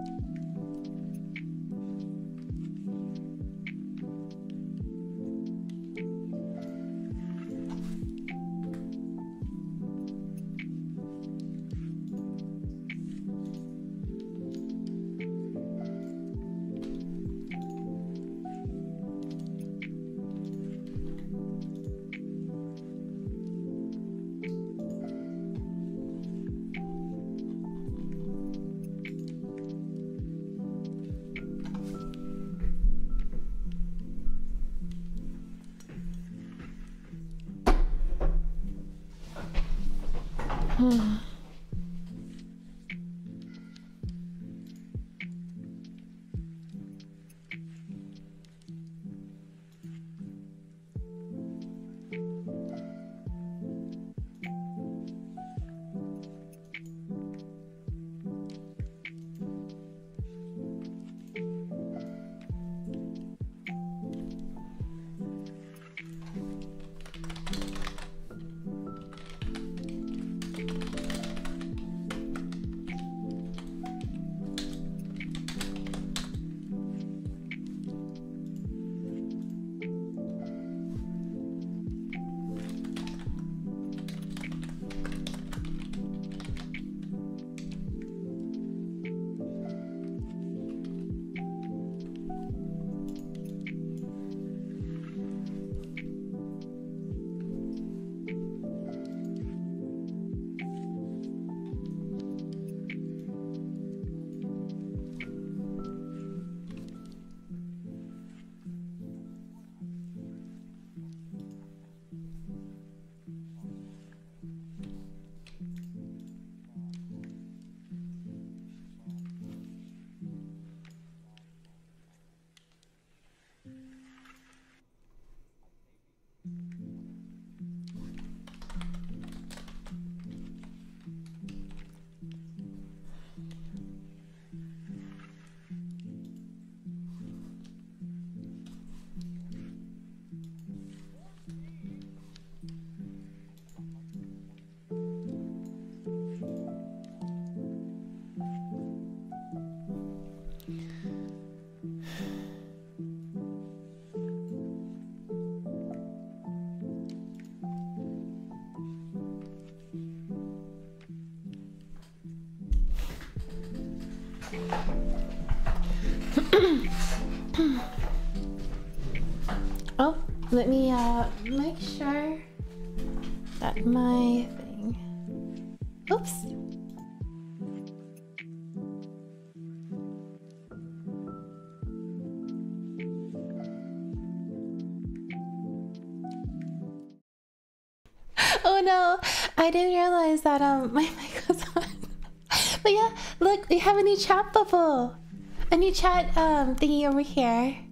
oh, let me uh make sure that my thing. Oops. Oh no, I didn't realize that um my mic was on. but yeah, look, we have a new chat bubble. A new chat um thingy over here.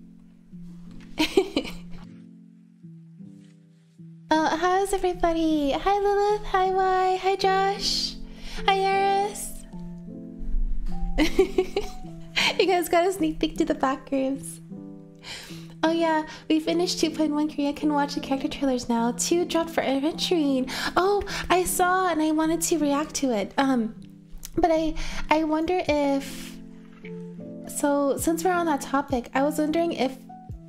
Everybody? Hi Lilith, hi Y, hi Josh, hi Eris. you guys got a sneak peek to the back rooms. Oh yeah, we finished 2.1 Kria can watch the character trailers now. 2 dropped for Aventurine. Oh, I saw and I wanted to react to it. Um but I I wonder if so since we're on that topic, I was wondering if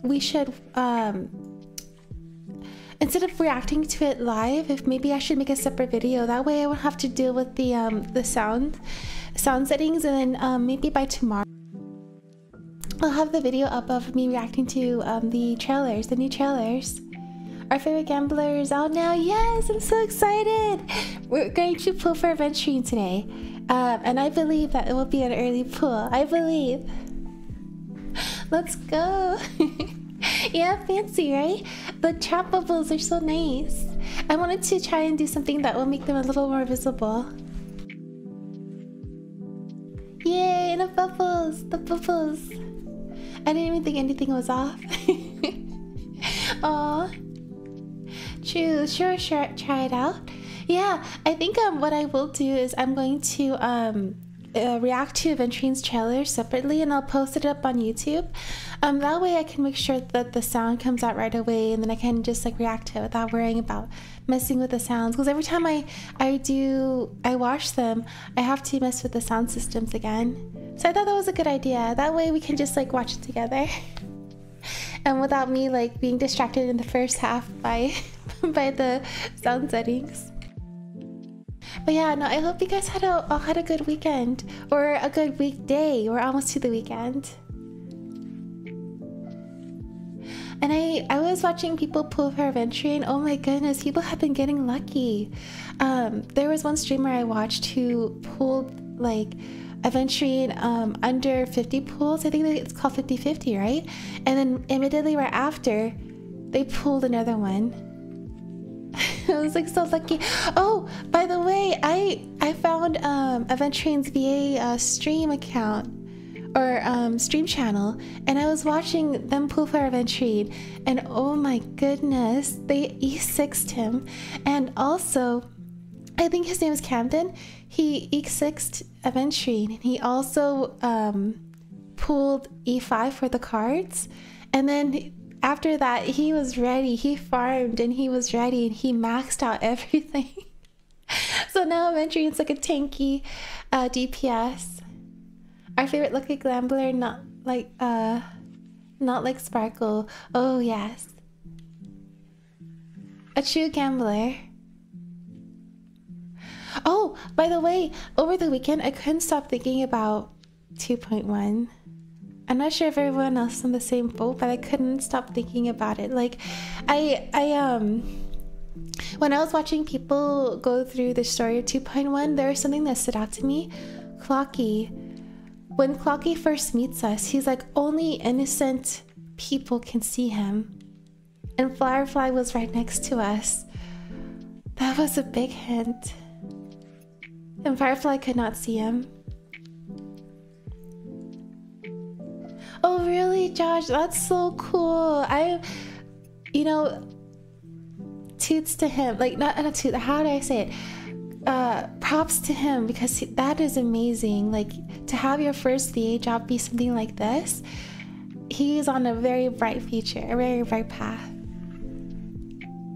we should um instead of reacting to it live, if maybe I should make a separate video. That way I won't have to deal with the um the sound sound settings and then um maybe by tomorrow I'll have the video up of me reacting to um, the trailers, the new trailers. Our favorite gambler is out now. Yes, I'm so excited. We're going to pull for Aventurine today. Um, and I believe that it will be an early pull. I believe. Let's go. yeah, fancy, right? The trap bubbles are so nice. I wanted to try and do something that will make them a little more visible. Yay, the bubbles, the bubbles. I didn't even think anything was off. Aw. True, sure, sure, try it out. Yeah, I think um what I will do is I'm going to um uh, react to Aventurine's trailer separately and I'll post it up on YouTube. Um, that way I can make sure that the sound comes out right away and then I can just like react to it without worrying about messing with the sounds. Because every time I, I do, I watch them, I have to mess with the sound systems again. So I thought that was a good idea. That way we can just like watch it together. and without me like being distracted in the first half by, by the sound settings. But yeah, no, I hope you guys had a all had a good weekend or a good weekday. We're almost to the weekend. And I, I was watching people pull for Aventurine. Oh my goodness, people have been getting lucky. Um, there was one streamer I watched who pulled like Aventurine um, under 50 pulls. I think it's called 50 50, right? And then immediately right after, they pulled another one. I was like so lucky. Oh, by the way, I I found um, Aventurine's VA uh, stream account or um, stream channel, and I was watching them pull for Aventurine, and oh my goodness, they E6'd him, and also. I think his name is Camden. He E6'd Aventurine, and he also um, pulled E5 for the cards, and then after that, he was ready. He farmed and he was ready and he maxed out everything. so now it's like a tanky uh, DPS. Our favorite lucky gambler, not like uh, not like Sparkle. Oh yes, a true gambler. Oh, by the way, over the weekend I couldn't stop thinking about 2.1. I'm not sure if everyone else is in the same boat, but I couldn't stop thinking about it. Like, I, I, um, when I was watching people go through the story of 2.1, there was something that stood out to me. Clockie, when Clockie first meets us, he's like, only innocent people can see him. And Firefly was right next to us. That was a big hint. And Firefly could not see him. Oh, really, Josh? That's so cool. I, you know, toots to him. Like, not, not toot, how do I say it? Uh, props to him because that is amazing. Like, to have your first VA job be something like this, he's on a very bright future, a very bright path.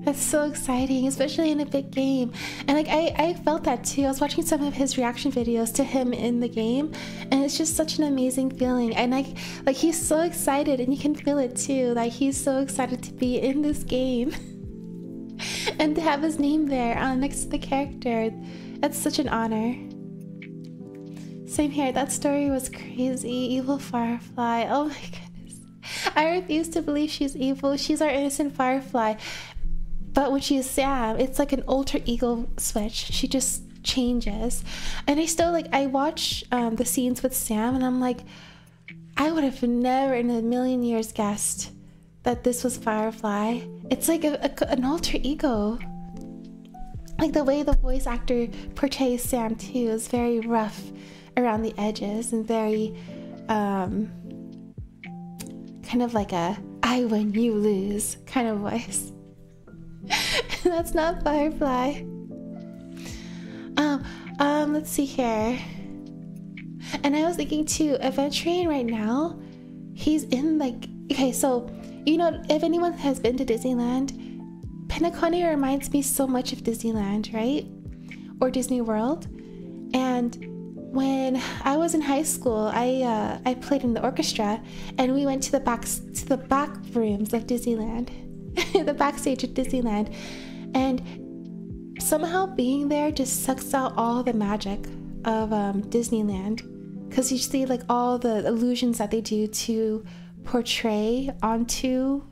That's so exciting, especially in a big game. And like I, I felt that too. I was watching some of his reaction videos to him in the game, and it's just such an amazing feeling. And like like he's so excited, and you can feel it too. Like he's so excited to be in this game. and to have his name there uh, next to the character. That's such an honor. Same here. That story was crazy. Evil Firefly. Oh my goodness. I refuse to believe she's evil. She's our innocent Firefly. But when she's Sam, it's like an alter ego switch. She just changes. And I still like I watch um, the scenes with Sam, and I'm like, I would have never in a million years guessed that this was Firefly. It's like a, a, an alter ego. Like the way the voice actor portrays Sam too is very rough around the edges and very um, kind of like a I win, you lose kind of voice. That's not Firefly. Um, um, let's see here. And I was thinking too, Aventurine right now, he's in like okay, so you know, if anyone has been to Disneyland, Penacony reminds me so much of Disneyland, right? Or Disney World. And when I was in high school, I uh, I played in the orchestra, and we went to the back to the back rooms of Disneyland, the backstage at Disneyland, and somehow being there just sucks out all the magic of um, Disneyland because you see like all the illusions that they do to portray onto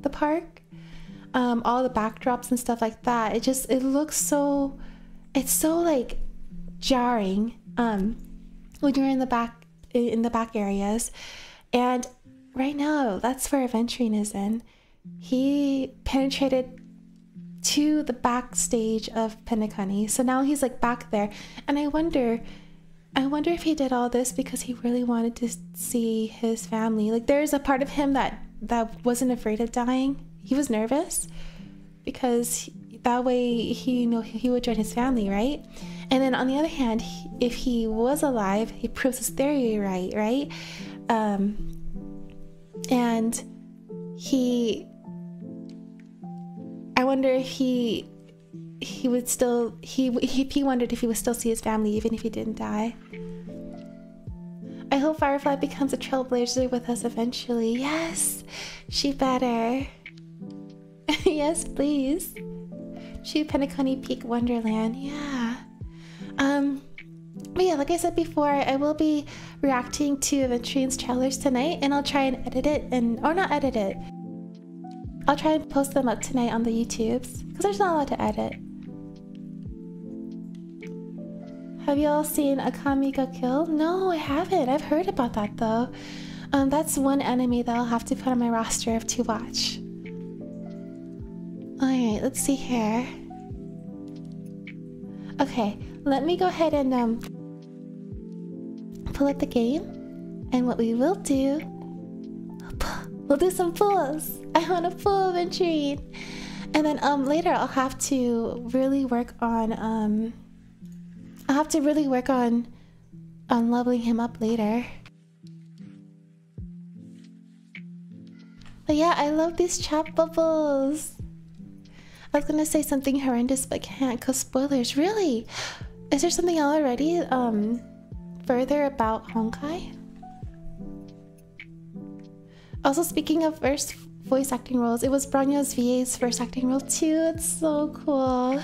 the park um, all the backdrops and stuff like that it just it looks so it's so like jarring um, when you're in the back in the back areas and right now that's where Aventurine is in he penetrated to the backstage of Penacony. So now he's like back there. And I wonder I wonder if he did all this because he really wanted to see his family. Like there's a part of him that that wasn't afraid of dying. He was nervous because that way he you know he would join his family, right? And then on the other hand, if he was alive, he proves his theory right, right? Um, and he, I wonder if he, he would still, he, he, wondered if he would still see his family even if he didn't die. I hope Firefly becomes a trailblazer with us eventually. Yes, she better. yes, please. Shoot Penacony Peak Wonderland. Yeah. Um, but yeah, like I said before, I will be reacting to Aventurine's trailers tonight, and I'll try and edit it, and or not edit it. I'll try and post them up tonight on the YouTubes, because there's not a lot to edit. Have you all seen Akame ga Kill? No, I haven't. I've heard about that though. Um, that's one anime that I'll have to put on my roster of to watch. Alright, let's see here. Okay, let me go ahead and um, pull up the game. And what we will do, we'll do some pulls. I want a pull of Aventurine. And then um, later I'll have to really work on, um, I'll have to really work on, on leveling him up later. But yeah, I love these chat bubbles. I was gonna say something horrendous, but can't cause spoilers. Really? Is there something already um further about Honkai? Also, speaking of first voice acting roles, it was Branyo's VA's first acting role too. It's so cool.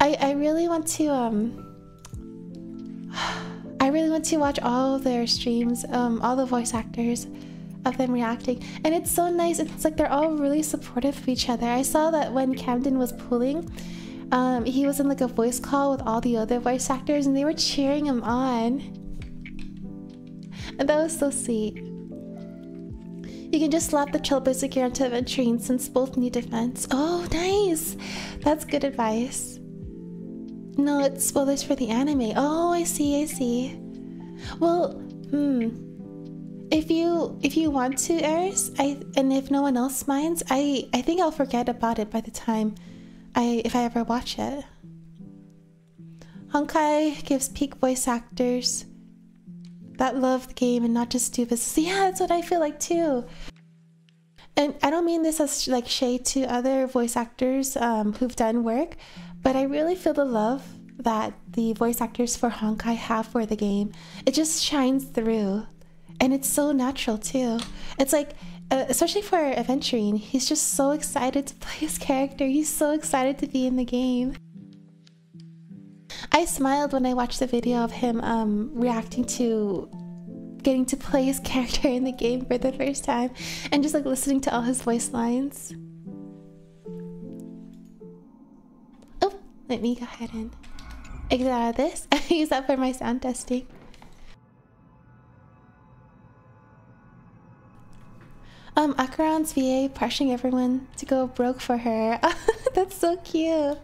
I I really want to um I really want to watch all of their streams, um, all the voice actors of them reacting. And it's so nice. It's like they're all really supportive of each other. I saw that when Camden was pulling, um, he was in like a voice call with all the other voice actors and they were cheering him on. And that was so sweet. You can just slap the Trailblazer gear onto Aventurine since both need defense. Oh, nice! That's good advice. No, it's spoilers for the anime. Oh, I see, I see. Well, hmm if you if you want to Eris, I and if no one else minds, I I think I'll forget about it by the time I if I ever watch it. Honkai gives peak voice actors that love the game and not just do business. Yeah, that's what I feel like too. And I don't mean this as like shade to other voice actors um, who've done work, but I really feel the love that the voice actors for Honkai have for the game. It just shines through and it's so natural too. It's like, uh, especially for Aventurine, he's just so excited to play his character. He's so excited to be in the game. I smiled when I watched the video of him um, reacting to getting to play his character in the game for the first time and just like listening to all his voice lines. Let me go ahead and exit out of this. I use that for my sound testing. Um, Acheron's VA pressuring everyone to go broke for her. That's so cute.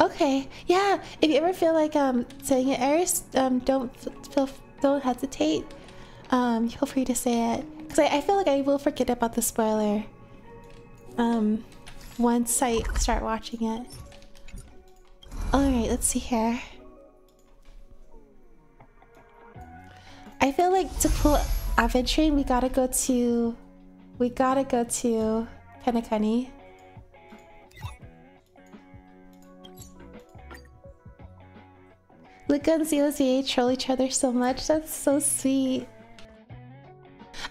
Okay, yeah. If you ever feel like um saying it, Eris, um, don't feel don't hesitate. Um, feel free to say it because I, I feel like I will forget about the spoiler. Um, once I start watching it. All right, let's see here. I feel like to pull Aventurine, we gotta go to... We gotta go to Penacony. Luka and ZOZA troll each other so much. That's so sweet.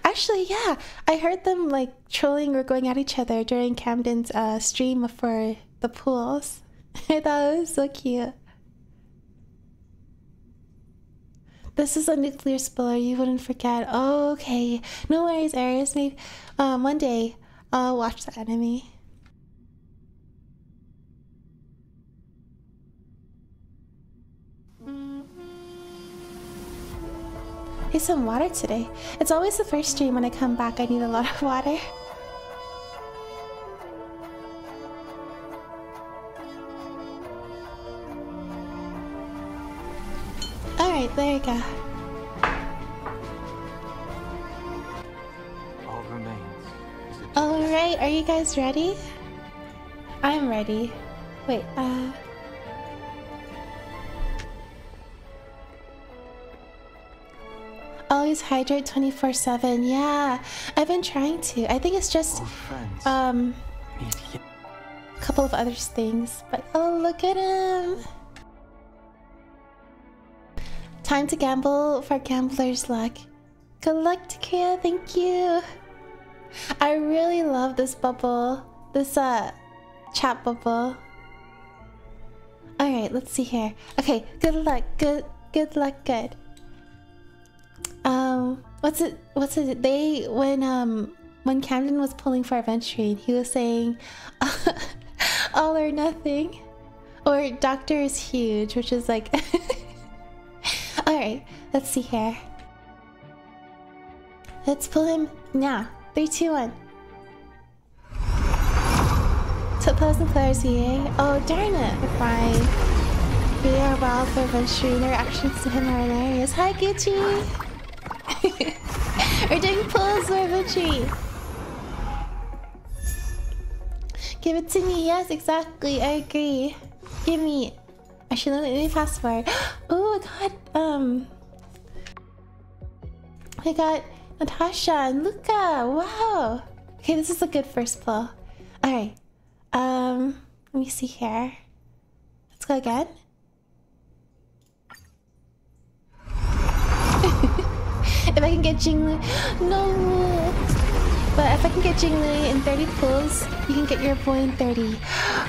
Actually, yeah, I heard them like trolling or going at each other during Camden's uh, stream for the pools. I thought it was so cute. This is a nuclear spiller. You wouldn't forget. Oh, okay. No worries, Aries. Maybe um, one day I'll watch the anime. Need some water today. It's always the first stream when I come back. I need a lot of water. Alright, there you go. All remains. Alright. Are you guys ready? I'm ready. Wait, uh... Always hydrate 24-7. Yeah, I've been trying to. I think it's just, um, a couple of other things. But, oh, look at him. Time to gamble for gambler's luck. Good luck, Takia. Thank you. I really love this bubble. This, uh, chat bubble. Alright, let's see here. Okay, good luck. Good, good luck, good um what's it what's it they when um when Camden was pulling for Aventurine, he was saying all or nothing. Or Doctor is huge, which is like Alright, let's see here. Let's pull him now. Three, two, one. 2,000 players VA. Oh darn it, fine. We are wild for Aventurine. Our actions to him are hilarious. Hi Gucci! We're doing a tree. Give it to me. Yes, exactly. I agree. Give me. I should let me password. Oh, I got um. I got Natasha and Luka. Wow. Okay, this is a good first pull. All right. Um, let me see here. Let's go again. If I can get Jingliu... No! But if I can get Jingliu in 30 pulls, you can get your boy in 30.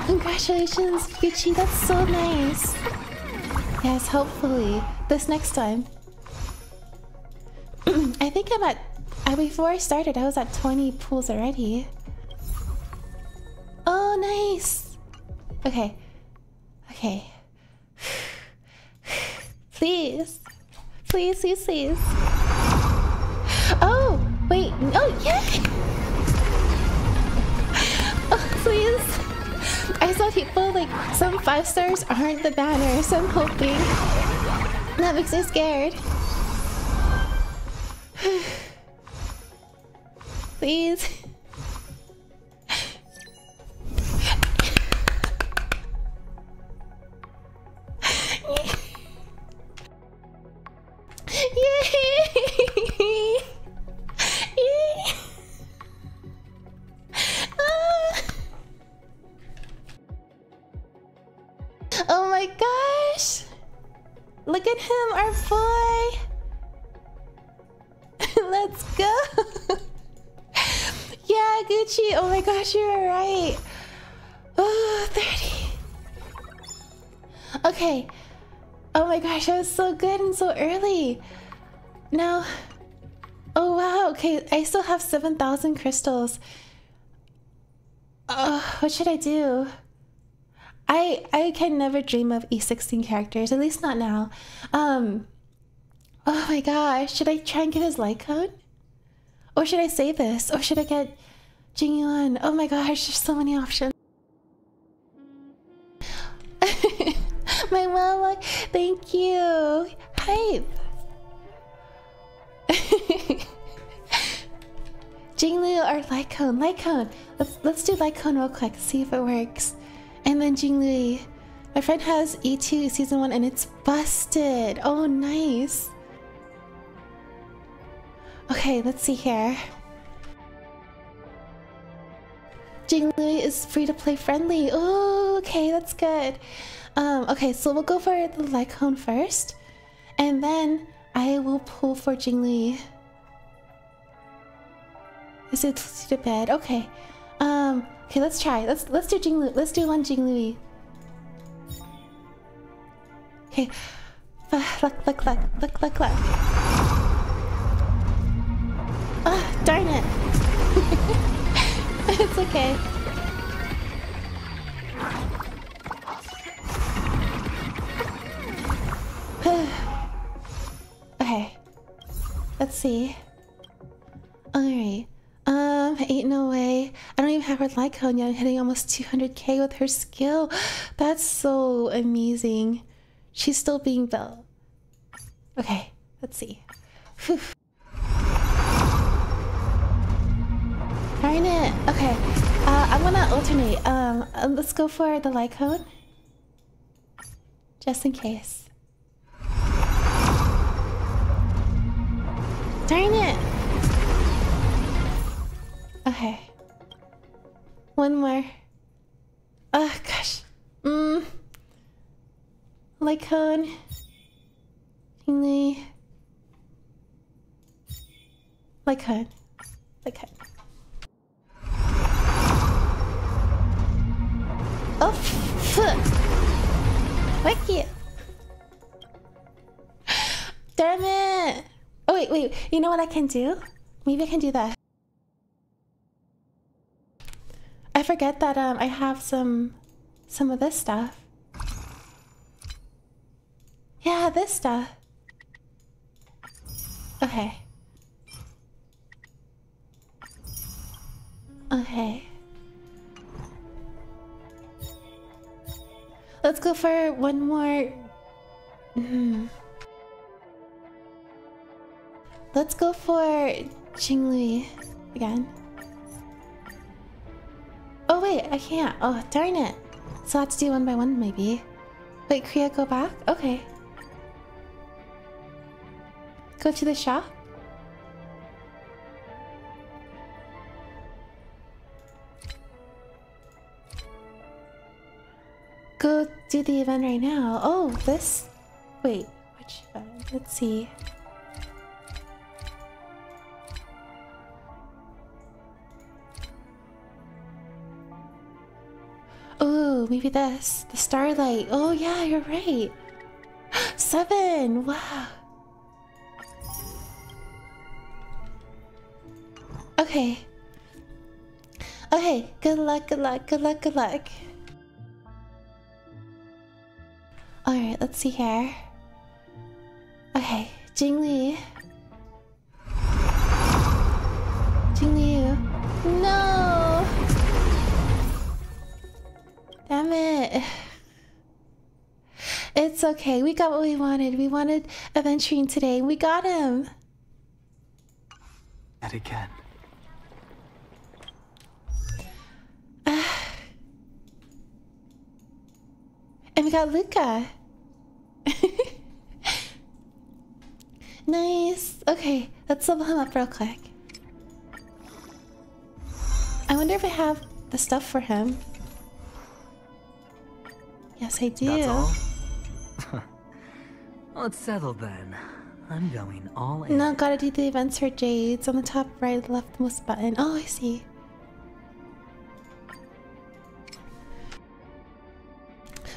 Congratulations, Gucci. That's so nice. Yes, hopefully. This next time. I think I'm at... I, before I started, I was at 20 pools already. Oh, nice! Okay. Okay. please. Please, please, please. Wait. Oh, yeah. Please. I saw people like some five stars aren't the banner, so I'm hoping. That makes me scared. please. Yay! my gosh! Look at him, our boy! Let's go! yeah, Gucci! Oh my gosh, you were right! Oh, 30! Okay. Oh my gosh, I was so good and so early! Now... Oh wow, okay, I still have 7,000 crystals. Uh, what should I do? I I can never dream of E16 characters, at least not now. Um, oh my gosh, should I try and get his light cone? Or should I save this? Or should I get Jing Jingyuan? Oh my gosh, there's so many options. my mom, thank you. Hype. Jingliu or light cone? Lycone. Let's let's do light cone real quick, see if it works. And then Jingliu. My friend has E2 season one and it's busted. Oh nice. Okay, let's see here. Jingliu is free to play friendly. Oh, okay, that's good. Um, okay, so we'll go for the light cone first. And then I will pull for Jingliu. Is it to bed? Okay. Um, okay, let's try. Let's let's do Jingliu. Let's do one Jingliu. Okay. Luck, luck, luck, luck, luck, luck. Ah, darn it. it's okay. okay. Let's see. Alright. Um, ain't no way. I don't even have her light cone yet. I'm hitting almost 200k with her skill. That's so amazing. She's still being built. Okay, let's see. Whew. Darn it. Okay. Uh, I'm gonna alternate. Um, uh, let's go for the light cone. Just in case. Darn it. Okay. One more. Oh gosh. Mmm. Light cone. Tingly. Light cone. Light cone. Oh, fuck you. Damn it. Oh, wait, wait. You know what I can do? Maybe I can do that. I forget that um I have some some of this stuff. Yeah, this stuff. Okay. Okay. Let's go for one more. Mm. Let's go for Jingliu again. Oh wait, I can't. Oh darn it. So to do one by one maybe. Wait, Kria, go back? Okay. Go to the shop? Go do the event right now. Oh, this... Wait, which event? Let's see. Oh, maybe this. The starlight. Oh yeah, you're right. Seven! Wow. Okay. Okay, good luck, good luck, good luck, good luck. Alright, let's see here. Okay, Jingli. Jingli. No! Damn it. It's okay. We got what we wanted. We wanted Aventurine today. We got him. And again. And we got Luka. nice. Okay, let's level him up real quick. I wonder if I have the stuff for him. Yes, I do. That's all? well, it's settled then. I'm going all in. No, gotta do the events for Jades on the top right leftmost button. Oh, I see.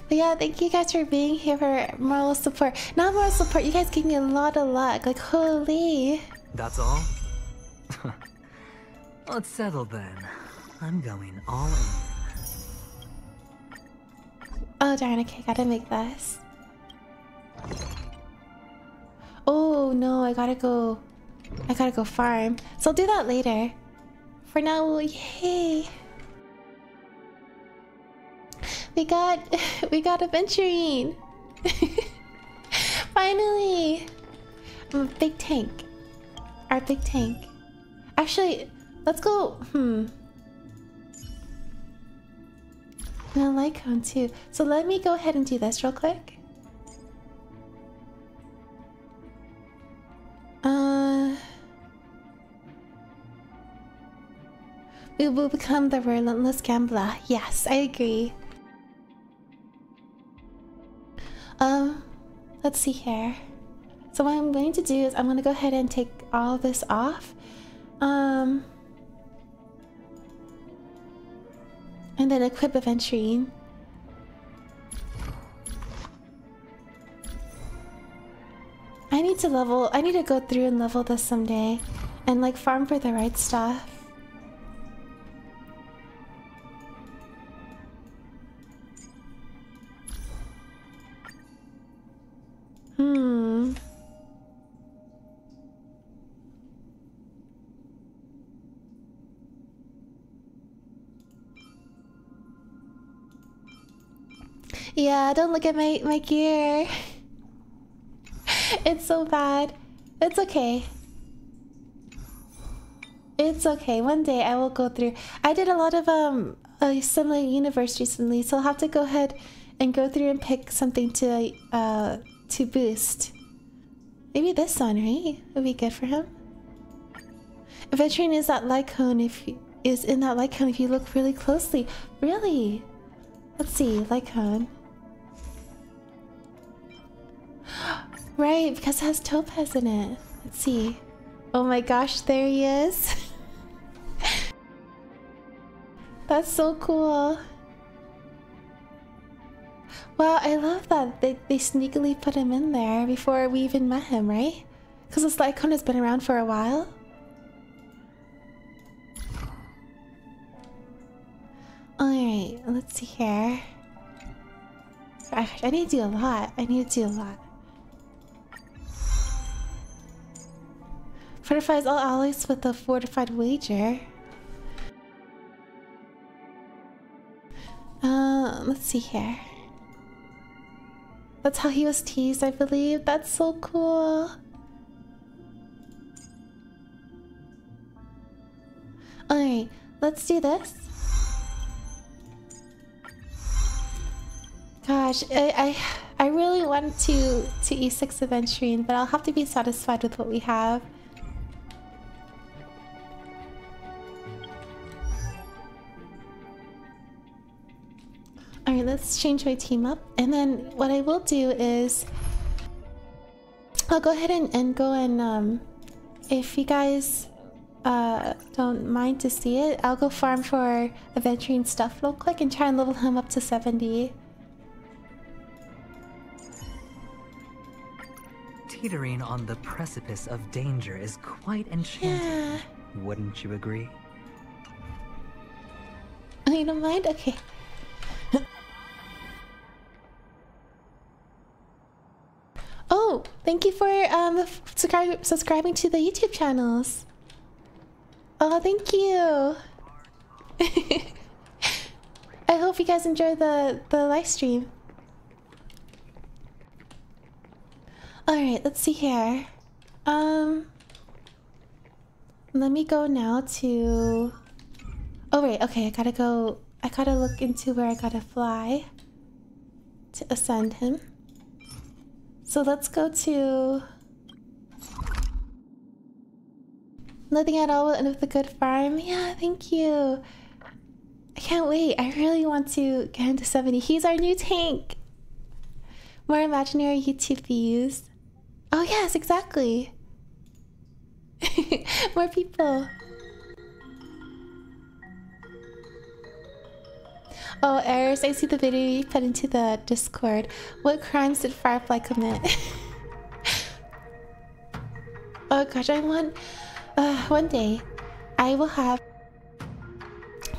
But yeah, thank you guys for being here for moral support. Not moral support, you guys gave me a lot of luck. Like, holy. That's all? well, it's settled then. I'm going all in. Oh, darn, okay, gotta make this. Oh, no, I gotta go... I gotta go farm. So I'll do that later. For now, yay! We got... We got Aventurine! Finally! I'm A big tank. Our big tank. Actually, let's go... Hmm. And I like him too. So let me go ahead and do this real quick. Uh... We will become the relentless gambler. Yes, I agree. Um, let's see here. So what I'm going to do is I'm going to go ahead and take all this off. Um, and then equip Aventurine. I need to level, I need to go through and level this someday. And like farm for the right stuff. Hmm. Yeah, don't look at my my gear. it's so bad. It's okay. It's okay. One day I will go through. I did a lot of um uh, Simulated Universe recently, so I'll have to go ahead and go through and pick something to uh to boost. Maybe this one, right? Would be good for him. Aventurine is that light cone if you, is in that light cone if you look really closely. Really? Let's see, light cone. right, because it has topaz in it. Let's see. Oh my gosh, there he is. That's so cool. Wow, I love that they, they sneakily put him in there before we even met him, right? Because this light cone has been around for a while. Alright, let's see here. I, I need to do a lot. I need to do a lot. Fortifies all allies with a fortified wager. Uh, let's see here. That's how he was teased, I believe. That's so cool. Alright, let's do this. Gosh, I, I, I really want to to E6 Aventurine, but I'll have to be satisfied with what we have. Alright, let's change my team up. And then what I will do is... I'll go ahead and, and go and... Um, if you guys uh, don't mind to see it, I'll go farm for Aventurine stuff real quick and try and level him up to 70. Teetering on the precipice of danger is quite enchanting. Yeah. Wouldn't you agree? Oh, you don't mind? Okay. Oh, thank you for um subscribing to the YouTube channels. Oh, thank you. I hope you guys enjoy the the live stream. All right, let's see here. Um, let me go now to. Oh wait, okay. I gotta go. I gotta look into where I gotta fly to ascend him. So let's go to... Nothing at all with the good farm. Yeah, thank you. I can't wait. I really want to get into 70. He's our new tank. More imaginary YouTube views. Oh yes, exactly. More people. Oh, Eris, I see the video you put into the Discord. What crimes did Firefly commit? oh gosh, I want... Uh, one day, I will have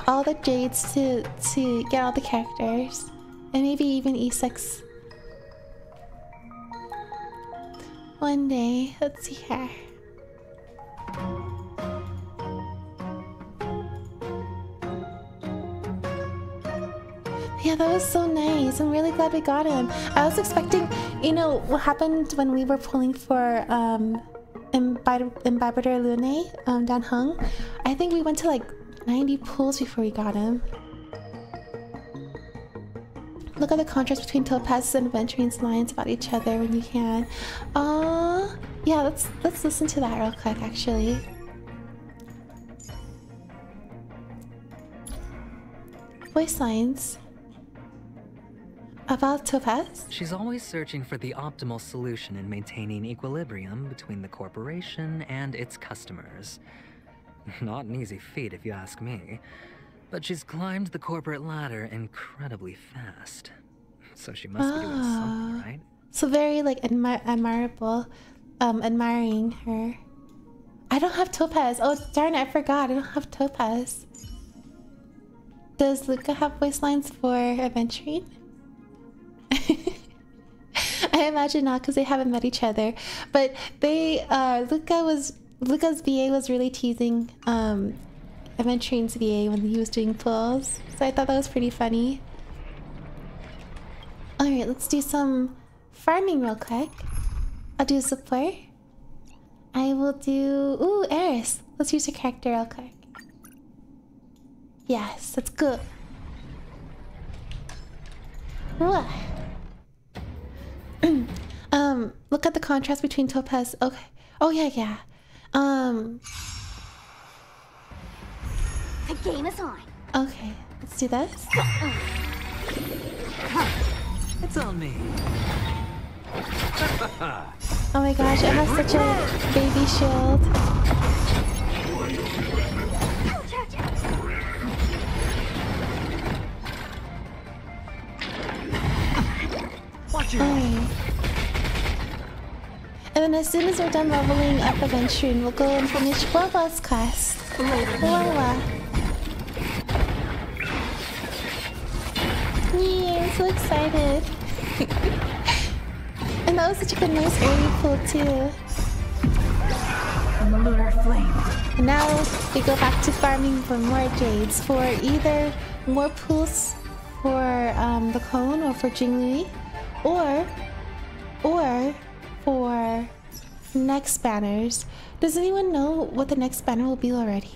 all the jades to, to get all the characters. And maybe even E6. One day, let's see here. Yeah, that was so nice. I'm really glad we got him. I was expecting, you know, what happened when we were pulling for um, Imbibitor Lunae um, Dan Heng. I think we went to like 90 pulls before we got him. Look at the contrast between Topaz and Aventurine's lines about each other when you can. Uh, yeah, let's let's listen to that real quick, actually. Voice lines. About Topaz? She's always searching for the optimal solution in maintaining equilibrium between the corporation and its customers. Not an easy feat, if you ask me. But she's climbed the corporate ladder incredibly fast. So she must be doing something, ah. right? So very, like, admi admirable. Um, admiring her. I don't have Topaz. Oh, darn it, I forgot. I don't have Topaz. Does Luka have voice lines for Aventurine? I imagine not because they haven't met each other. But they, uh, Luka was, Luka's VA was really teasing um, Aventurine's VA when he was doing pulls. So I thought that was pretty funny. Alright, let's do some farming real quick. I'll do support. I will do... Ooh, Eris. Let's use your character real quick. Yes, that's good. um, look at the contrast between Topaz. Okay. Oh yeah, yeah. Um. The game is on. Okay, let's do this. It's on me. Oh my gosh, it has such a baby shield. Watch your. And then as soon as we're done leveling up Aventurine, we'll go and finish Huohuo's quest. Huohuo. Yeah, I'm so excited. and that was such a good, nice early pull too. And the lunar flame. And now we go back to farming for more jades for either more pools for um, the clone or for Jingliu, or or for next banners. Does anyone know what the next banner will be already?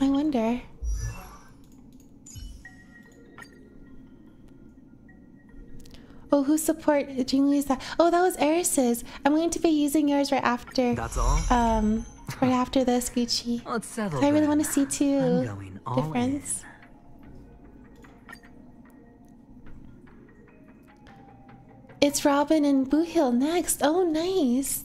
I wonder. Oh, who support Jingliu is that? Oh, that was Eris's. I'm going to be using yours right after. That's all? Um, right after this, Gucci. Let's settle. I really want to see I'm going all difference. It's Robin and Boothill next. Oh, nice.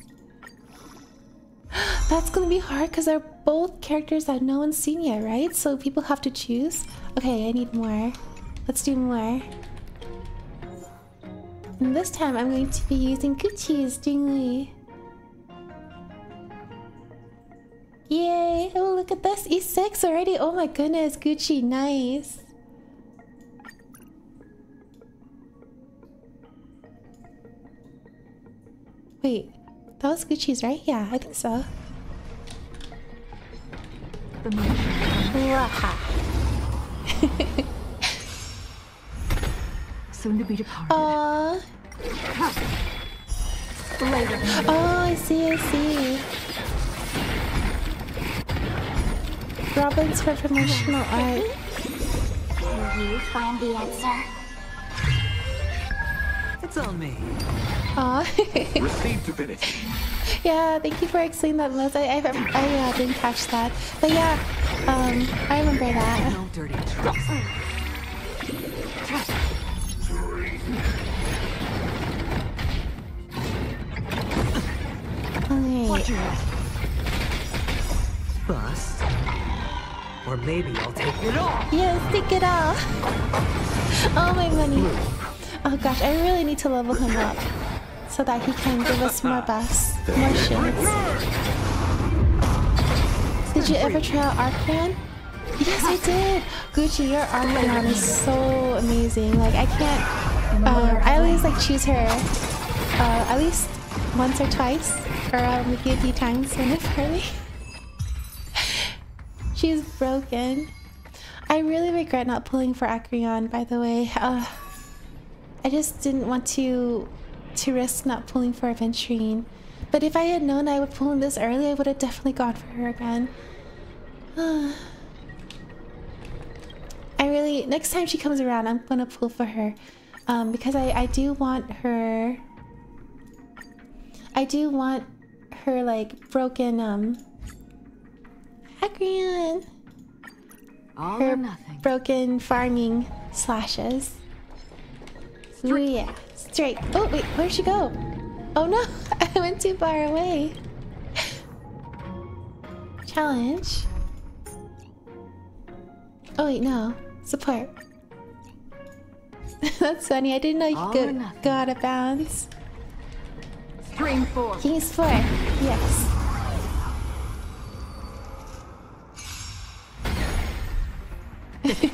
That's gonna be hard because they're both characters that no one's seen yet, right? So people have to choose. Okay, I need more. Let's do more. And this time I'm going to be using Gucci's Jingliu. Yay! Oh, look at this. E6 already. Oh my goodness, Gucci, nice. Wait, that was Gucci's, right? Yeah, I think so. Soon to be departed. Aww. Later. Oh, I see, I see. Robin's for promotional art. Will you find the answer? It's on me. Aw. Received divinity. yeah, thank you for explaining that, Liz. I, I, I uh, didn't catch that. But yeah, um, I remember that. No dirty tricks. Alright. Bust. Or maybe I'll take it all. Yes, take it off. Oh, my money. Oh gosh, I really need to level him up. So that he can give us more buffs. More shields. Did you ever try out Arcman? Yes, I did. Gucci, your Arcman is so amazing. Like, I can't. Um, I always like choose her uh, at least once or twice, or uh, maybe a few times when it's early. She's broken. I really regret not pulling for Acheron, by the way. Uh, I just didn't want to to risk not pulling for Aventurine. But if I had known I would pull in this early, I would have definitely gone for her again. I really next time she comes around, I'm gonna pull for her, um, because I I do want her. I do want her like broken um. Acheron All her or nothing. broken farming slashes. Ooh, yeah, straight. Oh wait, where'd she go? Oh no, I went too far away. Challenge. Oh wait, no. Support. That's funny. I didn't know you All could go out of bounds. Stream four. King's four. Yes.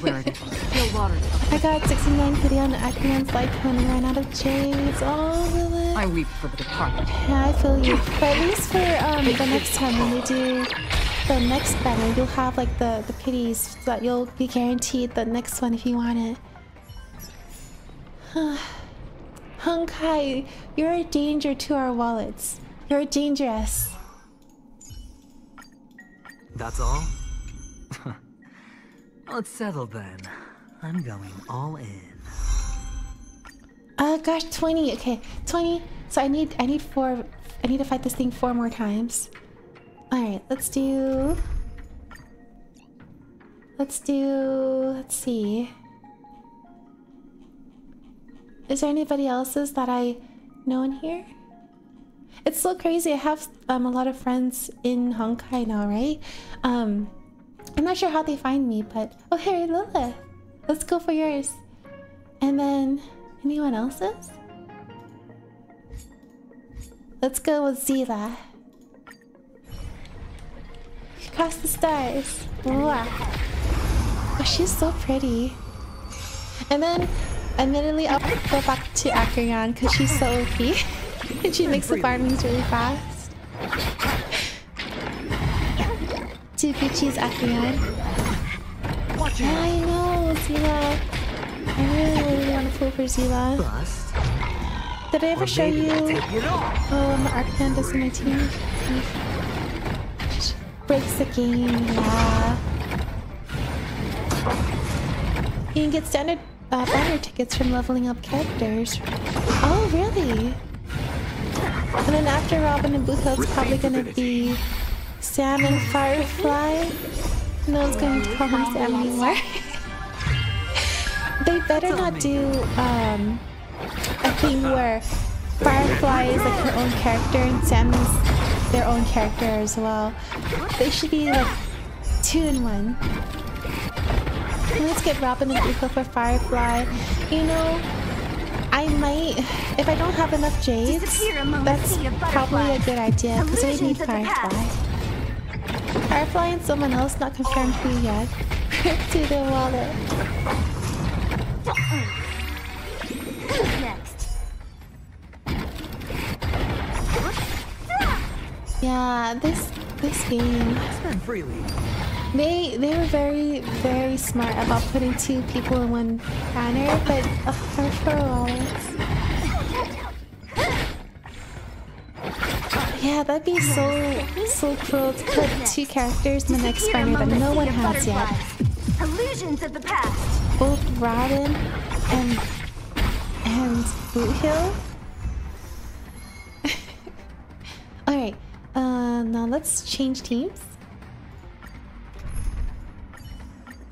Where it is. Still water. I got 69 video on Acheron's light cone and ran out of jades. Oh, Lilith. I weep for the departed. Yeah, I feel you. But at least for um the next time when we do the next banner, you'll have like the the pities so that you'll be guaranteed the next one if you want it. Honkai, you're a danger to our wallets. You're dangerous. That's all? Let's settle then. I'm going all in. Uh, gosh, 20. Okay, 20. So I need, I need four. I need to fight this thing four more times. All right, let's do. Let's do. Let's see. Is there anybody else's that I know in here? It's so crazy. I have um, a lot of friends in Honkai now, right? Um, I'm not sure how they find me, but oh, hey, Lilith. Let's go for yours. And then anyone else's? Let's go with Seele. Across the stars. Oh, she's so pretty. And then, admittedly, I'll go back to Acheron because she's so OP. and she makes the farmings really fast. Gucci's Acheron. Yeah, I know, Seele. I really, really want to pull for Seele. Did I ever show you? My Arcan does in my team. Breaks the game, yeah. You can get standard uh, banner tickets from leveling up characters. Oh, really? And then after Robin and Blue it's probably gonna be Sam and Firefly. No one's going to call him Sam anymore. they better not do um, a thing where Firefly is like her own character and Sam is their own character as well. They should be like two in one. Let's get Robin and Blue for Firefly. You know, I might, if I don't have enough jades, Disappear among a that's probably a good idea because I need Firefly. Past. Firefly and someone else, not confirmed who yet. to the wallet. Who's next? Yeah, this this game. Spend freely. They they were very very smart about putting two people in one banner, but uh, for wallets. Yeah, that'd be so so cool to put two characters in the next banner that no one has yet. Illusions of the past. Both Robin and and Boothill. All right, uh, now let's change teams.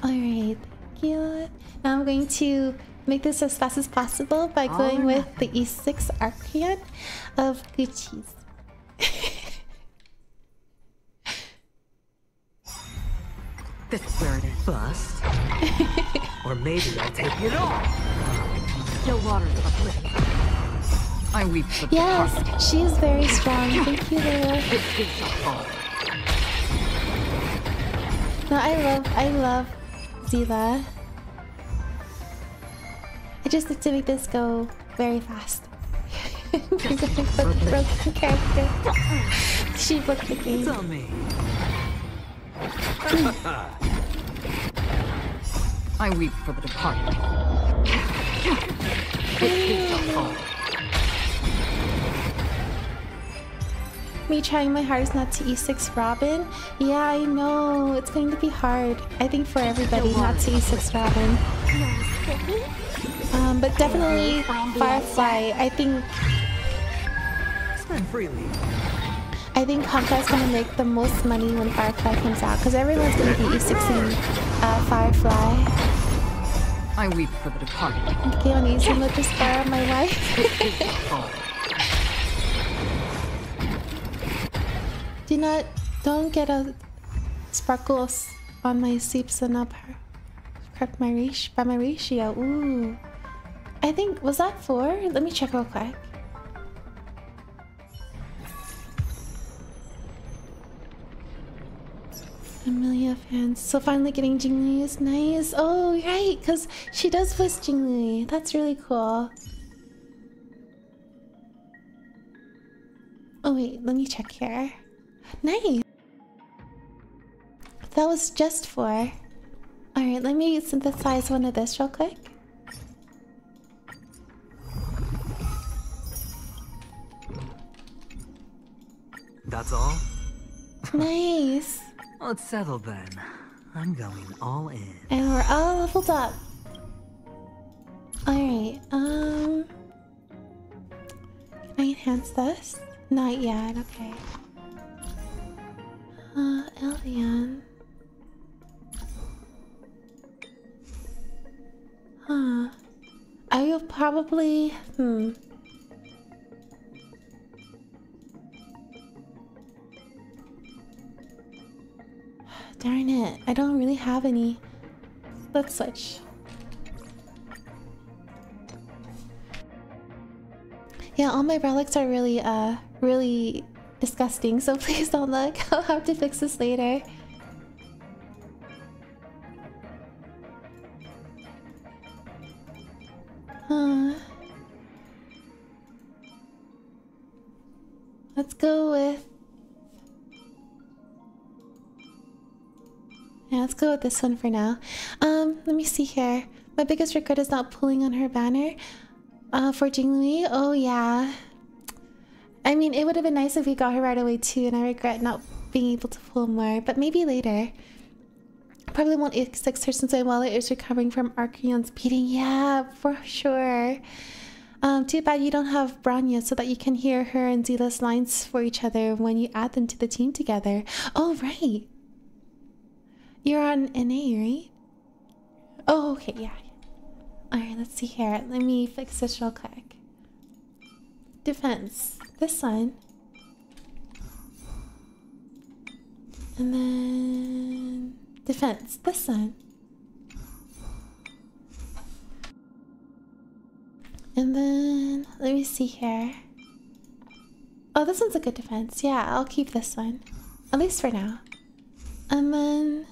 All right, thank you. Now I'm going to make this as fast as possible by going with the E6 Acheron of Gucci's. This is where it is. Bust? or maybe I'll take it all. Still waters uplifted. I weep for the departed. Yes, she is very strong. Thank you, Laura. This too shall fall. No, I love, I love Seele. I just need to make this go very fast. We're going for the broken character. She booked the It's game. on me. I weep for the departed. This too shall fall. Me trying my hardest not to E6 Robin. Yeah, I know. It's going to be hard. I think for everybody not to E6 Robin. Um, but definitely Firefly. I think Spend freely. I think Honkai's gonna make the most money when Firefly comes out because everyone's gonna be E6ing uh, Firefly. I weep for the departed. Okay, on easy mode, just borrow my wife. This too shall fall. Do not, don't get a sparkles on my sleeps and up her. correct my ratio by my ratio. Ooh, I think was that four? Let me check real quick. Amelia fans. So finally getting Jingliu is nice. Oh, right, because she does voice Jingliu. That's really cool. Oh wait, let me check here. Nice. That was just for. Alright, let me synthesize one of this real quick. That's all? Nice. Let's settle then. I'm going all in. And we're all leveled up. Alright, um... Can I enhance this? Not yet, okay. Uh, Elian. Huh. I will probably... Hmm. Darn it, I don't really have any. Let's switch. Yeah, all my relics are really, uh, really disgusting, so please don't look. I'll have to fix this later. Huh. Let's go with... Yeah, let's go with this one for now. Um, let me see here. My biggest regret is not pulling on her banner. Uh, for Jingliu? Oh, yeah. I mean, it would have been nice if we got her right away too, and I regret not being able to pull more, but maybe later. Probably won't fix her since Amulet is recovering from Acheron's beating. Yeah, for sure. Um, too bad you don't have Bronya so that you can hear her and Seele's lines for each other when you add them to the team together. Oh, right. You're on NA, right? Oh, okay, yeah. Alright, let's see here. Let me fix this real quick. Defense. This one. And then... Defense. This one. And then... Let me see here. Oh, this one's a good defense. Yeah, I'll keep this one. At least for now. And then...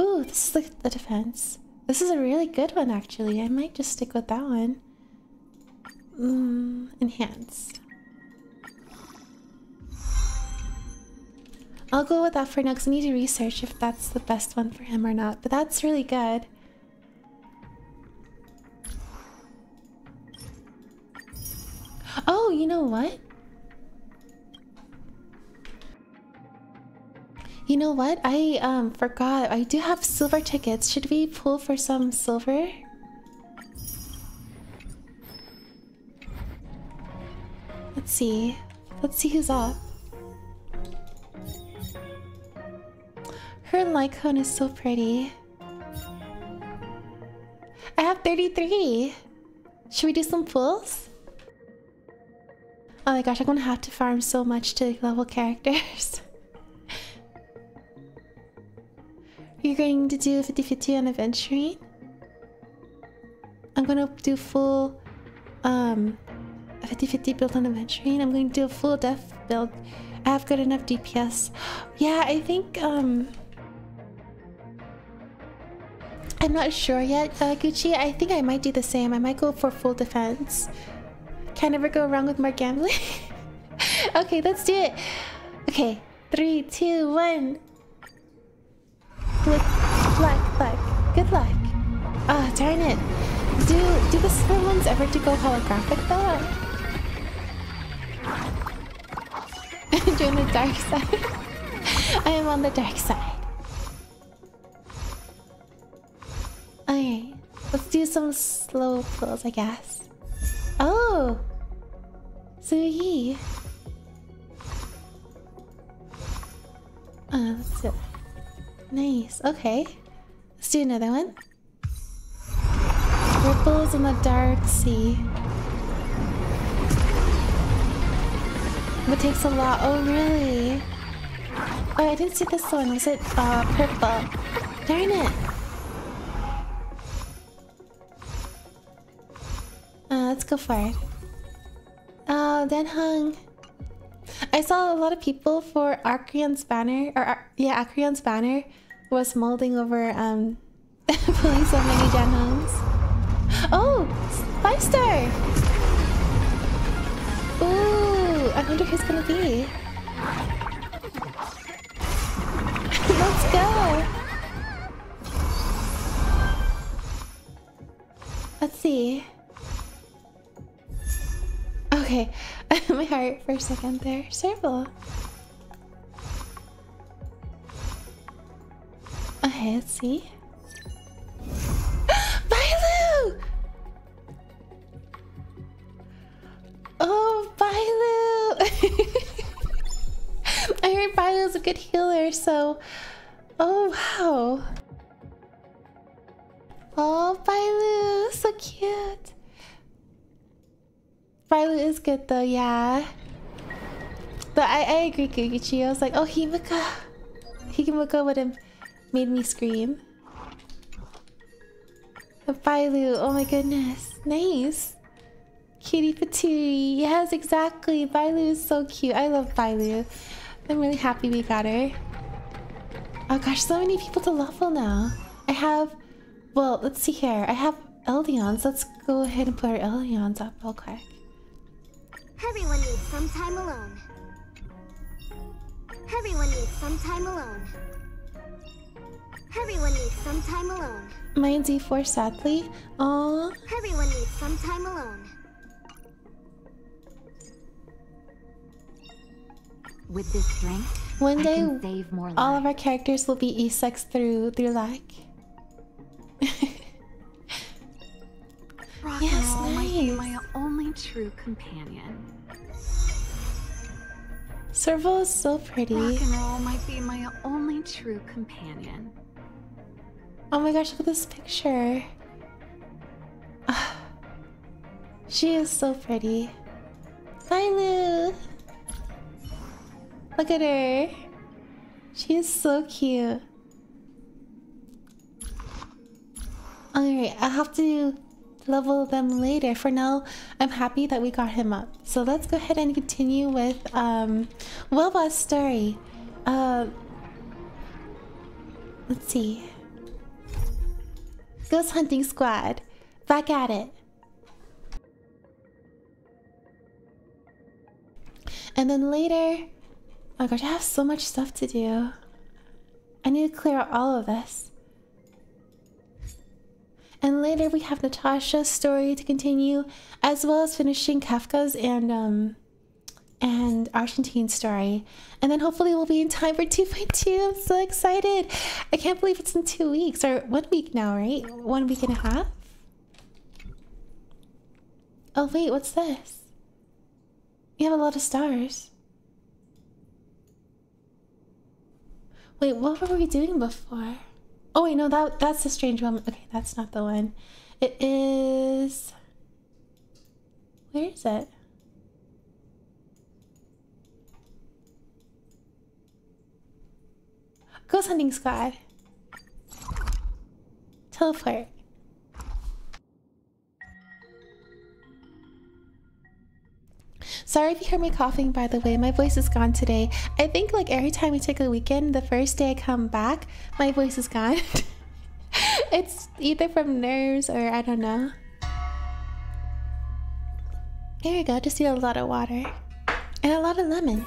Ooh, this is the, the defense. This is a really good one, actually. I might just stick with that one. Mm. I'll go with that for now because I need to research if that's the best one for him or not. But that's really good. Oh, you know what? You know what? I um forgot. I do have silver tickets. Should we pull for some silver? Let's see. Let's see who's up. Her Lycone is so pretty. I have 33. Should we do some pulls? Oh my gosh, I'm gonna have to farm so much to level characters. You're going to do 50-50 on Aventurine? I'm gonna do full um 50-50 build on Aventurine. I'm going to do a full death build. I have good enough DPS. Yeah, I think um I'm not sure yet, uh, Gucci. I think I might do the same. I might go for full defense. Can never go wrong with more gambling. okay, let's do it. Okay, three, two, one. With luck, luck. Good luck. Ah, oh, darn it. Do do the silver ones ever to go holographic though? Join the dark side. I am on the dark side. Okay, let's do some slow pulls, I guess. Oh, Suyi. Uh, let's do. Nice. Okay, let's do another one. Ripples in the dark sea. It takes a lot. Oh, really? Oh, I didn't see this one. Was it uh, purple? Darn it. Uh, let's go for it. Oh, Dan Heng. I saw a lot of people for Acheron's banner, or Ar yeah, Acheron's banner was molding over um pulling so many Dan Hengs. Oh, five star. Ooh, I wonder who's gonna be. Let's go. Let's see. Okay, heart for a second there. Serval. Okay, let's see. Bailu! Oh, Bailu! I heard Bailu's a good healer, so... Oh, wow. Oh, Bailu, so cute. Bailu is good though, yeah. But I, I agree, Guguchi. I was like, oh, Himeko. Himeko would have made me scream. Bailu, oh my goodness. Nice. Cutie Patootie. Yes, exactly. Bailu is so cute. I love Bailu. I'm really happy we got her. Oh gosh, so many people to level now. I have... Well, let's see here. I have Eidolons. Let's go ahead and put our Eidolons up real quick. Everyone needs some time alone. Everyone needs some time alone. Everyone needs some time alone. Mine's E4, sadly. Aww. Everyone needs some time alone. With this strength, One I day, can save more all of our characters will be E6 through through lag. Rock Yes, roll might be nice. my only true companion. Serval is so pretty. Rock and roll might be my only true companion. Oh my gosh, look at this picture. Ah. she is so pretty. Hi, Lou. Look at her. She is so cute. Alright, I'll have to level them later. For now, I'm happy that we got him up. So let's go ahead and continue with um Wilba's story. Uh let's see. Ghost Hunting Squad. Back at it. And then later... Oh my gosh, I have so much stuff to do. I need to clear out all of this. And later we have Natasha's story to continue, as well as finishing Kafka's and um and Argentine's story. And then hopefully we'll be in time for 2.2. I'm so excited. I can't believe it's in two weeks or one week now, right? One week and a half. Oh wait, what's this? You have a lot of stars. Wait, what were we doing before? Oh wait, no, that that's the strange one. Okay, that's not the one. It is. Where is it? Ghost hunting squad. Teleport. Sorry if you hear me coughing, by the way. My voice is gone today. I think, like, every time we take a weekend, the first day I come back, my voice is gone. it's either from nerves or I don't know. There you go. Just need a lot of water and a lot of lemon.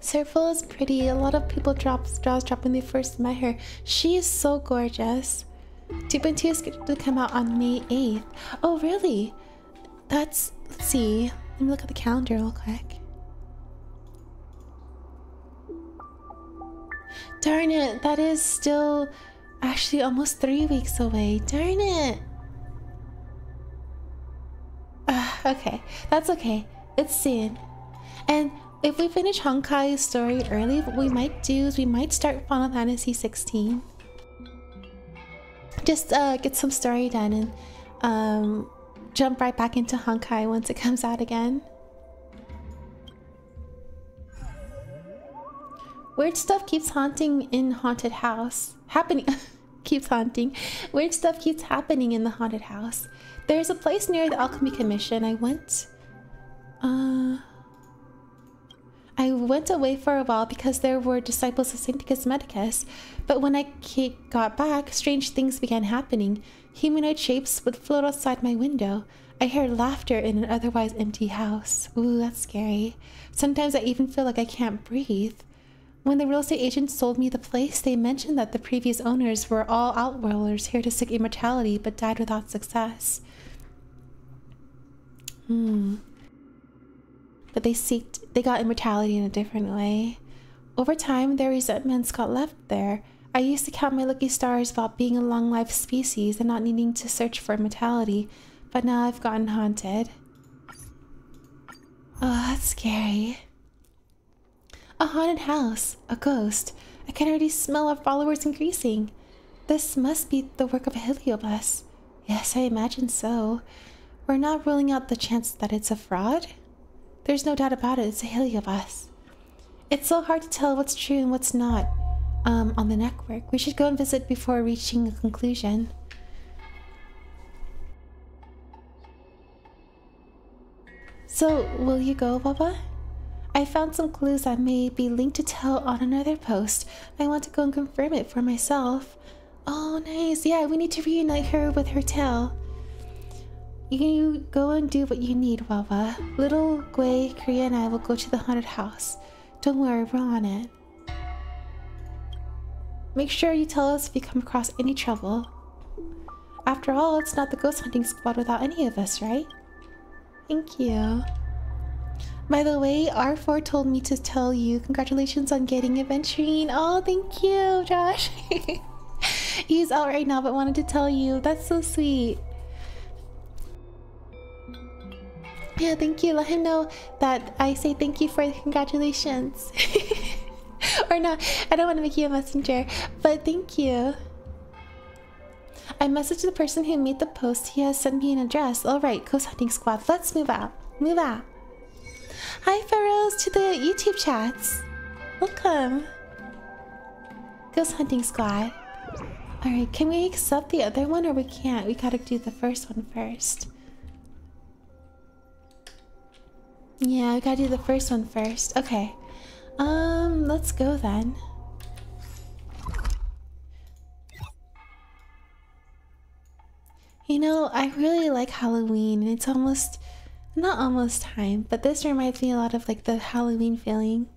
Serval is pretty. A lot of people drop straws drop when they first met her. She is so gorgeous. 2.2 is going to come out on May 8th. Oh, really? That's. Let's see. Let me look at the calendar real quick. Darn it, that is still actually almost three weeks away. Darn it. Ah, okay, that's okay. It's soon. And if we finish Honkai's story early, what we might do is we might start Final Fantasy 16. Just uh, get some story done and um, jump right back into Honkai once it comes out again. Weird stuff keeps haunting in haunted house. Happening keeps haunting. Weird stuff keeps happening in the haunted house. There's a place near the Alchemy Commission. I went uh I went away for a while because there were disciples of Sanctus Medicus, but when I got back, strange things began happening. Humanoid shapes would float outside my window. I heard laughter in an otherwise empty house. Ooh, that's scary. Sometimes I even feel like I can't breathe. When the real estate agents sold me the place, they mentioned that the previous owners were all outworlders here to seek immortality but died without success. Hmm. But they seeked, they got immortality in a different way. Over time, their resentments got left there. I used to count my lucky stars about being a long life species and not needing to search for immortality, but now I've gotten haunted. Oh, that's scary. A haunted house, a ghost. I can already smell our followers increasing. This must be the work of a Heliobus. Yes, I imagine so. We're not ruling out the chance that it's a fraud. There's no doubt about it, it's a Heliobus. It's so hard to tell what's true and what's not um, on the network. We should go and visit before reaching a conclusion. So, will you go, Baba? I found some clues that may be linked to Tell on another post. I want to go and confirm it for myself. Oh, nice. Yeah, we need to reunite her with her tail. You go and do what you need, Huohuo. Little Gui, Kria, and I will go to the haunted house. Don't worry, we're on it. Make sure you tell us if you come across any trouble. After all, it's not the ghost hunting squad without any of us, right? Thank you. By the way, R4 told me to tell you congratulations on getting Aventurine. Oh, thank you, Josh. He's out right now, but wanted to tell you. That's so sweet. Yeah, thank you. Let him know that I say thank you for the congratulations. or not, I don't want to make you a messenger, but thank you. I messaged the person who made the post. He has sent me an address. Alright, Ghost Hunting Squad, let's move out. Move out. Hi, Pharaohs, to the YouTube chats. Welcome. Ghost Hunting Squad. Alright, can we accept the other one or we can't? We gotta do the first one first. Yeah, we gotta do the first one first. Okay. Um, let's go then. You know, I really like Halloween and it's almost not almost time, but this reminds me a lot of like the Halloween feeling.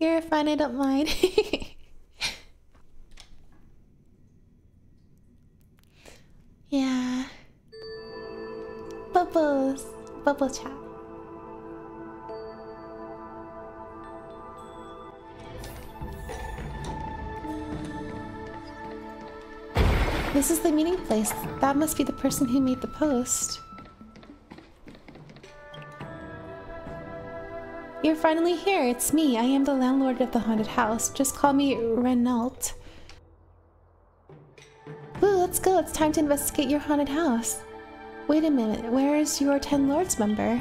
You're fine, I don't mind. yeah. Bubbles. Bubble chat. This is the meeting place. That must be the person who made the post. You're finally here. It's me. I am the landlord of the haunted house. Just call me Renault. Ooh, let's go. It's time to investigate your haunted house. Wait a minute. Where is your Ten Lords member?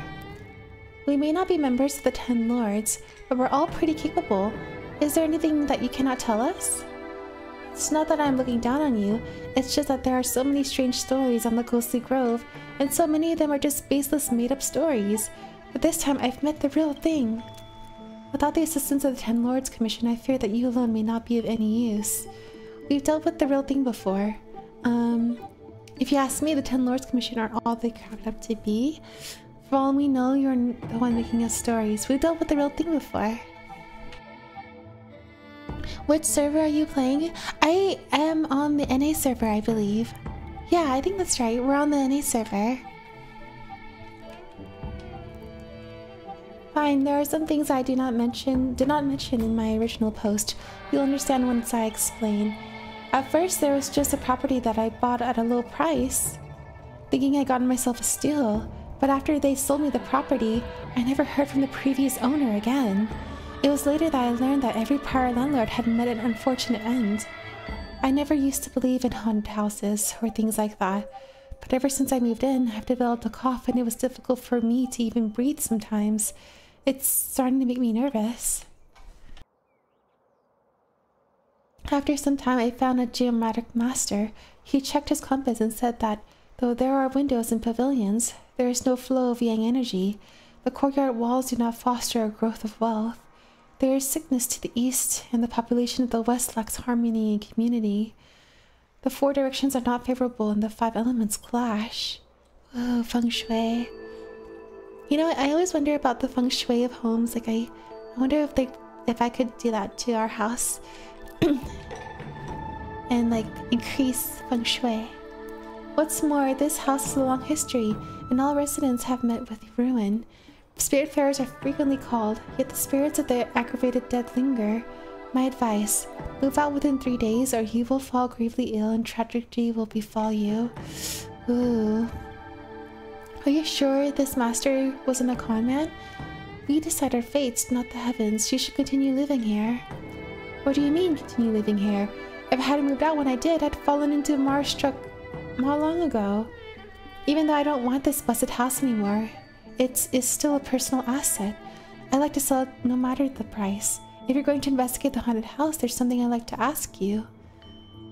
We may not be members of the Ten Lords, but we're all pretty capable. Is there anything that you cannot tell us? It's not that I'm looking down on you, it's just that there are so many strange stories on the Ghostly Grove, and so many of them are just baseless made-up stories. But this time I've met the real thing. Without the assistance of the Ten Lords Commission, I fear that you alone may not be of any use. We've dealt with the real thing before. Um, if you ask me, the Ten Lords Commission are all they cracked up to be. For all we know, you're the one making us stories. We've dealt with the real thing before. Which server are you playing? I am on the NA server, I believe. Yeah, I think that's right. We're on the NA server. Fine, there are some things I do not mention did not mention in my original post. You'll understand once I explain. At first there was just a property that I bought at a low price, thinking I got myself a steal. But after they sold me the property, I never heard from the previous owner again. It was later that I learned that every prior landlord had met an unfortunate end. I never used to believe in haunted houses or things like that, but ever since I moved in, I've developed a cough and it was difficult for me to even breathe sometimes. It's starting to make me nervous. After some time, I found a geomantic master. He checked his compass and said that though there are windows in pavilions, there is no flow of yang energy. The courtyard walls do not foster a growth of wealth. There is sickness to the east, and the population of the west lacks harmony and community. The four directions are not favorable, and the five elements clash. Oh, feng shui. You know, I always wonder about the feng shui of homes. Like, I, I wonder if they, if I could do that to our house, and like increase feng shui. What's more, this house has a long history, and all residents have met with ruin. Spiritfarers are frequently called, yet the spirits of the aggravated dead linger. My advice move out within three days, or you will fall gravely ill and tragedy will befall you. Ooh. Are you sure this master wasn't a con man? We decide our fates, not the heavens. You should continue living here. What do you mean, continue living here? If I hadn't moved out when I did, I'd fallen into Mars struck not long ago. Even though I don't want this blessed house anymore, it's, it's still a personal asset. I like to sell it no matter the price. If you're going to investigate the haunted house, there's something I'd like to ask you.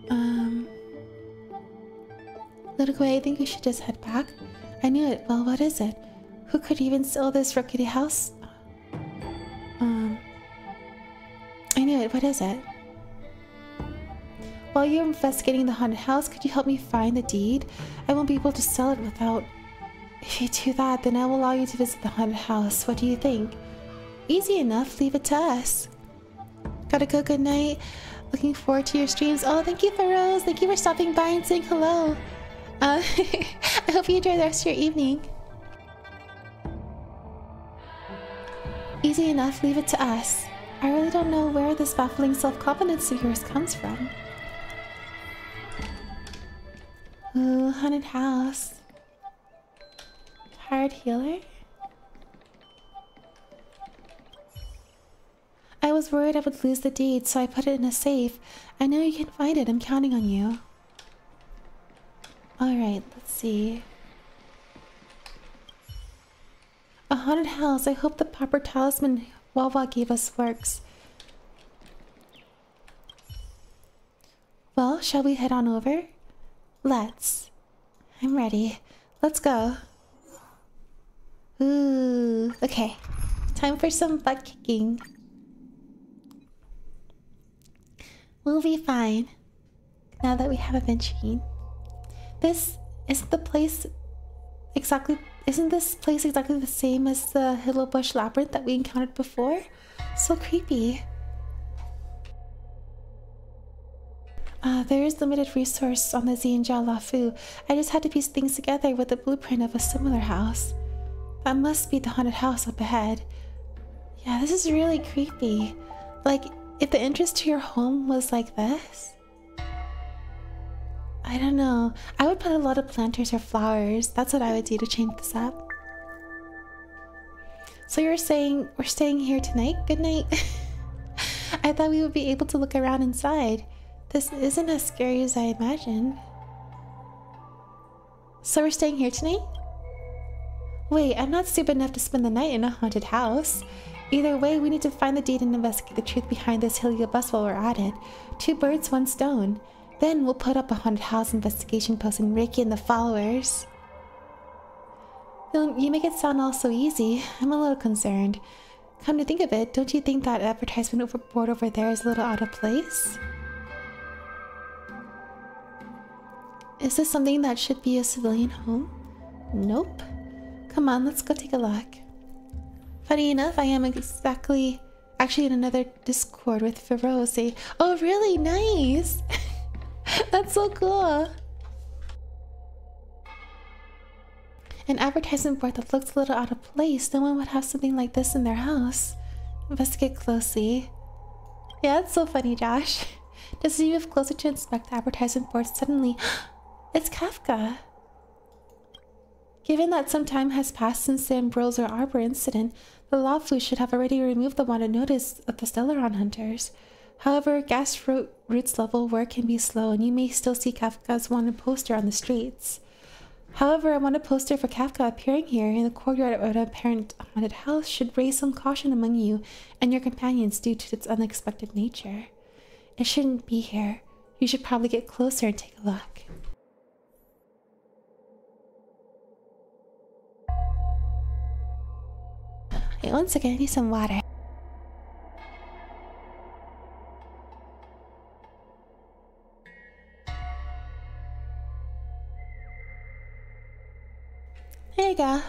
Um... Little I think we should just head back. I knew it. Well, what is it? Who could even sell this rickety house? Um... I knew it. What is it? While you're investigating the haunted house, could you help me find the deed? I won't be able to sell it without... If you do that, then I will allow you to visit the haunted house. What do you think? Easy enough. Leave it to us. Gotta go. Good night. Looking forward to your streams. Oh, thank you, Rose. Thank you for stopping by and saying hello. Uh, I hope you enjoy the rest of your evening. Easy enough. Leave it to us. I really don't know where this baffling self-confidence of yours comes from. Ooh, haunted house. Hard healer? I was worried I would lose the deed, so I put it in a safe. I know you can find it. I'm counting on you. Alright, let's see. A haunted house. I hope the proper talisman Huohuo gave us works. Well, shall we head on over? Let's. I'm ready. Let's go. Ooh, okay. Time for some butt kicking. We'll be fine. Now that we have a Venturine. This isn't the place exactly isn't this place exactly the same as the Bush labyrinth that we encountered before? So creepy. Uh, there is limited resource on the Xianzhou Luofu. I just had to piece things together with the blueprint of a similar house. That must be the haunted house up ahead. Yeah, this is really creepy. Like, if the entrance to your home was like this? I don't know. I would put a lot of planters or flowers. That's what I would do to change this up. So you're saying we're staying here tonight? Good night. I thought we would be able to look around inside. This isn't as scary as I imagined. So we're staying here tonight? Wait, I'm not stupid enough to spend the night in a haunted house. Either way, we need to find the deed and investigate the truth behind this Heliobus while we're at it. Two birds, one stone. Then we'll put up a haunted house investigation post and rake in the followers. You make it sound all so easy. I'm a little concerned. Come to think of it, don't you think that advertisement overboard over there is a little out of place? Is this something that should be a civilian home? Nope. Come on, let's go take a look. Funny enough, I am exactly actually in another Discord with Feroce. Oh, really? Nice! That's so cool. An advertisement board that looks a little out of place. No one would have something like this in their house. Investigate closely. Yeah, it's so funny, Josh. Just as you move closer to inspect the advertisement board, suddenly, it's Kafka. Given that some time has passed since the Ambrosial Arbor incident, the Luofu should have already removed the wanted notice of the Stellaron hunters. However, grassroots level work can be slow and you may still see Kafka's wanted poster on the streets. However, a wanted poster for Kafka appearing here in the courtyard of an apparent haunted house should raise some caution among you and your companions due to its unexpected nature. It shouldn't be here. You should probably get closer and take a look. Wait one second, I need some water. There you go.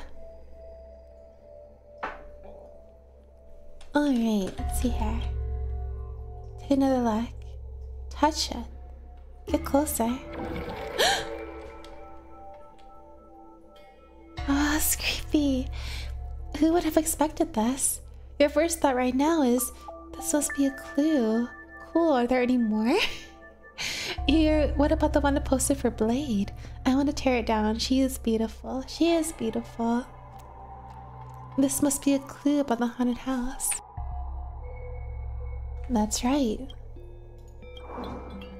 Alright, let's see here. Take another look. Touch it. Get closer. oh, that's creepy. Who would have expected this? Your first thought right now is this must be a clue. Cool, are there any more? Here, what about the one that posted for Blade? I want to tear it down. She is beautiful. She is beautiful. This must be a clue about the haunted house. That's right.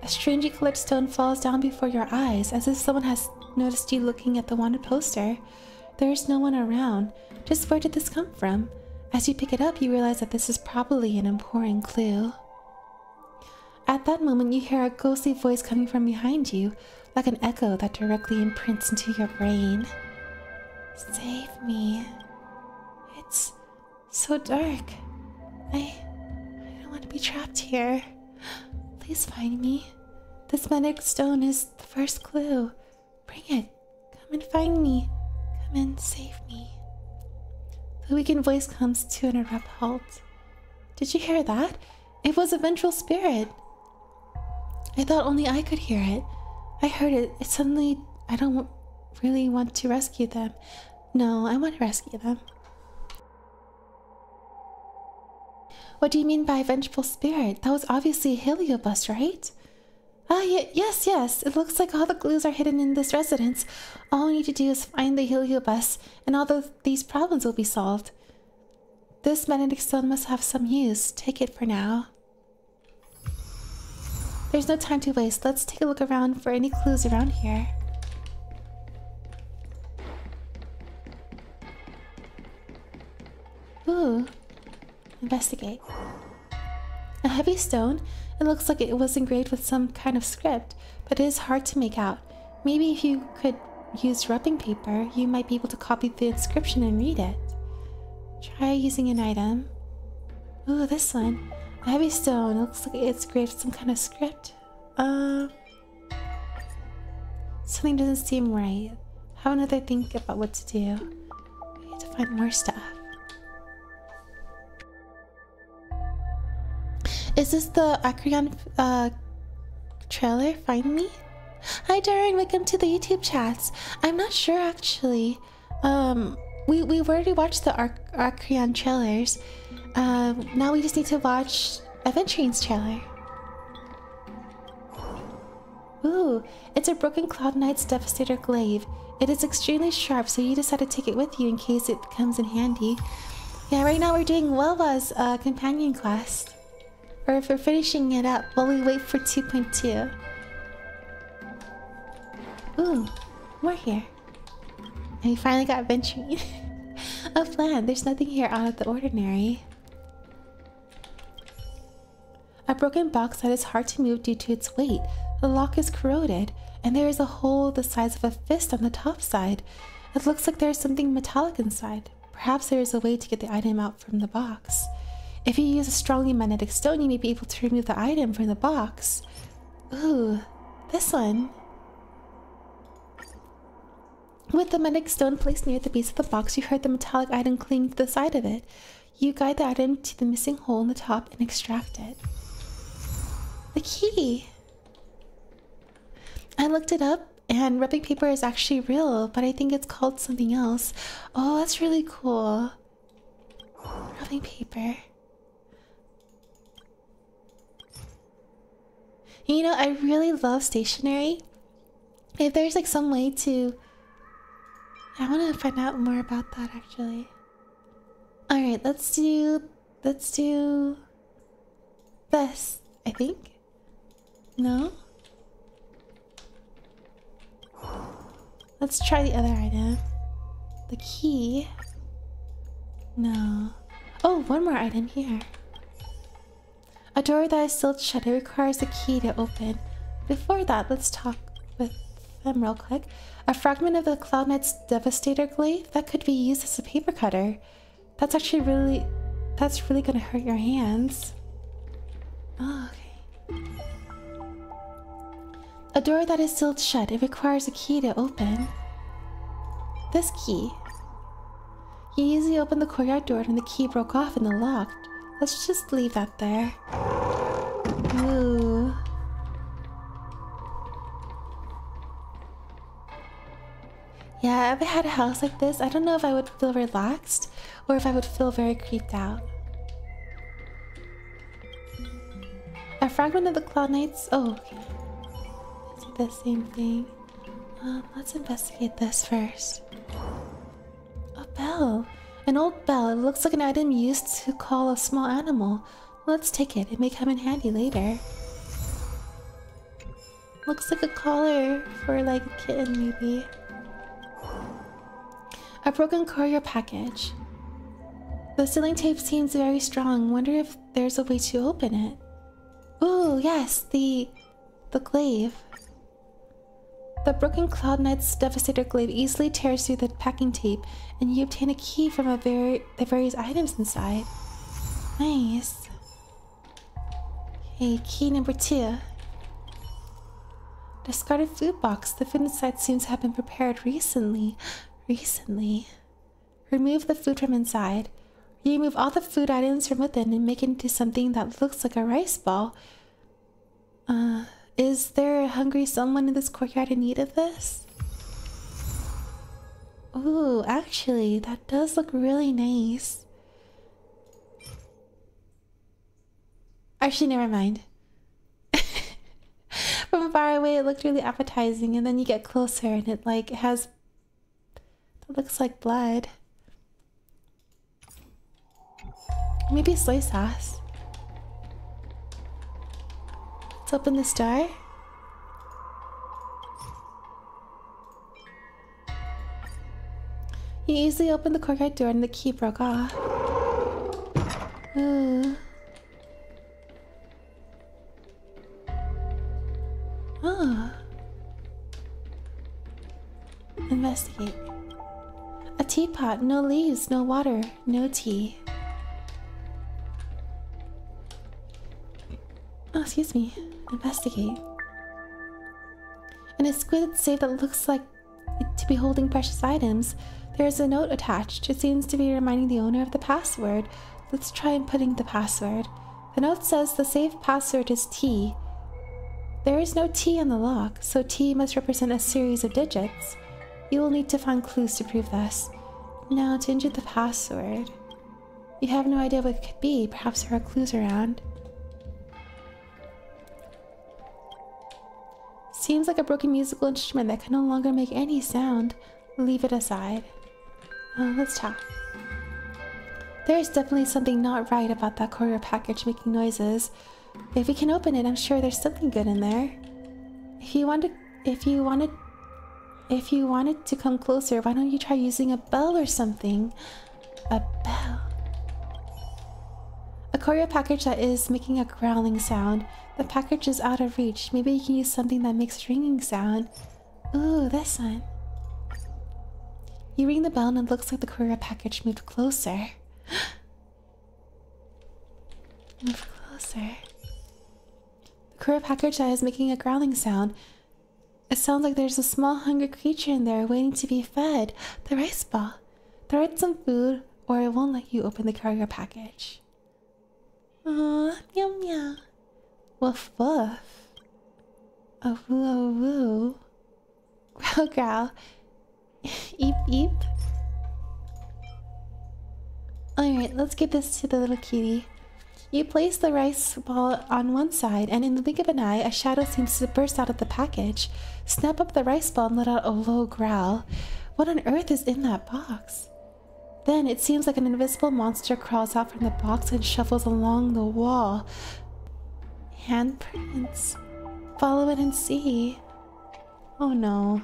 A strangely colored stone falls down before your eyes, as if someone has noticed you looking at the wanted poster. There is no one around. Just where did this come from? As you pick it up, you realize that this is probably an important clue. At that moment, you hear a ghostly voice coming from behind you, like an echo that directly imprints into your brain. Save me. It's so dark. I. I don't want to be trapped here. Please find me. This magic stone is the first clue. Bring it. Come and find me. And save me. The weakened voice comes to an abrupt halt. Did you hear that? It was a vengeful spirit. I thought only I could hear it. I heard it. It suddenly. I don't really want to rescue them. No, I want to rescue them. What do you mean by vengeful spirit? That was obviously a heliobus, right? Ah, yes, yes. It looks like all the clues are hidden in this residence. All we need to do is find the heliobus, and all of these problems will be solved. This magnetic stone must have some use. Take it for now. There's no time to waste. Let's take a look around for any clues around here. Ooh. Investigate. A heavy stone. It looks like it was engraved with some kind of script, but it is hard to make out. Maybe if you could use rubbing paper, you might be able to copy the inscription and read it. Try using an item. Ooh, this one. A heavy stone. It looks like it's engraved with some kind of script. Uh, something doesn't seem right. Have another think about what to do. We need to find more stuff. Is this the Acheron uh, trailer? Find me? Hi Darren, welcome to the YouTube chats. I'm not sure actually. Um, we we've already watched the Ar Acheron trailers. Um, now we just need to watch Aventurine's trailer. Ooh, it's a broken Cloud Knight's Devastator Glaive. It is extremely sharp, so you decided to take it with you in case it comes in handy. Yeah, right now we're doing Welva's uh, companion quest. Or if we're finishing it up while we wait for 2.2. Ooh, we're here. And we finally got venturing. a plan. There's nothing here out of the ordinary. A broken box that is hard to move due to its weight. The lock is corroded, and there is a hole the size of a fist on the top side. It looks like there is something metallic inside. Perhaps there is a way to get the item out from the box. If you use a strongly magnetic stone, you may be able to remove the item from the box. Ooh, this one. With the magnetic stone placed near the base of the box, you heard the metallic item cling to the side of it. You guide the item to the missing hole in the top and extract it. The key! I looked it up and rubbing paper is actually real, but I think it's called something else. Oh, that's really cool. Rubbing paper. You know, I really love stationery. If there's like some way to... I want to find out more about that actually. Alright, let's do... Let's do... This, I think. No? Let's try the other item. The key. No. Oh, one more item here. A door that is still shut. It requires a key to open. Before that, let's talk with them real quick. A fragment of the Cloud Knight's Devastator Glaive that could be used as a paper cutter. That's actually really... That's really gonna hurt your hands. Oh, okay. A door that is still shut. It requires a key to open. This key. You easily opened the courtyard door and the key broke off in the lock. Let's just leave that there. Ooh. Yeah, if I had a house like this, I don't know if I would feel relaxed or if I would feel very creeped out. A fragment of the Cloud Knights. Oh, okay. Is it the same thing? Um, let's investigate this first. A bell. An old bell. It looks like an item used to call a small animal. Let's take it. It may come in handy later. Looks like a collar for like a kitten, maybe. A broken courier package. The sealing tape seems very strong. Wonder if there's a way to open it. Oh yes, the the glaive. The broken Cloud Knight's devastator glaive easily tears through the packing tape, and you obtain a key from a very the various items inside. Nice. Okay, key number two. Discarded food box. The food inside seems to have been prepared recently. Recently. Remove the food from inside. You remove all the food items from within and make it into something that looks like a rice ball. Uh, is there a hungry someone in this courtyard in need of this? Ooh, actually, that does look really nice. Actually, never mind. From far away, it looked really appetizing, and then you get closer, and it like has. It looks like blood. Maybe soy sauce. Let's open this door. You easily opened the courtyard door and the key broke off. Ooh. Ah. Investigate. A teapot, no leaves, no water, no tea. Oh, excuse me. Investigate. In a squid safe that looks like to be holding precious items, there is a note attached. It seems to be reminding the owner of the password. Let's try inputting the password. The note says the safe password is T. There is no T on the lock, so T must represent a series of digits. You will need to find clues to prove this. Now, to enter the password. You have no idea what it could be. Perhaps there are clues around. Seems like a broken musical instrument that can no longer make any sound. Leave it aside. Uh, let's talk. There is definitely something not right about that courier package making noises. If we can open it, I'm sure there's something good in there. If you wanted, if you wanted, if you wanted to come closer, why don't you try using a bell or something? A bell. A courier package that is making a growling sound. The package is out of reach. Maybe you can use something that makes a ringing sound. Ooh, this one. You ring the bell and it looks like the courier package moved closer. Move closer. The courier package that is making a growling sound. It sounds like there's a small hungry creature in there waiting to be fed. The rice ball. Throw it some food or it won't let you open the courier package. Aww, meow meow. Woof woof. A woo a woo. Growl growl. eep eep. Alright, let's give this to the little kitty. You place the rice ball on one side, and in the blink of an eye, a shadow seems to burst out of the package. Snap up the rice ball and let out a low growl. What on earth is in that box? Then it seems like an invisible monster crawls out from the box and shuffles along the wall. Handprints. Follow it and see. Oh no.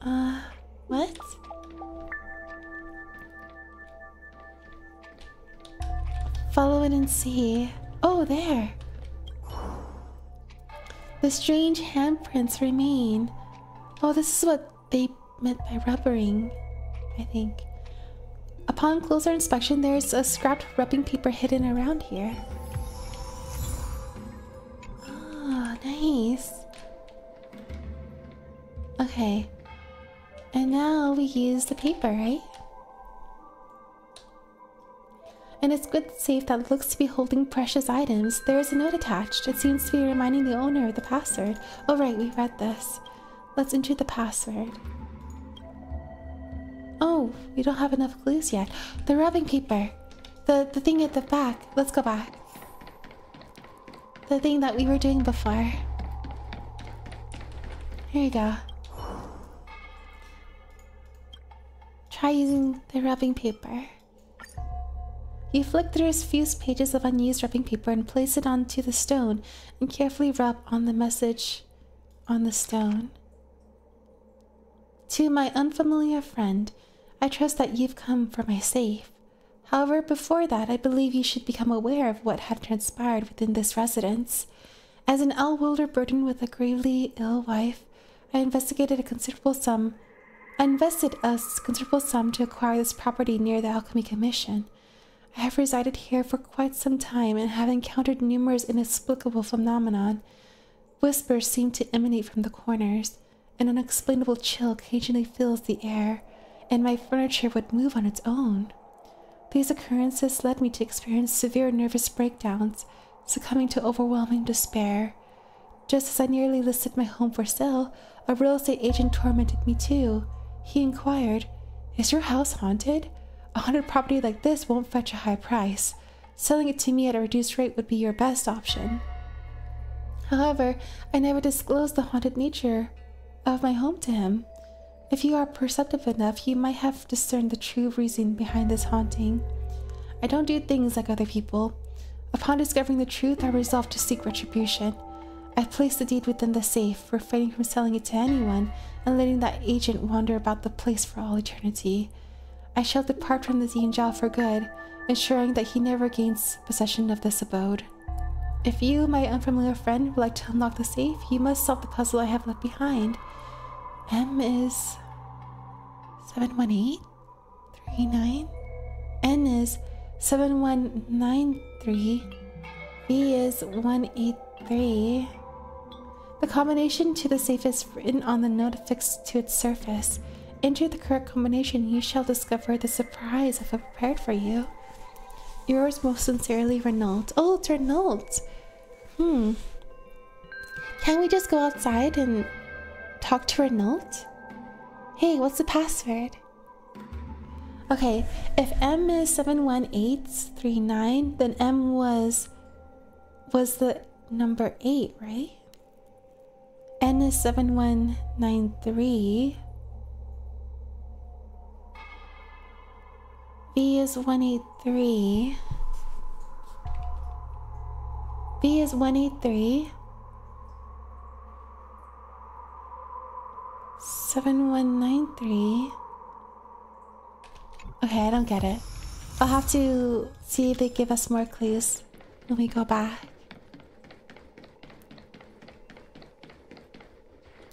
Uh, what? Follow it and see. Oh, there. The strange handprints remain. Oh, this is what they meant by rubbering, I think. Upon closer inspection, there's a scrapped rubbing paper hidden around here. Oh, nice. Okay. And now we use the paper, right? And it's good safe that looks to be holding precious items. There is a note attached. It seems to be reminding the owner of the password. Oh right, we read this. Let's enter the password. Oh, we don't have enough clues yet. The rubbing paper. The the thing at the back. Let's go back. The thing that we were doing before. Here you go. Try using the rubbing paper. You flick through a few pages of unused rubbing paper and place it onto the stone and carefully rub on the message on the stone. To my unfamiliar friend, I trust that you've come for my safe. However, before that, I believe you should become aware of what had transpired within this residence. As an elder burdened with a gravely ill wife, I investigated a considerable sum. I invested a considerable sum to acquire this property near the Alchemy Commission. I have resided here for quite some time and have encountered numerous inexplicable phenomena. Whispers seem to emanate from the corners. An unexplainable chill occasionally fills the air, and my furniture would move on its own. These occurrences led me to experience severe nervous breakdowns, succumbing to overwhelming despair. Just as I nearly listed my home for sale, a real estate agent tormented me too. He inquired, Is your house haunted? A haunted property like this won't fetch a high price. Selling it to me at a reduced rate would be your best option. However, I never disclosed the haunted nature of my home to him. If you are perceptive enough, you might have discerned the true reason behind this haunting. I don't do things like other people. Upon discovering the truth, I resolved to seek retribution. I placed the deed within the safe, refraining from selling it to anyone and letting that agent wander about the place for all eternity. I shall depart from the angel for good, ensuring that he never gains possession of this abode. If you, my unfamiliar friend, would like to unlock the safe, you must solve the puzzle I have left behind. M is 71839. N is 7193. V is 183. The combination to the safe is written on the note affixed to its surface. Enter the correct combination, you shall discover the surprise I have prepared for you. Yours most sincerely, Renault. Oh, it's Renault! Hmm. Can we just go outside and talk to Renault? Hey, what's the password? Okay, if M is 71839, then M was was the number 8, right? N is 7193. B is 183. B is 183. 7193. Okay, I don't get it. I'll have to see if they give us more clues when we go back.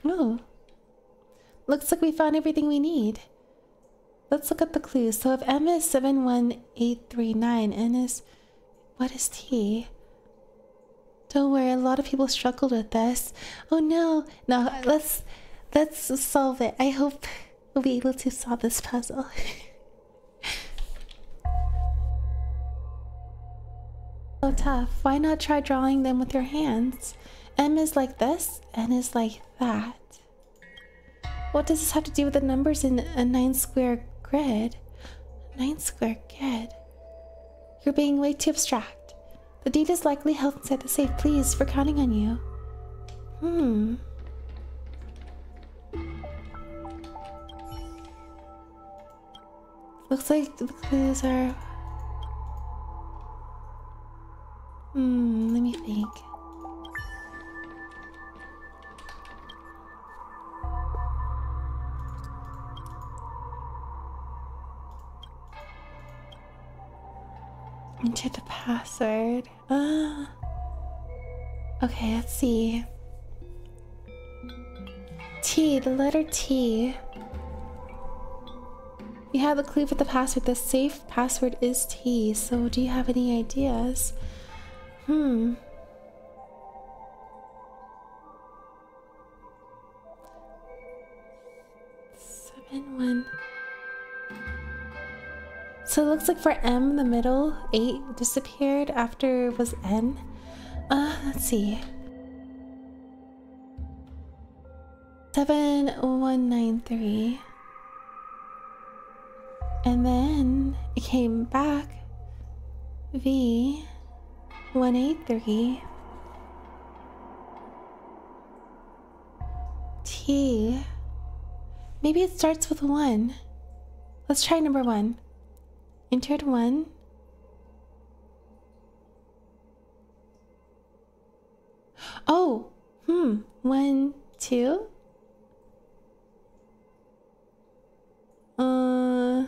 Oh. Looks like we found everything we need. Let's look at the clues. So if M is 71839, N is. What is T? Don't worry, a lot of people struggled with this. Oh no. No, let's. Let's solve it. I hope we'll be able to solve this puzzle. so tough. Why not try drawing them with your hands? M is like this, N is like that. What does this have to do with the numbers in a 9 square grid? 9 square grid? You're being way too abstract. The deed is likely held inside the safe. Please, we're counting on you. Hmm. Looks like the clues are. Hmm, let me think. Enter the password. Ah. Okay, let's see. T, the letter T. You have a clue for the password. The safe password is T, so do you have any ideas? Hmm. Seven one So it looks like for M in the middle, 8 disappeared after it was N. Uh, let's see. 7193. And then it came back. V 183. T. Maybe it starts with 1. Let's try number 1. Entered 1. Oh, hmm. One, two. Uh,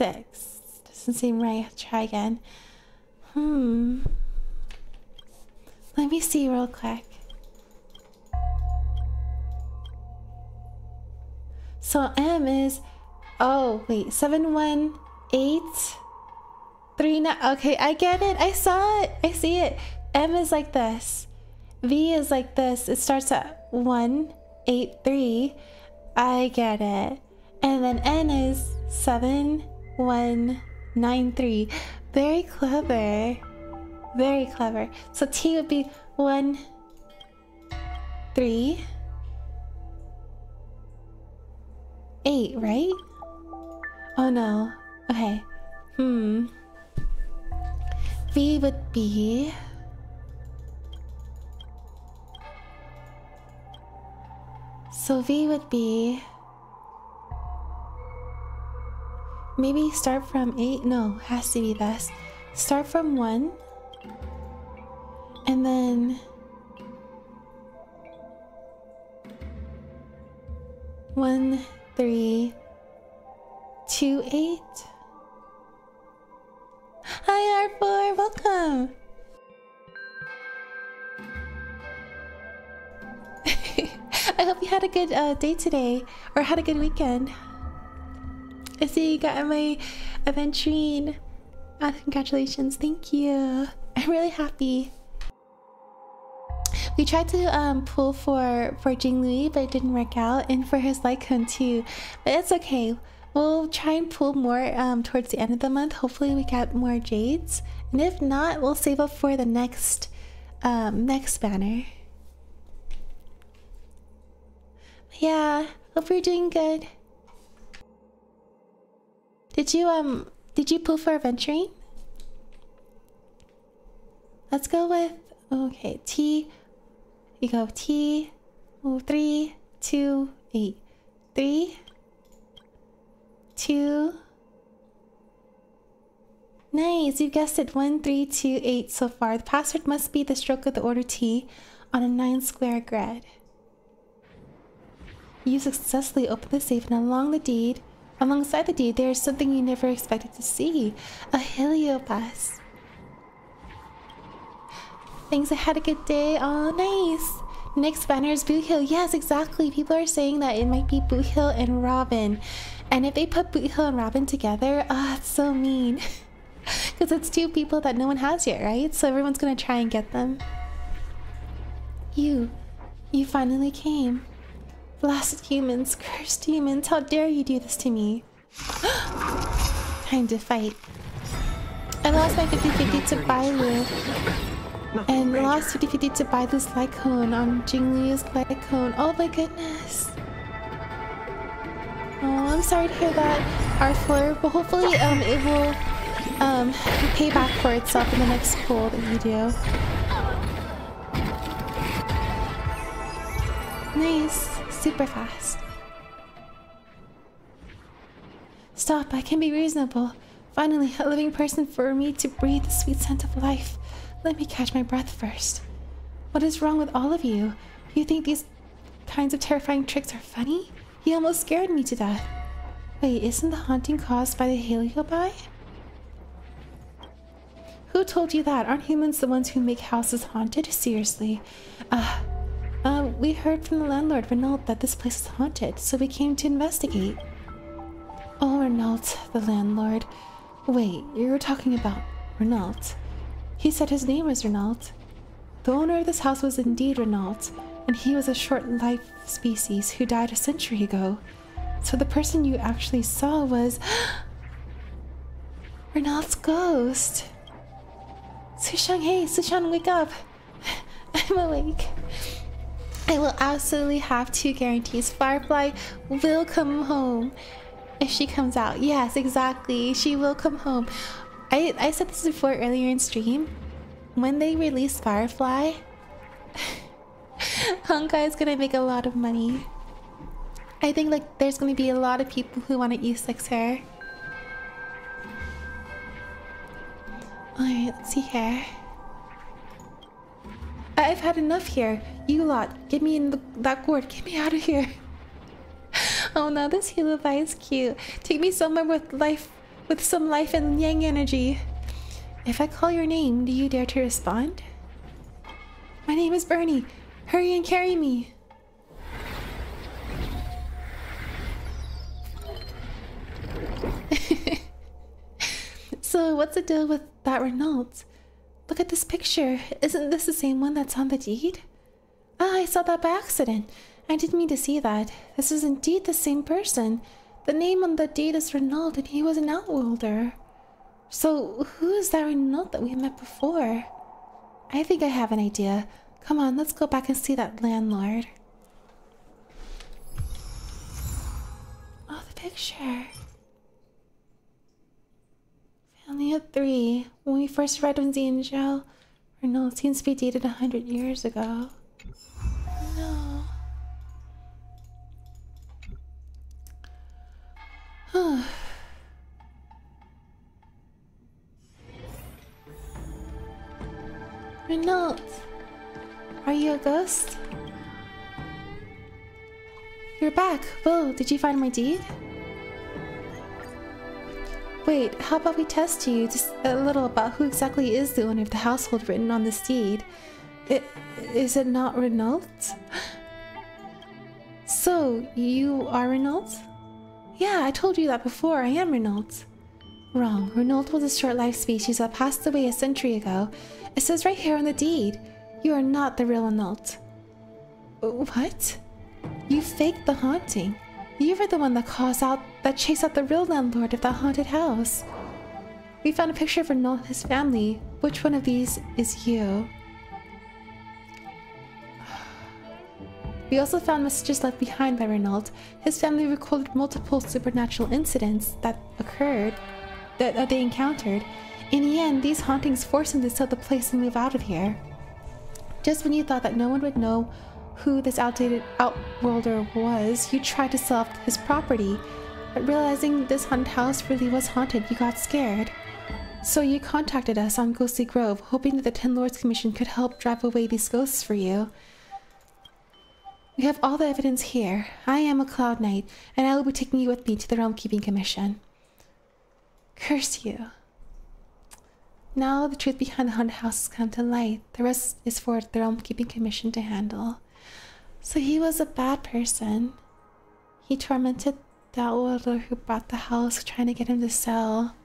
six. Doesn't seem right. Try again. Hmm. Let me see real quick. So M is oh wait seven one eight three nine. Okay, I get it. I saw it. I see it. M is like this. V is like this. It starts at one eight three. I get it. And then N is seven one nine three. Very clever. Very clever. So T would be one three eight, right? Oh no. Okay. Hmm. V would be. So V would be. Maybe start from eight? No, has to be this. Start from one. And then. One, three, two, eight. Hi, R4, welcome. I hope you had a good uh, day today or had a good weekend. I see you got my aventurine. Uh, congratulations, thank you. I'm really happy. We tried to um, pull for for Jingliu, but it didn't work out, and for his light cone too. But it's okay. We'll try and pull more um, towards the end of the month. Hopefully, we get more jades, and if not, we'll save up for the next um, next banner. Yeah, hope you're doing good. Did you um did you pull for Aventurine? Let's go with okay T. You go T. Oh, three, two, eight, three, two. Nice, you've guessed it. One, three, two, eight so far. The password must be the stroke of the order T on a nine square grid. You successfully opened the safe, and along the deed, alongside the deed, there is something you never expected to see: a heliobus. Thanks, I had a good day. Oh, nice. Next banner is Boothill. Yes, exactly. People are saying that it might be Boothill and Robin. And if they put Boothill and Robin together, ah, oh, it's so mean. Because it's two people that no one has yet, right? So everyone's gonna try and get them. You. You finally came. Blasted humans, cursed humans, how dare you do this to me? Time to fight. I lost my 50-50 to Bailu. And lost 50-50 to buy this light cone on Jingliu's Lycone. Oh my goodness. Oh, I'm sorry to hear that, R4, but hopefully um it will um pay back for itself in the next pull that you do. Nice. Super fast. Stop, I can be reasonable. Finally, a living person for me to breathe the sweet scent of life. Let me catch my breath first. What is wrong with all of you? You think these kinds of terrifying tricks are funny? You almost scared me to death. Wait, isn't the haunting caused by the Heliobi? Who told you that? Aren't humans the ones who make houses haunted? Seriously. Uh, uh, we heard from the landlord, Renault, that this place is haunted, so we came to investigate. Oh, Renault, the landlord. Wait, you were talking about Renault. He said his name was Renault. The owner of this house was indeed Renault, and he was a short life species who died a century ago. So the person you actually saw was Renault's ghost. Sushang, hey, Sushang, wake up. I'm awake. I will absolutely have two guarantees. Firefly will come home if she comes out. Yes, exactly. She will come home. I, I said this before earlier in stream. When they release Firefly, Honkai is gonna make a lot of money. I think like there's gonna be a lot of people who want to E6 her. Alright, let's see here. I've had enough here. You lot, get me in the, that gourd. Get me out of here. oh no, this Healovai is cute. Take me somewhere with life, with some life and yang energy. If I call your name, do you dare to respond? My name is Bernie. Hurry and carry me. so, what's the deal with that Renault? Look at this picture. Isn't this the same one that's on the deed? Ah, I saw that by accident. I didn't mean to see that. This is indeed the same person. The name on the date is Renault, and he was an outworlder. So, who is that Renault that we met before? I think I have an idea. Come on, let's go back and see that landlord. Oh, the picture. Family of three. When we first read on Angel, Renault seems to be dated a hundred years ago. Renault, are you a ghost? You're back. Will, did you find my deed? Wait, how about we test you just a little about who exactly is the owner of the household written on this deed? It, is it not Renault? So, you are Renault? Yeah, I told you that before. I am Renault. Wrong. Renault was a short-lived species that passed away a century ago. It says right here on the deed. You are not the real Renault. What? You faked the haunting. You were the one that caused out that chased out the real landlord of that haunted house. We found a picture of Renault and his family. Which one of these is you? We also found messages left behind by Renault. His family recorded multiple supernatural incidents that occurred, that uh, they encountered. In the end, these hauntings forced him to sell the place and move out of here. Just when you thought that no one would know who this outdated outworlder was, you tried to sell off his property. But realizing this haunted house really was haunted, you got scared. So you contacted us on Ghostly Grove, hoping that the Ten Lords Commission could help drive away these ghosts for you. We have all the evidence here. I am a Cloud Knight, and I will be taking you with me to the Realm Keeping Commission. Curse you. Now the truth behind the haunted house has come to light. The rest is for the Realm Keeping Commission to handle. So he was a bad person. He tormented the outworlder who bought the house, trying to get him to sell.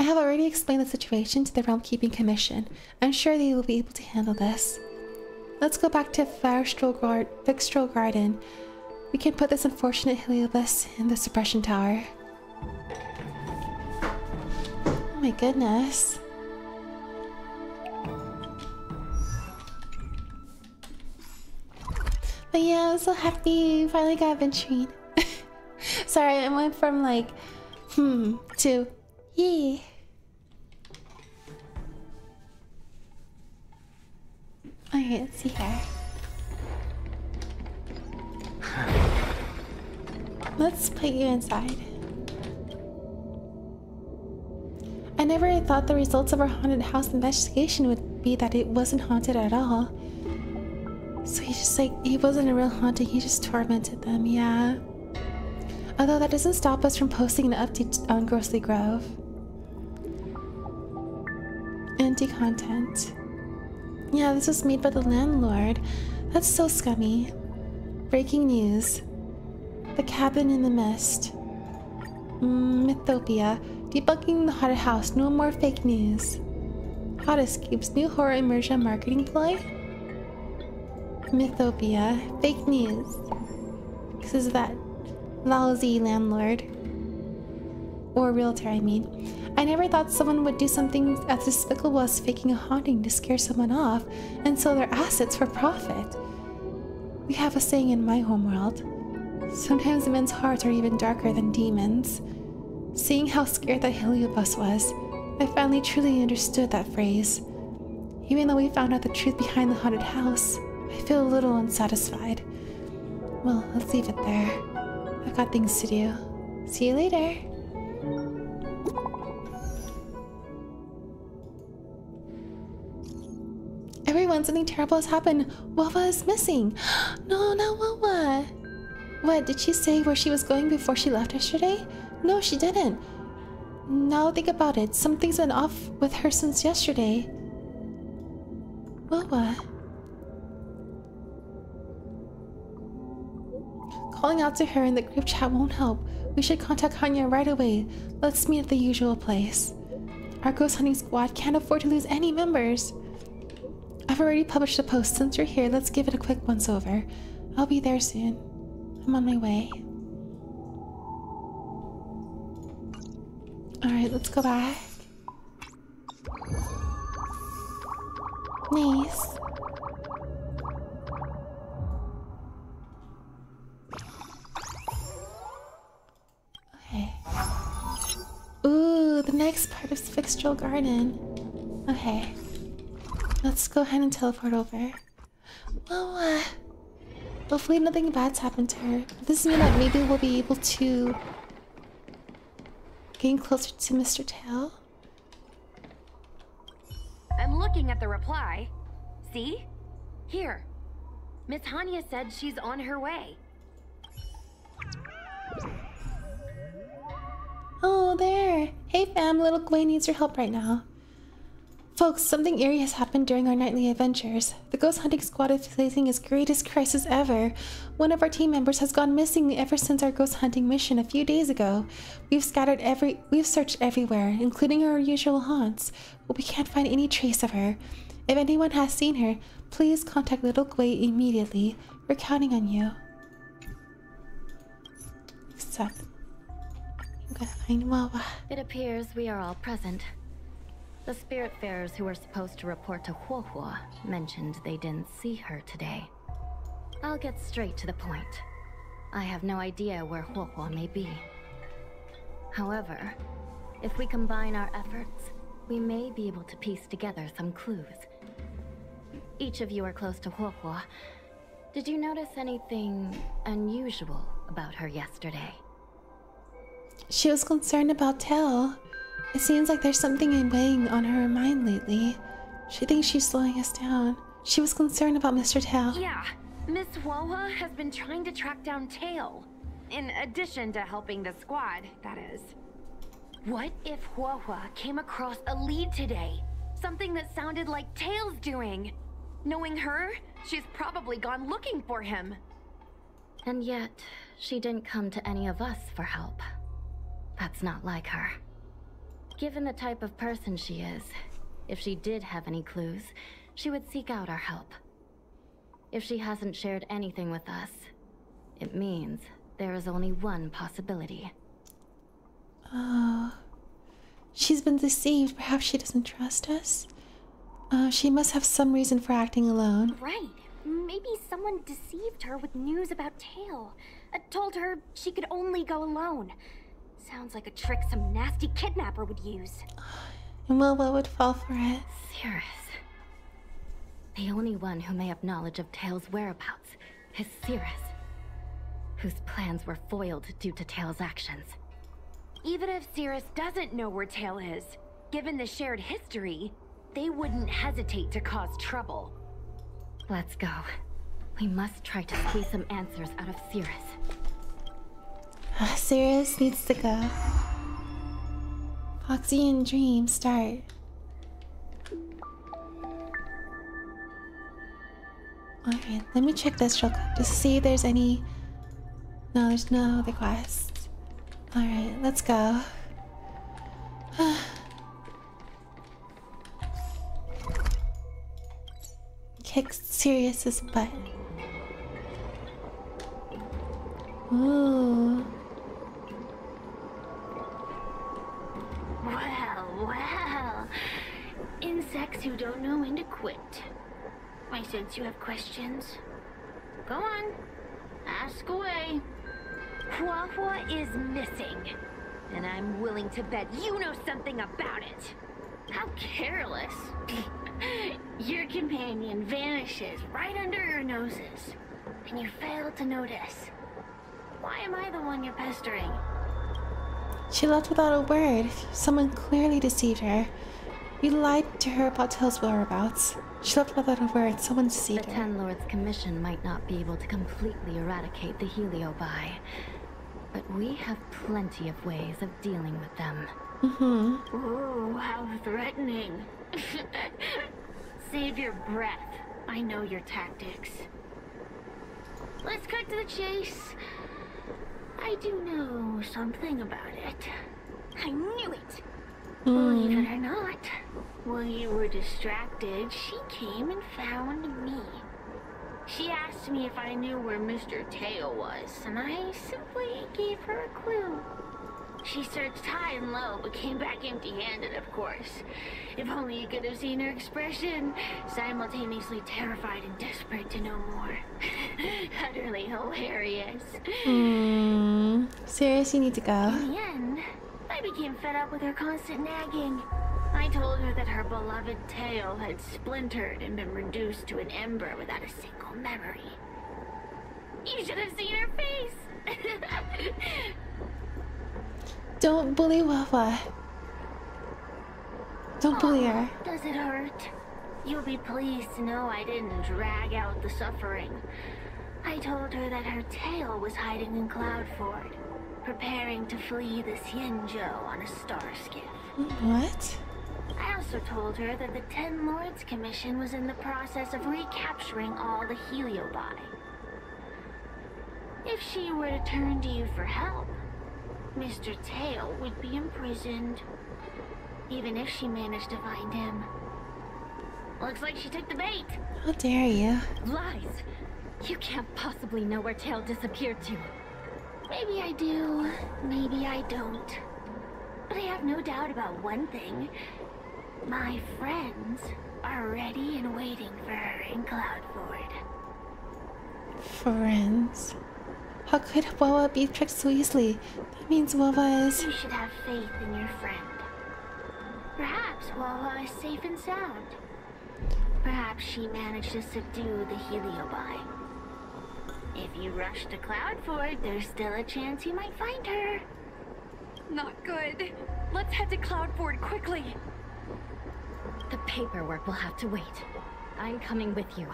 I have already explained the situation to the Realm Keeping Commission. I'm sure they will be able to handle this. Let's go back to Guard Garden. We can put this unfortunate Heliobus in the suppression tower. Oh my goodness. But yeah, I'm so happy. Finally got Venturine. Sorry, I went from like, hmm, to, yay. Okay, let's see here. Let's put you inside. I never thought the results of our haunted house investigation would be that it wasn't haunted at all. So he just like, he wasn't a real haunting, he just tormented them, yeah. Although that doesn't stop us from posting an update on Ghostly Grove. Anti content. Yeah, this was made by the landlord. That's so scummy. Breaking news. The cabin in the mist. Mm, Mythopia. Debunking the haunted house. No more fake news. Hot Escapes. New horror immersion marketing ploy. Mythopia. Fake news. This is that lousy landlord. Or realtor, I mean. I never thought someone would do something as despicable as faking a haunting to scare someone off and sell their assets for profit. We have a saying in my homeworld. Sometimes men's hearts are even darker than demons. Seeing how scared that Heliobus was, I finally truly understood that phrase. Even though we found out the truth behind the haunted house, I feel a little unsatisfied. Well, let's leave it there. I've got things to do. See you later. Everyone, something terrible has happened. Wawa is missing. No, not Wawa. What, did she say where she was going before she left yesterday? No, she didn't. Now think about it. Something's been off with her since yesterday. Wawa. Calling out to her in the group chat won't help. We should contact Hanya right away. Let's meet at the usual place. Our ghost hunting squad can't afford to lose any members. I've already published a post. Since you're here, let's give it a quick once over. I'll be there soon. I'm on my way. Alright, let's go back. Nice. Okay. Ooh, the next part of Spixtral Garden. Okay. Let's go ahead and teleport over. Well, uh, hopefully nothing bad's happened to her. This means that maybe we'll be able to gain closer to Mr. Tail. I'm looking at the reply. See? Here. Miss Hanya said she's on her way. Oh, there. Hey fam, little Gwei needs your help right now. Folks, something eerie has happened during our nightly adventures. The ghost hunting squad is facing its greatest crisis ever. One of our team members has gone missing ever since our ghost hunting mission a few days ago. We've scattered every we've searched everywhere, including our usual haunts, but we can't find any trace of her. If anyone has seen her, please contact Little Gwei immediately. We're counting on you. Suck. I'm gonna find Wawa. It appears we are all present. The spirit Spiritfarers who were supposed to report to Huohuo mentioned they didn't see her today. I'll get straight to the point. I have no idea where Huohuo may be. However, if we combine our efforts, we may be able to piece together some clues. Each of you are close to Huohuo. Did you notice anything unusual about her yesterday? She was concerned about Tell. It seems like there's something weighing on her mind lately. She thinks she's slowing us down. She was concerned about Mr. Tail. Yeah, Miss Wawa has been trying to track down Tail. In addition to helping the squad, that is. What if Huohuo came across a lead today? Something that sounded like Tail's doing. Knowing her, she's probably gone looking for him. And yet, she didn't come to any of us for help. That's not like her. Given the type of person she is, if she did have any clues, she would seek out our help. If she hasn't shared anything with us, it means there is only one possibility. Oh. She's been deceived. Perhaps she doesn't trust us. Uh, she must have some reason for acting alone. Right. Maybe someone deceived her with news about Tail. Uh, told her she could only go alone. Sounds like a trick some nasty kidnapper would use. And Wilwa would fall for it. Cirrus. The only one who may have knowledge of Tail's whereabouts is Cirrus, whose plans were foiled due to Tail's actions. Even if Cirrus doesn't know where Tail is, given the shared history, they wouldn't hesitate to cause trouble. Let's go. We must try to squeeze some answers out of Cirrus. Ah, Cirrus needs to go. Foxy and Dream start. Alright, let me check this real quick to see if there's any. No, there's no other quests. Alright, let's go. Kick Cirrus's butt. Ooh. Well, well. Insects who don't know when to quit. I sense you have questions. Go on. Ask away. Huohuo is missing. And I'm willing to bet you know something about it. How careless. your companion vanishes right under your noses. And you fail to notice. Why am I the one you're pestering? She left without a word. Someone clearly deceived her. You lied to her about Tail's whereabouts. She left without a word. Someone deceived her. The Ten Lords Commission might not be able to completely eradicate the Heliobi, but we have plenty of ways of dealing with them. Mm-hmm. Ooh, how threatening. Save your breath. I know your tactics. Let's cut to the chase. I do know something about it. I knew it. Hmm. Believe it or not, while you were distracted, she came and found me. She asked me if I knew where Mr. Tail was, and I simply gave her a clue. She searched high and low, but came back empty-handed, of course. If only you could have seen her expression, simultaneously terrified and desperate to know more. Utterly hilarious. Hmm. Serious, you need to go. In the end, I became fed up with her constant nagging. I told her that her beloved tail had splintered and been reduced to an ember without a single memory. You should have seen her face! Don't bully Wawa. Don't bully her. Oh, does it hurt? You'll be pleased to know I didn't drag out the suffering. I told her that her tail was hiding in Cloudford, preparing to flee the Xianzhou on a star skiff. What? I also told her that the Ten Lords Commission was in the process of recapturing all the Heliobi. If she were to turn to you for help, Mr. Tail would be imprisoned. Even if she managed to find him. Looks like she took the bait. How dare you? Lies! You can't possibly know where Tail disappeared to. Maybe I do, maybe I don't. But I have no doubt about one thing. My friends are ready and waiting for her in Cloudford. Friends. How could Wawa be tricked so easily? That means Wawa is. You should have faith in your friend. Perhaps Wawa is safe and sound. Perhaps she managed to subdue the Heliobi. If you rush to Cloudford, there's still a chance you might find her. Not good. Let's head to Cloudford quickly. The paperwork will have to wait. I'm coming with you.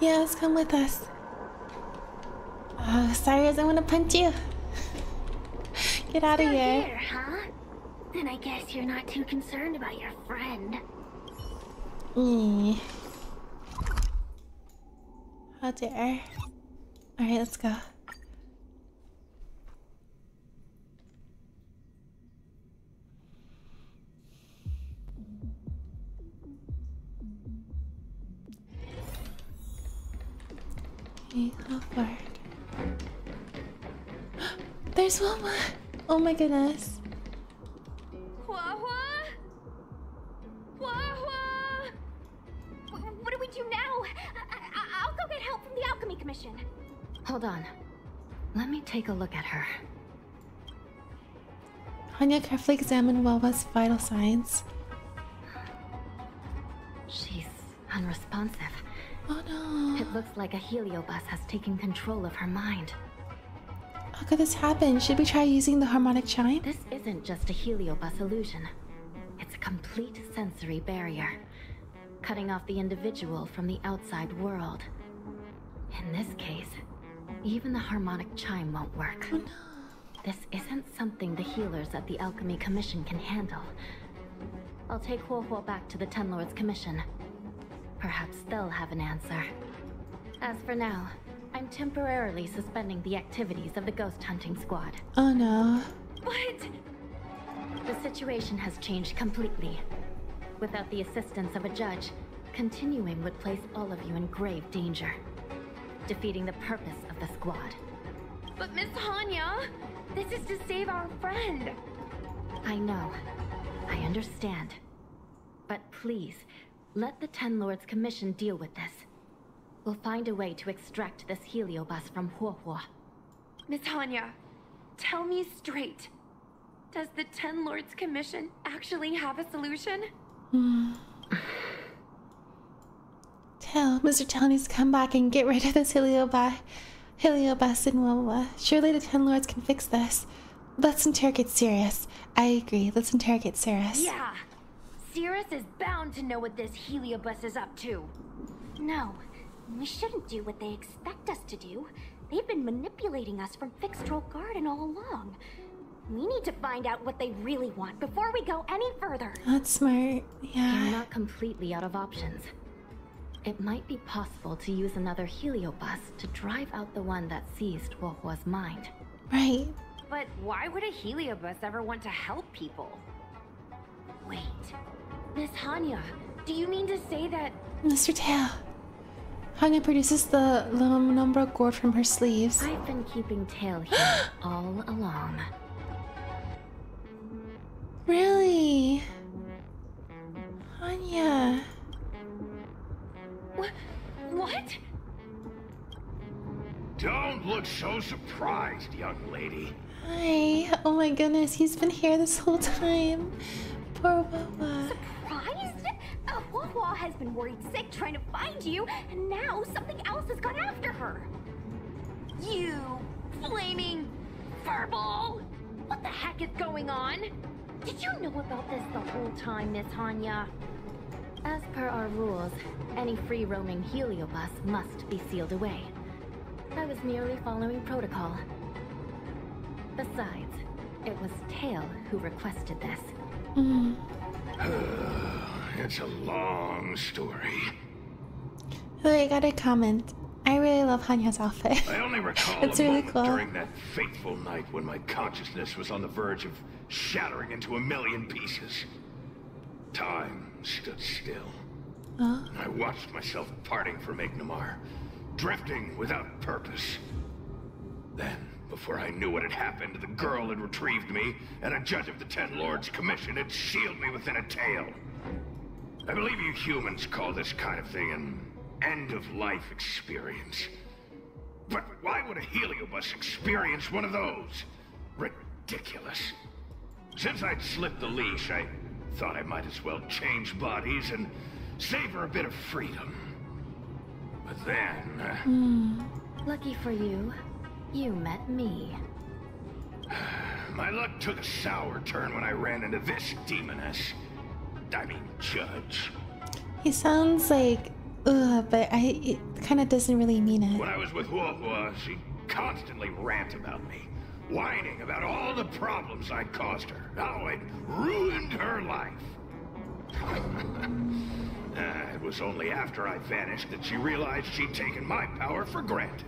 Yes, come with us. Oh, Cirrus, I want to punch you. Get out of here. here, huh? Then I guess you're not too concerned about your friend. Mm. How dare. Alright, let's go. Okay, how far? There's Wilma! Oh my goodness. Huohuo? Huohuo? Wh- What do we do now? I- I- I'll go get help from the Alchemy Commission. Hold on. Let me take a look at her. Hanya carefully examined Wawa's vital signs. She's unresponsive. Oh no. It looks like a heliobus has taken control of her mind. How could this happen? Should we try using the harmonic chime? This isn't just a heliobus illusion. It's a complete sensory barrier, cutting off the individual from the outside world. In this case, even the harmonic chime won't work. Oh, this isn't something the healers at the Alchemy Commission can handle. I'll take Huohuo back to the Ten Lords Commission. Perhaps they'll have an answer. As for now, I'm temporarily suspending the activities of the ghost hunting squad. Oh no. What? The situation has changed completely. Without the assistance of a judge, continuing would place all of you in grave danger, defeating the purpose of the squad. But Miss Hanya, this is to save our friend. I know. I understand. But please, let the Ten Lords Commission deal with this. We'll find a way to extract this heliobus from Huohuo. Miss Hanya, tell me straight. Does the Ten Lords Commission actually have a solution? Tell Mr. Tell to come back and get rid of this heliobus, heliobus and Wawa. Surely the Ten Lords can fix this. Let's interrogate Cirrus. I agree. Let's interrogate Cirrus. Yeah. Cirrus is bound to know what this heliobus is up to. No, we shouldn't do what they expect us to do. They've been manipulating us from Fyxestroll Garden all along. We need to find out what they really want before we go any further. That's smart. Yeah. not completely out of options. It might be possible to use another heliobus to drive out the one that seized Huohuo's mind. Right. But why would a heliobus ever want to help people? Wait. Miss Hanya, do you mean to say that Mr. Tail. Hanya produces the Lumbra gourd from her sleeves. I've been keeping Tail here all along. Really? Hanya. Wh- what? Don't look so surprised, young lady. Hi. Oh my goodness, he's been here this whole time. Poor Wawa. Surprised? Uh, has been worried sick trying to find you, and now something else has gone after her. You flaming furball! What the heck is going on? Did you know about this the whole time, Miss Hanya? As per our rules, any free roaming heliobus must be sealed away. I was merely following protocol. Besides, it was Tail who requested this. Mm. It's a long story. Oh, I got a comment. I really love Hanya's outfit. I only recall It's really cool. during that fateful night when my consciousness was on the verge of shattering into a million pieces. Time stood still. Oh. I watched myself parting from Ignamar, drifting without purpose. Then, before I knew what had happened, the girl had retrieved me, and a judge of the Ten Lords Commission had sealed me within a tail. I believe you humans call this kind of thing an end-of-life experience. But why would a heliobus experience one of those? Ridiculous. Since I'd slipped the leash, I thought I might as well change bodies and savor a bit of freedom. But then, uh, Lucky for you, you met me. my luck took a sour turn when I ran into this demoness. I mean, judge. He sounds like ugh, but I it kind of doesn't really mean it. When I was with Huohuo, she constantly rant about me, whining about all the problems I'd caused her, how I'd ruined her life. Uh, it was only after I vanished that she realized she'd taken my power for granted.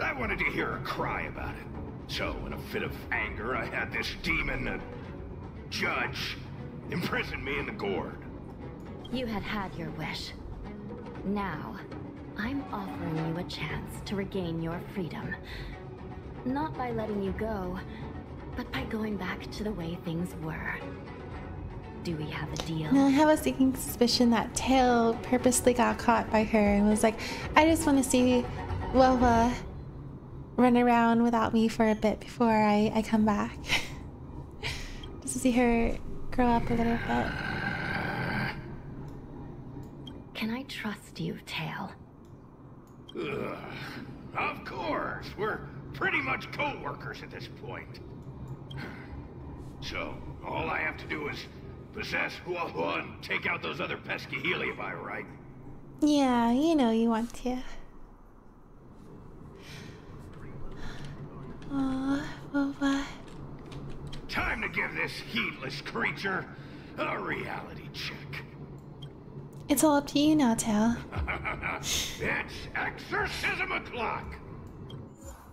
I wanted to hear her cry about it. So, in a fit of anger, I had this demon, uh, judge, imprison me in the gourd. You had had your wish. Now, I'm offering you a chance to regain your freedom. Not by letting you go, but by going back to the way things were. Do we have a deal? Now I have a sneaking suspicion that Tail purposely got caught by her and was like, I just want to see Wawa run around without me for a bit before I, I come back. just to see her grow up a little bit. Can I trust you, Tail? Ugh. Of course, we're pretty much co-workers at this point. So, all I have to do is possess Huohuo and take out those other pesky Heliobi, right? Yeah, you know you want to. Aw, Wawa. Time to give this heedless creature a reality check. It's all up to you now, Tail. it's exorcism o'clock!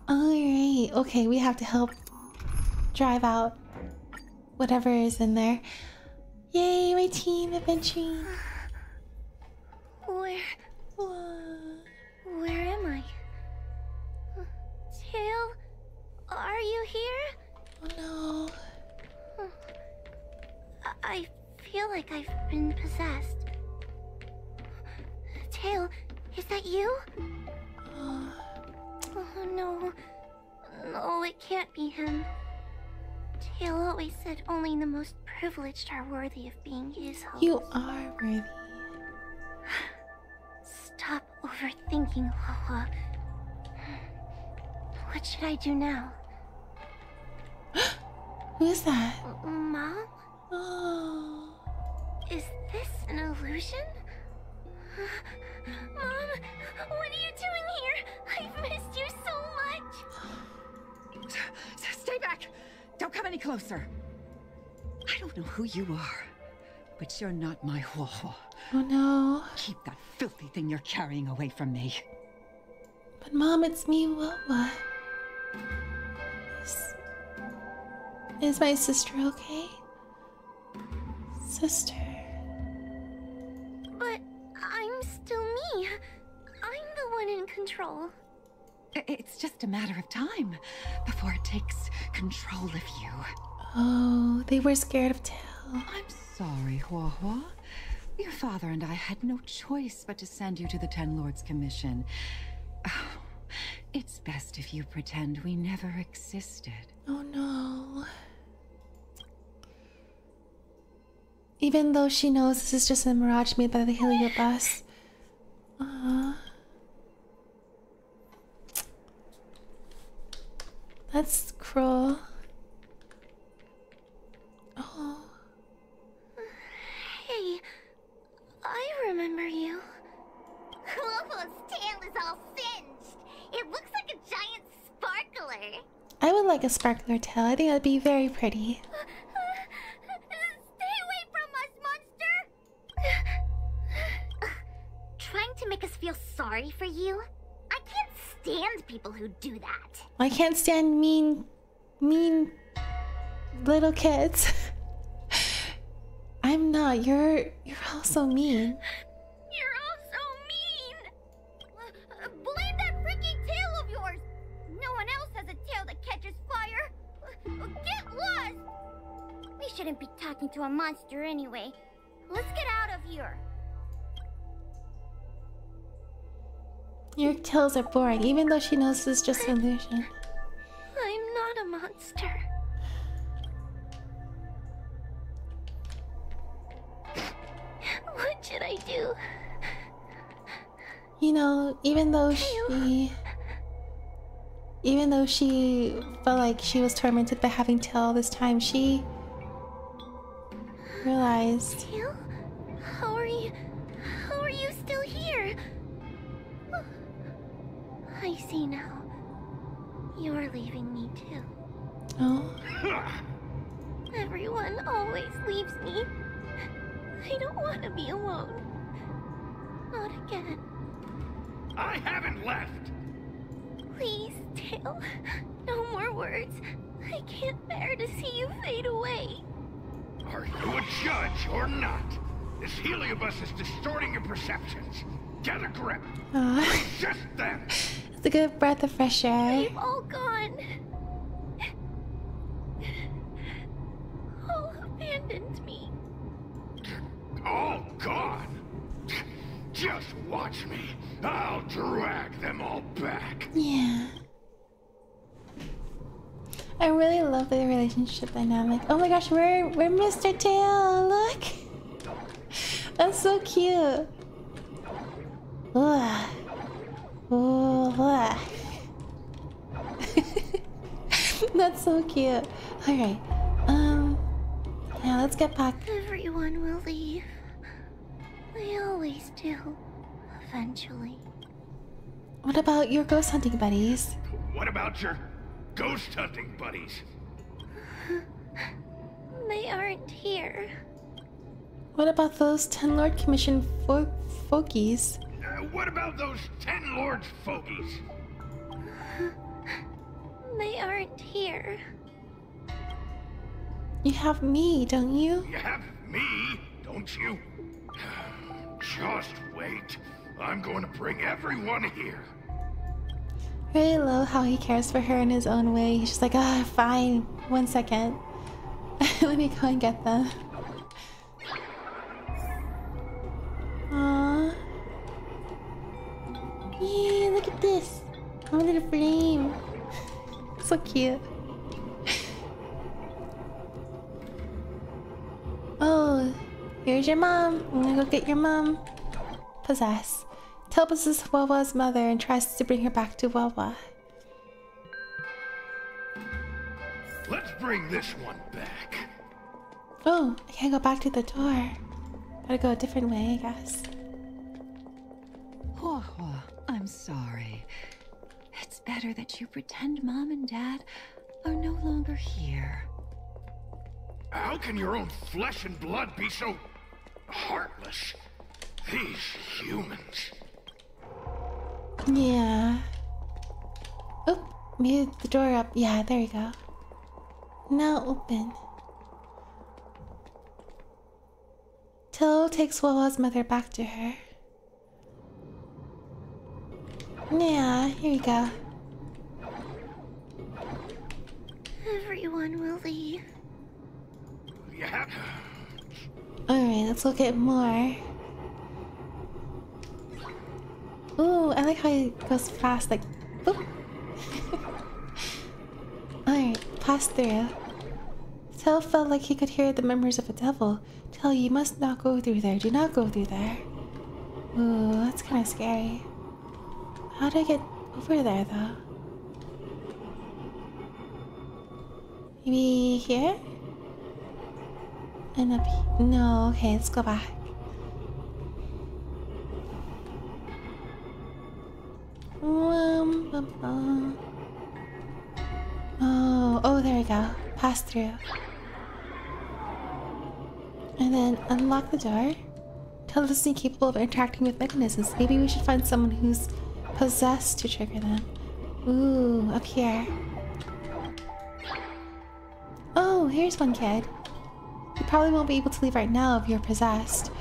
Alright, okay, we have to help drive out whatever is in there. Yay, my team adventuring. Where, Whoa. where am I? Tail? Are you here? Oh no. I feel like I've been possessed. Tail, is that you? Oh no. No, it can't be him. Tail always said only the most privileged are worthy of being his host. You are worthy. Stop overthinking, Wawa. What should I do now? Who's that? Mom? Oh. Is this an illusion? Mom, what are you doing here? I've missed you so much. Stay back. Don't come any closer. I don't know who you are, but you're not my Huohuo. Oh no. Keep that filthy thing you're carrying away from me. But mom, it's me, Wawa. Is, is my sister okay? Sister. But I'm still me. I'm the one in control. It's just a matter of time before it takes control of you. Oh, they were scared of Tail. I'm sorry, Huohuo. Your father and I had no choice but to send you to the Ten Lords Commission. Oh, it's best if you pretend we never existed. Oh no. Even though she knows this is just a mirage made by the Heliobus. Uh, that's cruel. Oh. Hey, I remember you. Huohuo's tail is all singed. It looks like a giant sparkler. I would like a sparkler tail. I think that'd be very pretty. To make us feel sorry for you? I can't stand people who do that. I can't stand mean, mean little kids. I'm not. You're you're also mean. You're also mean. Uh, blame that freaking tail of yours. No one else has a tail that catches fire. Get lost. We shouldn't be talking to a monster anyway. Let's get out of here. Your tales are boring, even though she knows this is just an illusion. I'm not a monster. What should I do? You know, even though she. Even though she felt like she was tormented by having tail all this time, she realized. Tail? I see now. You're leaving me too. Oh. Everyone always leaves me. I don't want to be alone. Not again. I haven't left! Please, Tail. No more words. I can't bear to see you fade away. Are you a judge or not? This heliobus is distorting your perceptions. Get a grip. Uh, Resist them. It's a good breath of fresh air. They've all gone. All abandoned me. All gone. Just watch me. I'll drag them all back. Yeah. I really love the relationship dynamic. Oh my gosh, we're we're Mr. Tail. Look, that's so cute. Ugh. Ugh. that's so cute. All right. Um. Yeah, let's get back. Everyone will leave. They always do. Eventually. What about your ghost hunting buddies? What about your ghost hunting buddies? They aren't here. What about those Ten Lord Commission fo fogies? What about those Ten Lords fogies? They aren't here. You have me, don't you? You have me, don't you? Just wait. I'm going to bring everyone here. Really love how he cares for her in his own way. He's just like, ah, fine, one second. Let me go and get them. Aww. Yeah, look at this. I'm a little flame. so cute. oh, here's your mom. I'm gonna go get your mom. Possess. Tail possesses Wawa's mother and tries to bring her back to Wawa. Let's bring this one back. Oh, I can't go back to the door. Gotta go a different way, I guess. Huohuo, I'm sorry. It's better that you pretend Mom and Dad are no longer here. How can your own flesh and blood be so heartless? These humans. Yeah. Oh, made the door up. Yeah, there you go. Now open. Tail takes Wawa's mother back to her. Yeah, here you go. Everyone will leave. Yeah. Alright, let's look at more. Ooh, I like how it goes fast, like, boop. Alright, pass through. Tail felt like he could hear the memories of a devil. Tell you must not go through there. Do not go through there. Ooh, that's kind of scary. How do I get over there, though? Maybe here? And up here? No, okay, let's go back. Oh, oh, there we go. Pass through. And then unlock the door. Tail us incapable of interacting with mechanisms. Maybe we should find someone who's possessed to trigger them. Ooh, up here. Oh, here's one kid. You probably won't be able to leave right now if you're possessed.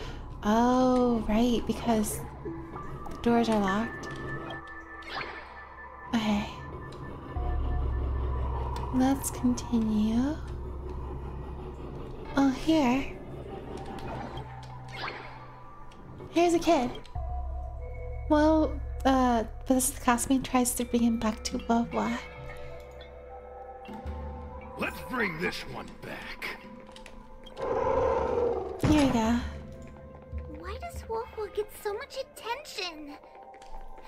Oh, right, because the doors are locked. Okay. Let's continue. Oh, here. Here's a kid. Well, uh, but this classmate tries to bring him back to Wawa. Let's bring this one back. Here we go. Why does Wawa get so much attention?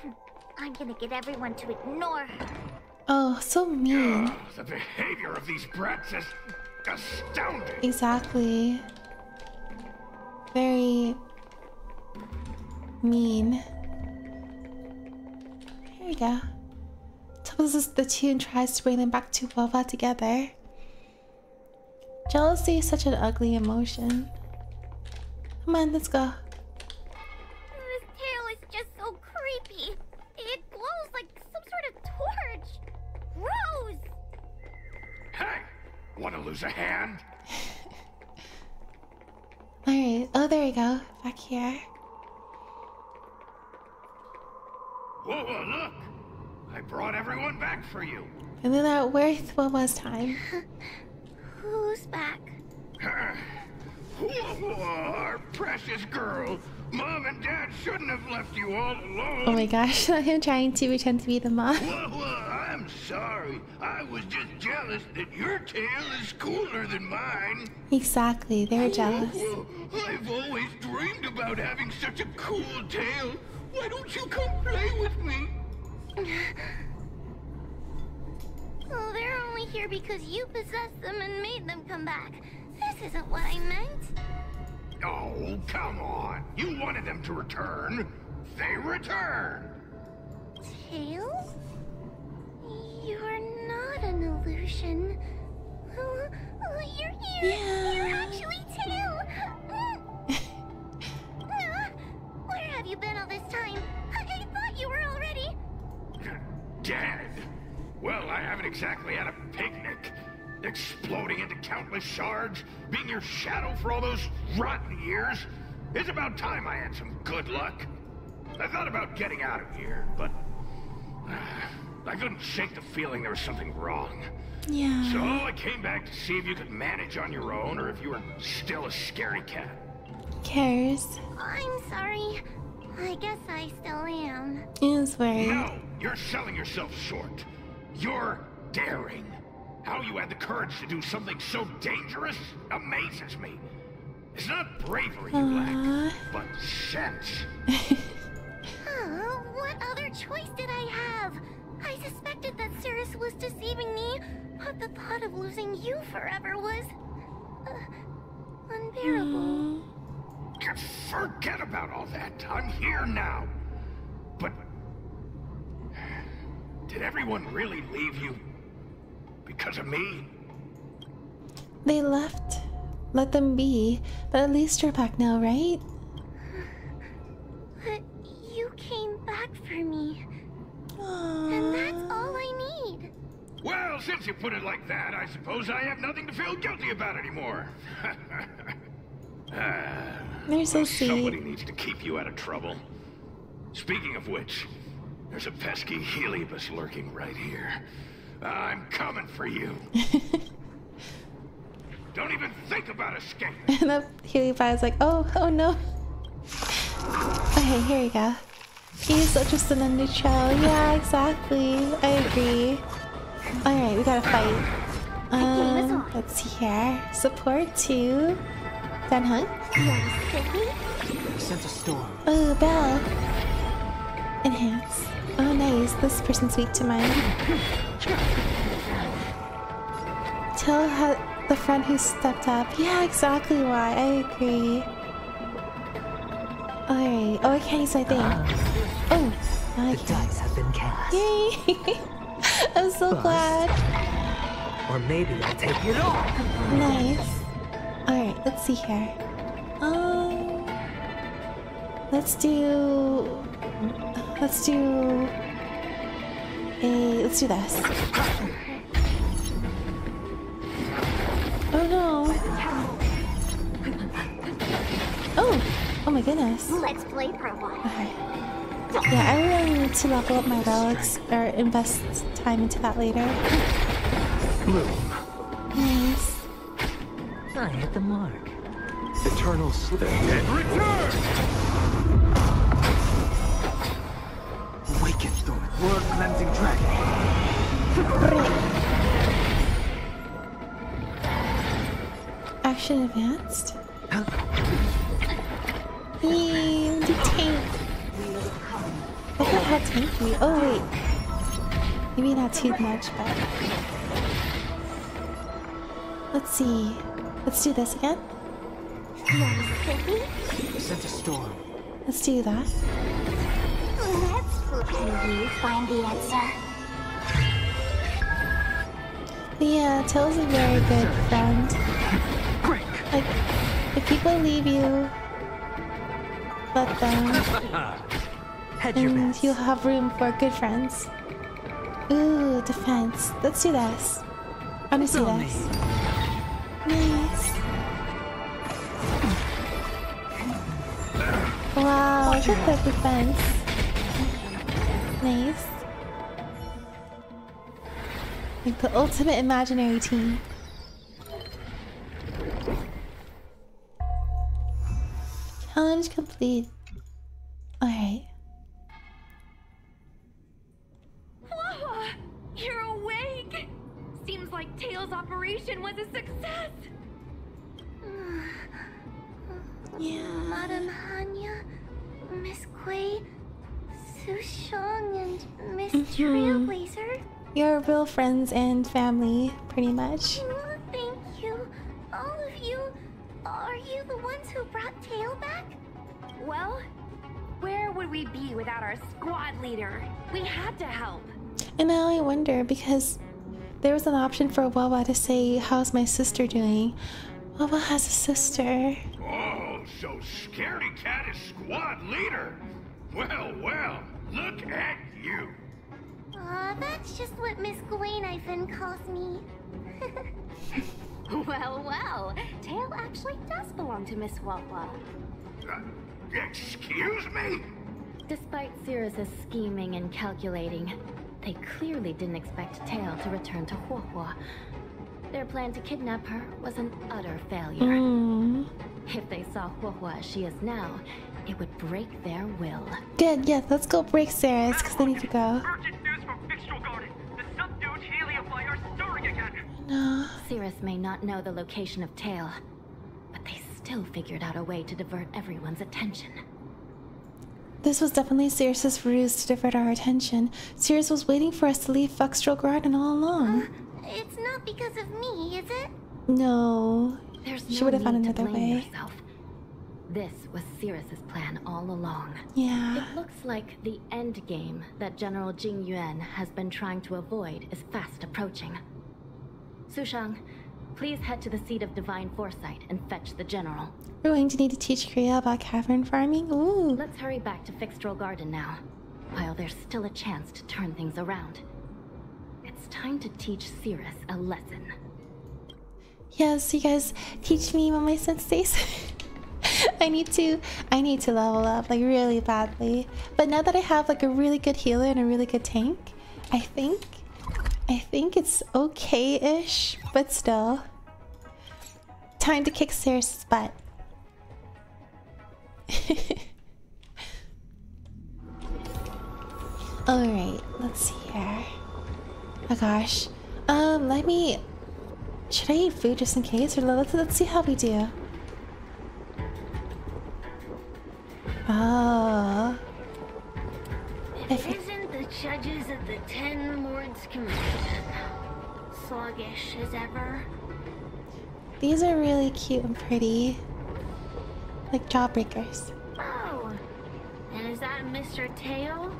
I'm gonna get everyone to ignore her. Oh, so mean. Ugh, the behavior of these brats is astounding. Exactly. Very mean. Here we go. Tells the two and tries to bring them back to Wawa together. Jealousy is such an ugly emotion. Come on, let's go. This tail is just so creepy. It glows like some sort of torch. Rose! Hey, want to lose a hand? Alright, oh, there you go. Back here. Whoa, whoa, look! I brought everyone back for you. And then that worth Wawa's time. Who's back? Whoa, whoa, our precious girl. Mom and Dad shouldn't have left you all alone. Oh my gosh, him trying to pretend to be the mom. Whoa, whoa, I'm sorry. I was just jealous that your tail is cooler than mine. Exactly, they're jealous. Whoa, whoa, I've always dreamed about having such a cool tail. Why don't you come play with me? Oh, they're only here because you possessed them and made them come back. This isn't what I meant. Oh, come on. You wanted them to return. They returned. Tail? You're not an illusion. Oh, oh, you're here. Yeah. You're actually Tail. Have you been all this time? I, I thought you were already. Dead. Well, I haven't exactly had a picnic. Exploding into countless shards, being your shadow for all those rotten years. It's about time I had some good luck. I thought about getting out of here, but uh, I couldn't shake the feeling there was something wrong. Yeah. So I came back to see if you could manage on your own or if you were still a scary cat. Cares. Oh, I'm sorry. I guess I still am. Is worried. No, you're selling yourself short. You're daring. How you had the courage to do something so dangerous amazes me. It's not bravery you lack, but sense. Oh, what other choice did I have? I suspected that Cirrus was deceiving me, but the thought of losing you forever was... Uh, unbearable. Forget about all that. I'm here now. But... Did everyone really leave you? Because of me? They left. Let them be. But at least you're back now, right? But you came back for me. And that's all I need. Well, since you put it like that, I suppose I have nothing to feel guilty about anymore. Ah, They're so sweet. Somebody needs to keep you out of trouble. Speaking of which, there's a pesky Heliobus lurking right here. I'm coming for you. Don't even think about escaping. And the Heliopie is like, oh, oh no. Okay, here we go. He's so just an neutral. Yeah, exactly. I agree. Alright, we gotta fight. Um, let's see here. Support to Dan Heng. Sense a storm. Oh, Belle. Enhance. Oh, nice. This person's weak to mine. Tell ha- the friend who stepped up. Yeah, exactly why. I agree. Alright. Oh, I can't use my thing. Ah. Oh, now I The can. have been cast. Yay! I'm so Buzz. glad. Or maybe I'll take it all. Nice. Alright, let's see here. Um, let's do. Let's do. A. Let's do this. Oh no. Oh! Oh my goodness. Let's play for a while. Okay. Yeah, I really need to level up my relics or invest time into that later. Bloom. Nice. I hit the mark. Eternal slip. And return! Awaken, the word cleansing dragon. Action advanced. Eee, the tank. Look at how tanky. Oh wait. Maybe not too much, but let's see. Let's do this again. Sense a storm. Let's do that. Let's look and you find the answer. Yeah, Tail's a very good friend. Like, if people leave you, let them, Hedge and bets. you'll have room for good friends. Ooh, defense. Let's do this. I want to see this. me. Wow, look at that defense. Nice. Like the ultimate imaginary team. Challenge complete. Alright. You're awake! Seems like Tails' operation was a success! Yeah. Madame Hanya, Miss Quay, Sushang, and Miss Mhm. Trailblazer. You're real friends and family, pretty much. Oh, thank you. All of you. Are you the ones who brought Tail back? Well, where would we be without our squad leader? We had to help. And now I wonder because there was an option for a Wawa to say, How's my sister doing? Wawa has a sister. Oh, so Scaredy Cat is squad leader. Well, well, look at you. Aw, that's just what Miss Guinaifen calls me. Well, well, Tail actually does belong to Miss Wawa. Uh, excuse me? Despite Cirrus's scheming and calculating, They clearly didn't expect Tail to return to Huohuo. Their plan to kidnap her was an utter failure. Mm. If they saw Huohuo as she is now, it would break their will. Good, yes, let's go break Sarah's because they need to go. Urgent news from Fyxestroll Garden. The subdued Heliobi are stirring again. No. Cirrus may not know the location of Tail, but they still figured out a way to divert everyone's attention. This was definitely Cirrus's ruse to divert our attention. Cirrus was waiting for us to leave Fyxestroll Garden all along. It's not because of me, is it? No. There's She no would have found another blame way. yourself. This was Cirrus's plan all along. Yeah. It looks like the end game that General Jing Yuan has been trying to avoid is fast approaching. Sushang, please head to the seat of divine foresight and fetch the general. We're going to need to teach Kria about cavern farming. Ooh. Let's hurry back to Fyxestroll Garden now, while there's still a chance to turn things around. It's time to teach Cirrus a lesson. Yes, you guys teach me about my senseis. I need to I need to level up like really badly. But now that I have like a really good healer and a really good tank, I think I think it's okay-ish, but still. Time to kick Sarah's butt. Alright, let's see here. Oh gosh. Um, let me should I eat food just in case? Or let's, let's see how we do. Oh. If it isn't the judges of the Ten Lords Commission, sluggish as ever. These are really cute and pretty. Like jawbreakers. Oh, and is that Mr. Tail?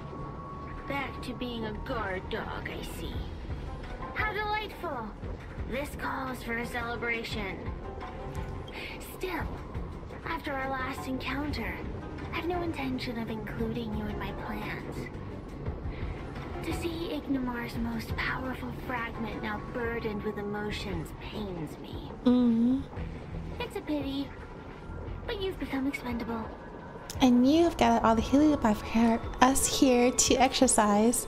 Back to being a guard dog, I see. How delightful! This calls for a celebration. Still, after our last encounter, I've no intention of including you in my plans. To see Ignamar's most powerful fragment now burdened with emotions pains me. Mm-hmm. It's a pity, but you've become expendable. And you have gathered all the heliobi for her, us here to exercise.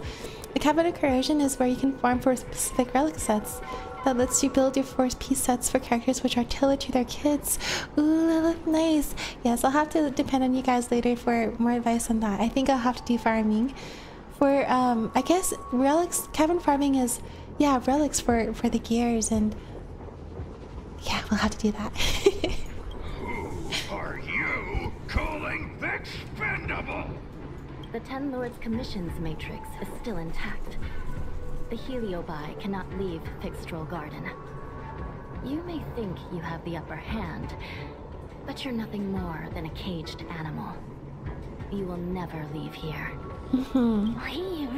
The Cavern of Corrosion is where you can farm for specific relic sets. That lets you build your force piece sets for characters which are tailored to their kids. Ooh, that nice. Yes, I'll have to depend on you guys later for more advice on that. I think I'll have to do farming. For, um, I guess relics, cabin farming is, yeah, relics for, for the gears and, yeah, we'll have to do that. Who are you calling expendable? The Ten Lords Commission's matrix is still intact. The Heliobi cannot leave Fyxestroll Garden. You may think you have the upper hand, but you're nothing more than a caged animal. You will never leave here. Leave?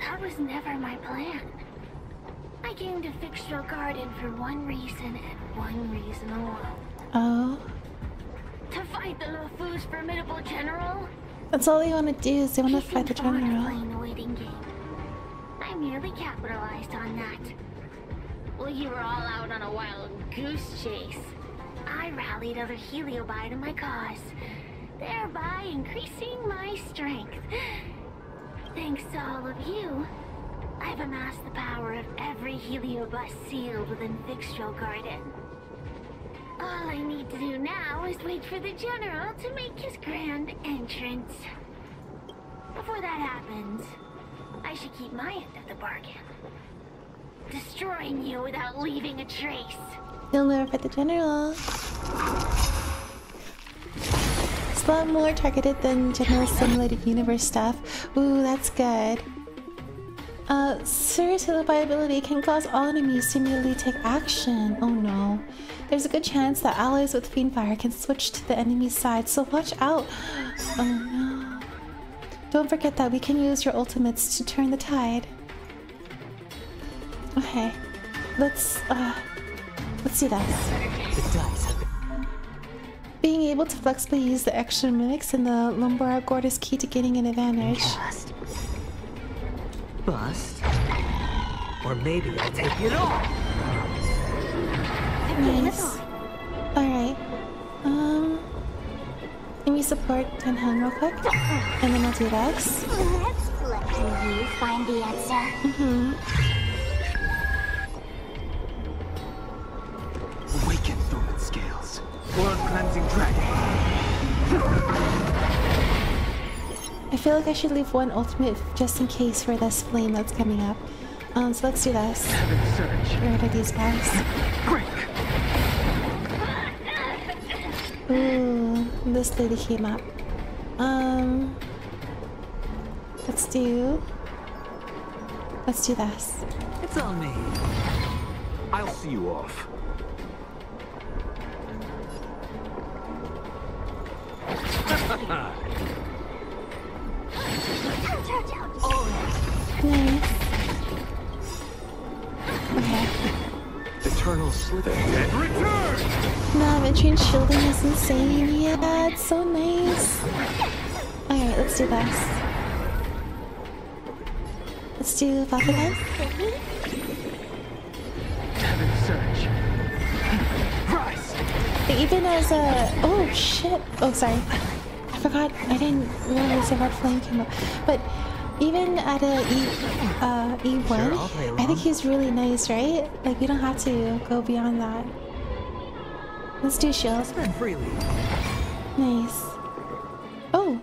That was never my plan. I came to Fyxestroll Garden for one reason and one reason alone. oh. To fight the Luofu's formidable general? That's all they want to do is they want to fight the seemed fond of general. playing the waiting game. I merely capitalized on that. Well, you were all out on a wild goose chase, I rallied other Heliobi to my cause, thereby increasing my strength. Thanks to all of you, I've amassed the power of every Heliobus sealed within Fyxestroll Garden. All I need to do now is wait for the General to make his grand entrance. Before that happens, I should keep my end of the bargain. Destroying you without leaving a trace. You'll never fight the general. It's a lot more targeted than general simulated universe stuff. Ooh, that's good. Uh, serious by ability can cause all enemies to immediately take action. Oh no. There's a good chance that allies with Fiendfire can switch to the enemy's side, so watch out. Oh no. Don't forget that we can use your ultimates to turn the tide. Okay. Let's, uh, let's do dice Being able to flexibly use the extra mimics in the Lombora Gourd is key to gaining an advantage. Cast. Bust. Or maybe I'll take it all. Nice. Alright. Um. Let me support Dan Heng real quick. And then I'll do this. Let's flex you find the answer? Mm-hmm. Awaken dormant scales. Blood cleansing dragon. I feel like I should leave one ultimate just in case for this flame that's coming up. Um, so let's do this. Heaven surge. Get rid of these guys. Break. Ooh, this lady came up. Um, let's do. Let's do this. It's on me. I'll see you off. Nice. Okay. Eternal slither. Dead return! No, Aventurine shielding is insane. Yeah, it's so nice. Alright, let's do this. Let's do Falcon Heaven surge. Rise! Even as a. Oh shit! Oh, sorry. I forgot. I didn't realize the red flame came up. But even at a E, uh, E1, Sure, I think he's really nice, right? Like, you don't have to go beyond that. Let's do shield. Freely. Nice. Oh,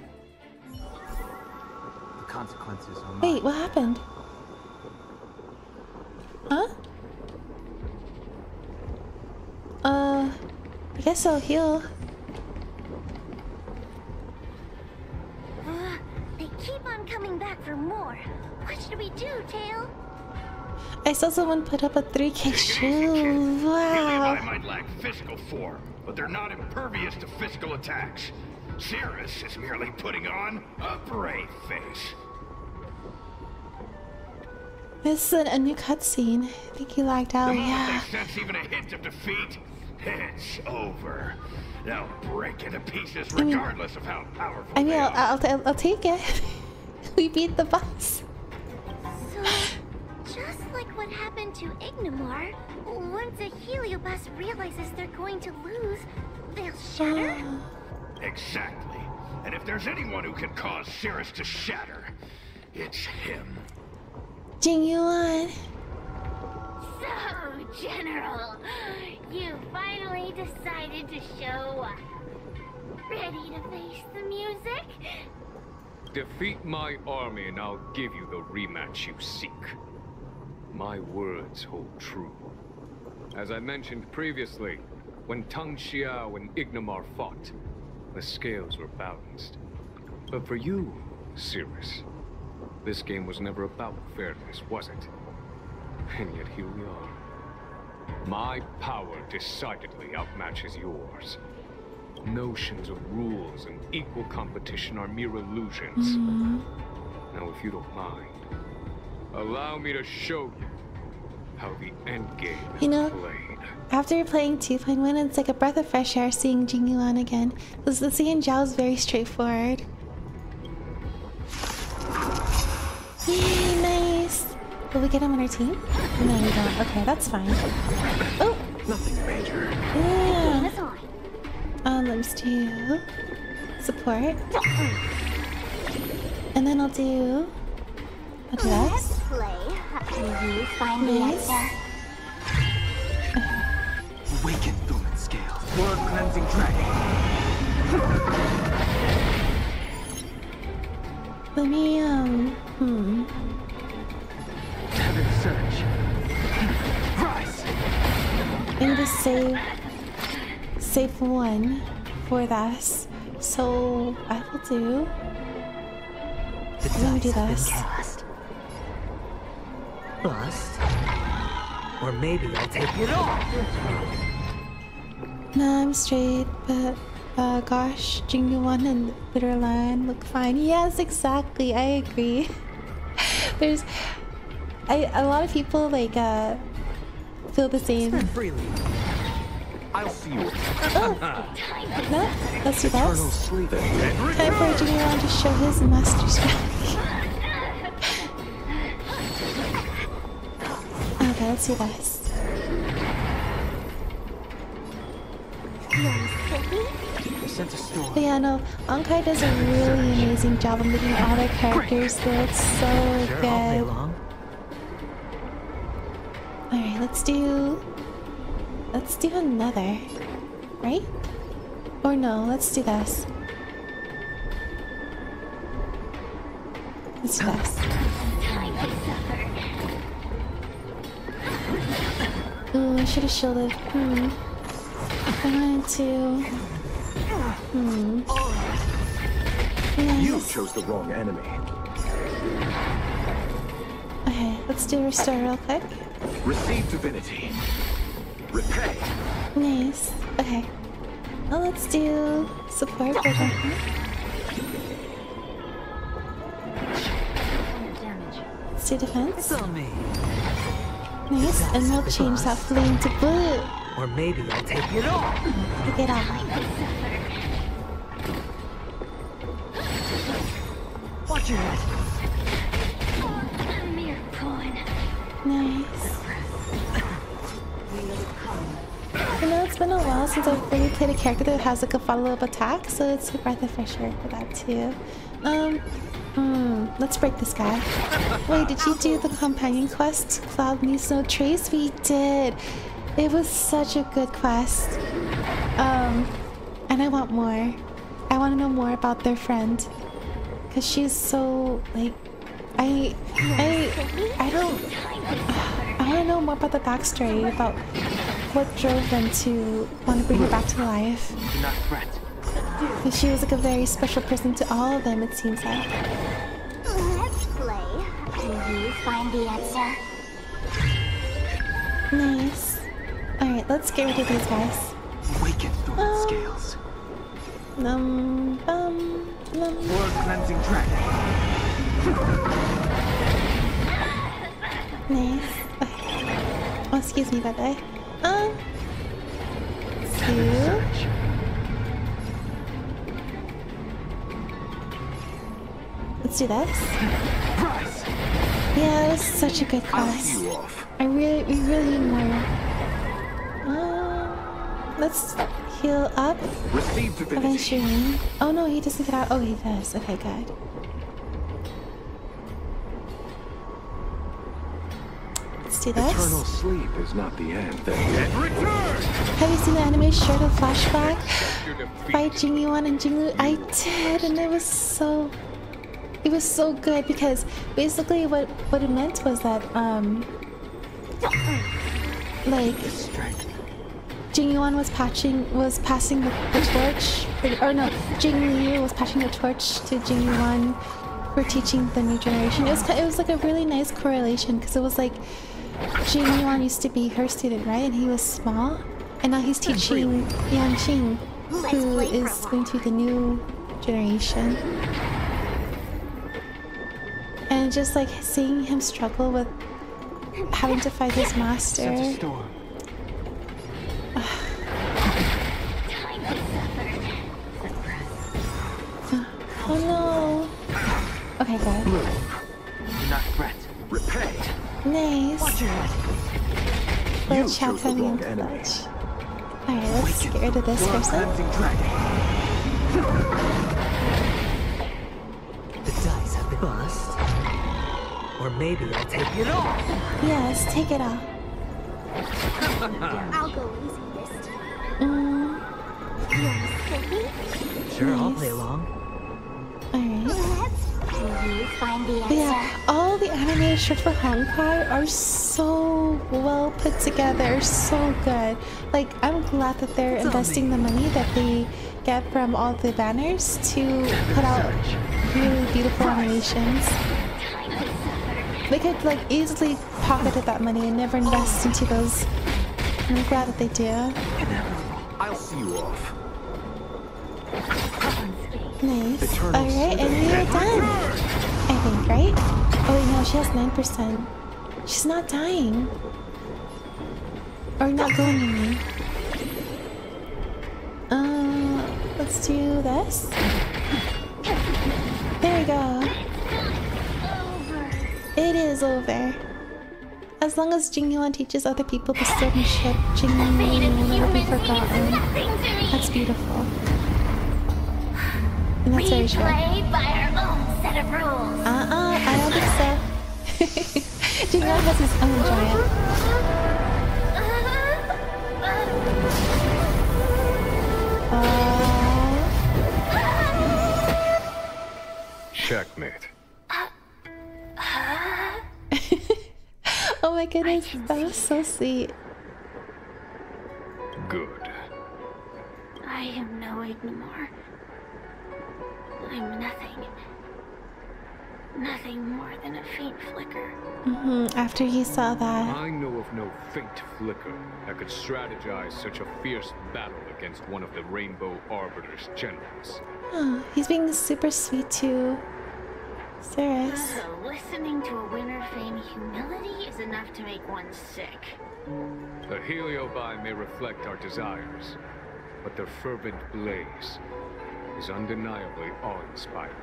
The consequences are mine. wait, what happened? Huh? Uh, I guess I'll heal. Uh, they keep on coming back for more. What should we do, Tail? I saw someone put up a 3k Take it easy, kid. shoe. Wow. I might lack physical form, but they're not impervious to physical attacks. Cirrus is merely putting on a brave face. This is a, a new cutscene. I think he lagged out. The moment Yeah. they sense even a hint of defeat, it's over. They'll break into pieces I mean- regardless of how powerful I mean, they I'll, are. I'll, I'll, I'll take it. we beat the boss. So, just like what happened to Ignamar, once a Heliobus realizes they're going to lose, they'll shatter? Ah. Exactly. And if there's anyone who can cause Cirrus to shatter, it's him. Jing Yuan. So, General, you finally decided to show up. Ready to face the music? Defeat my army and I'll give you the rematch you seek. My words hold true. As I mentioned previously, when Tang Xiao and Ignamar fought, the scales were balanced. But for you, Cirrus, this game was never about fairness, was it? And yet here we are. My power decidedly outmatches yours. Notions of rules and equal competition are mere illusions. Mm-hmm. Now, if you don't mind, allow me to show you how the endgame is You know- played. After playing 2.1, it's like a breath of fresh air seeing Jing Yuan again. The Xianzhou is very straightforward. Yay, nice. Will we get him on our team? No, we don't. Okay, that's fine. Oh, Nothing major. yeah. It's on. Um, let's do support. And then I'll do. I'll do Let's this. play. Can you find the Nice. answer? Awaken dormant scales. Blood cleansing dragon. Let me, um, hmm. Heaven surge. Rise! I need save save one for this. So I will do. The Let me do this. cast. Bust. Or maybe I'll take it off. No, I'm straight, but uh, gosh, Yuan and Bitterland look fine. Yes, exactly. I agree. There's, I a lot of people like uh feel the same. Freely. I'll see you. Oh, no, let's do sleep. Time for Yuan to show his master strategy. Okay, let's do this. But yeah, no, Honkai does a really amazing job of making all their characters look so Sure, all day good. Alright, let's do... Let's do another. Right? Or no, let's do this. Let's do this. Ooh, I should have shielded. Hmm. I wanted to... Hmm. You chose the wrong enemy. Okay, let's do restore real quick. Receive divinity. Repay. Nice. Okay. Well, let's do support for Dracma. Let's do defense. on me. Nice. And we'll change that flame to blue. Or maybe I'll take it all. Pick it up. Watch your head. Since I've really played a character that has like a follow-up attack, so it's a breath of fresh air for that too. Um, hmm, let's break this guy. Wait, did you do the companion quest? Cloud needs no trace? We did. It was such a good quest. Um, and I want more. I want to know more about their friend. Cause she's so like, I, I, I don't. I want to know more about the backstory about what drove them to want to bring her back to life. Do not fret. Because she was like a very special person to all of them, it seems like. Let's play. Can you find the answer? Nice. Alright, let's get rid of these guys. Awaken through Oh. the ah. scales. Num, bum, num. Blood cleansing dragon. Nice. Oh, excuse me, by the way. Um. Two. Let's do this. Yeah, it was such a good off. I really, we really need more. Um, let's heal up. Eventually. Oh no, he doesn't get out. Oh, he does. Okay, good. This. Eternal sleep is not the end. The. Have you seen the anime short of flashback by Jing Yuan and Jingliu? I did, and it was so. It was so good because basically what what it meant was that um like Strength. Jing Yuan was patching was passing the, the torch or, or no Jingliu was passing the torch to Jing Yuan for teaching the new generation. It was it was like a really nice correlation because it was like Jing Yuan used to be her student, right? And he was small, and now he's teaching Yanqing, who is going to be the new generation. And just like seeing him struggle with having to fight his master. Sense of storm. Oh no. Okay, good. Blue. Do not fret. Repay. Nice. Watch your head. Blood You chose the coming wrong in enemy. clutch. Alright, let's get rid of this Blood person. The dice have been bust. Or maybe I'll take it all. Yes, take it off. I'll go easy this time. Mm, You understand? Sure, I'll Nice. play along. alright. Let's. You find the answer? yeah, all the anime short for Honkai are so well put together, so good. Like, I'm glad that they're investing the money that they get from all the banners to put out really beautiful animations. They could like easily pocketed that money and never invest into those. And I'm glad that they do. I'll see you off. Nice. Alright, and we are done. I think, right? Oh wait, no, she has 9%. She's not dying. Or not going to me. Uh, let's do this. There we go. It is over. As long as Jing Yuan teaches other people the Jing Yuan will never be forgotten. That's beautiful. Think that's very true. play by our own set of rules. Uh-uh, I don't think so. Jingo has his own giant. Uh. Checkmate. oh my goodness, that was so sweet. Good. I am no Ignamar. I'm nothing. Nothing more than a faint flicker. hmm After he saw that. I know of no faint flicker that could strategize such a fierce battle against one of the Rainbow Arbiter's generals. Oh, he's being super sweet too. Cirrus. Uh, listening to a winner feign humility is enough to make one sick. The Heliobi may reflect our desires, but their fervent blaze is undeniably awe-inspiring.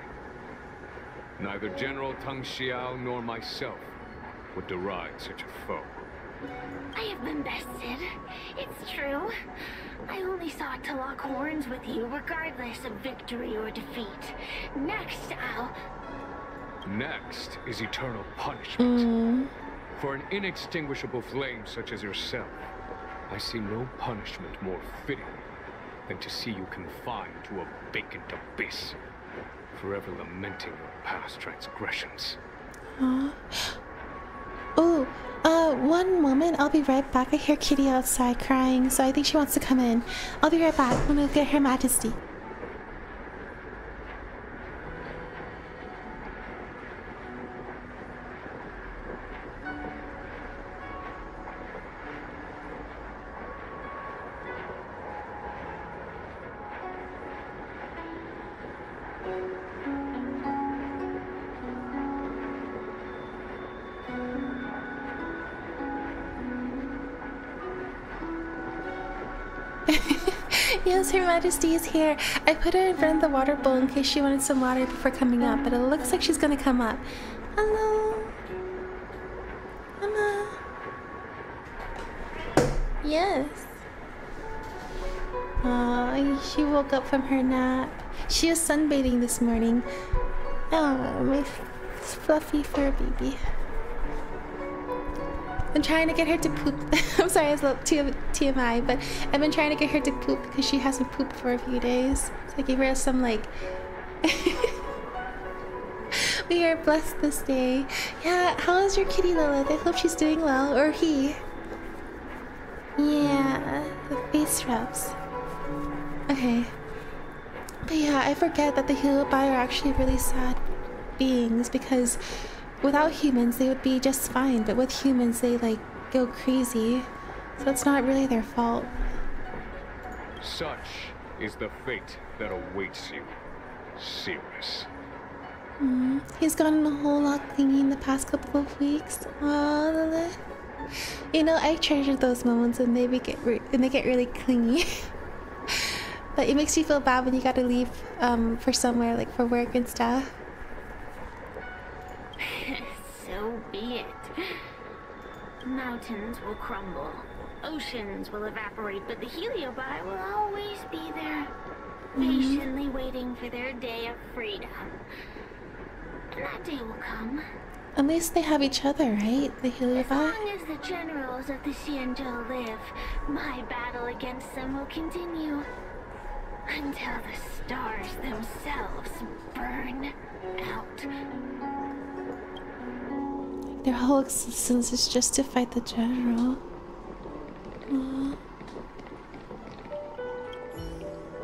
Neither General Tang Xiao nor myself would deride such a foe. I have been bested. It's true. I only sought to lock horns with you regardless of victory or defeat. Next, I'll... Next is eternal punishment. Mm. For an inextinguishable flame such as yourself, I see no punishment more fitting than to see you confined to a vacant abyss, forever lamenting your past transgressions. Aw. Oh, uh, one moment. I'll be right back. I hear Kitty outside crying, so I think she wants to come in. I'll be right back. I'm gonna get Her Majesty. Her Majesty is here. I put her in front of the water bowl in case she wanted some water before coming up, but it looks like she's gonna come up. Hello. Hello. Yes. Oh, she woke up from her nap. She was sunbathing this morning. Oh, my fluffy fur baby. I'm trying to get her to poop. I'm sorry, it's a little TMI, but I've been trying to get her to poop because she hasn't pooped for a few days. So I gave her some like. we are blessed this day. Yeah, how is your kitty Lilith? I hope she's doing well, or he. Yeah, the face rubs. Okay. But yeah, I forget that the Heliobi are actually really sad beings because without humans they would be just fine, but with humans they like go crazy. So it's not really their fault. Such is the fate that awaits you, Cirrus. Mm, he's gotten a whole lot clingy in the past couple of weeks. Aw, Lilith. You know, I treasure those moments when they get when they get really clingy. but it makes you feel bad when you gotta leave um, for somewhere, like for work and stuff. so be it. Mountains will crumble, oceans will evaporate, but the Heliobi will always be there, mm-hmm. patiently waiting for their day of freedom. And that day will come. At least they have each other, right? The heliobi? As long as the generals of the Xianzhou live, my battle against them will continue. Until the stars themselves burn out. Their whole existence is just to fight the general. Aw.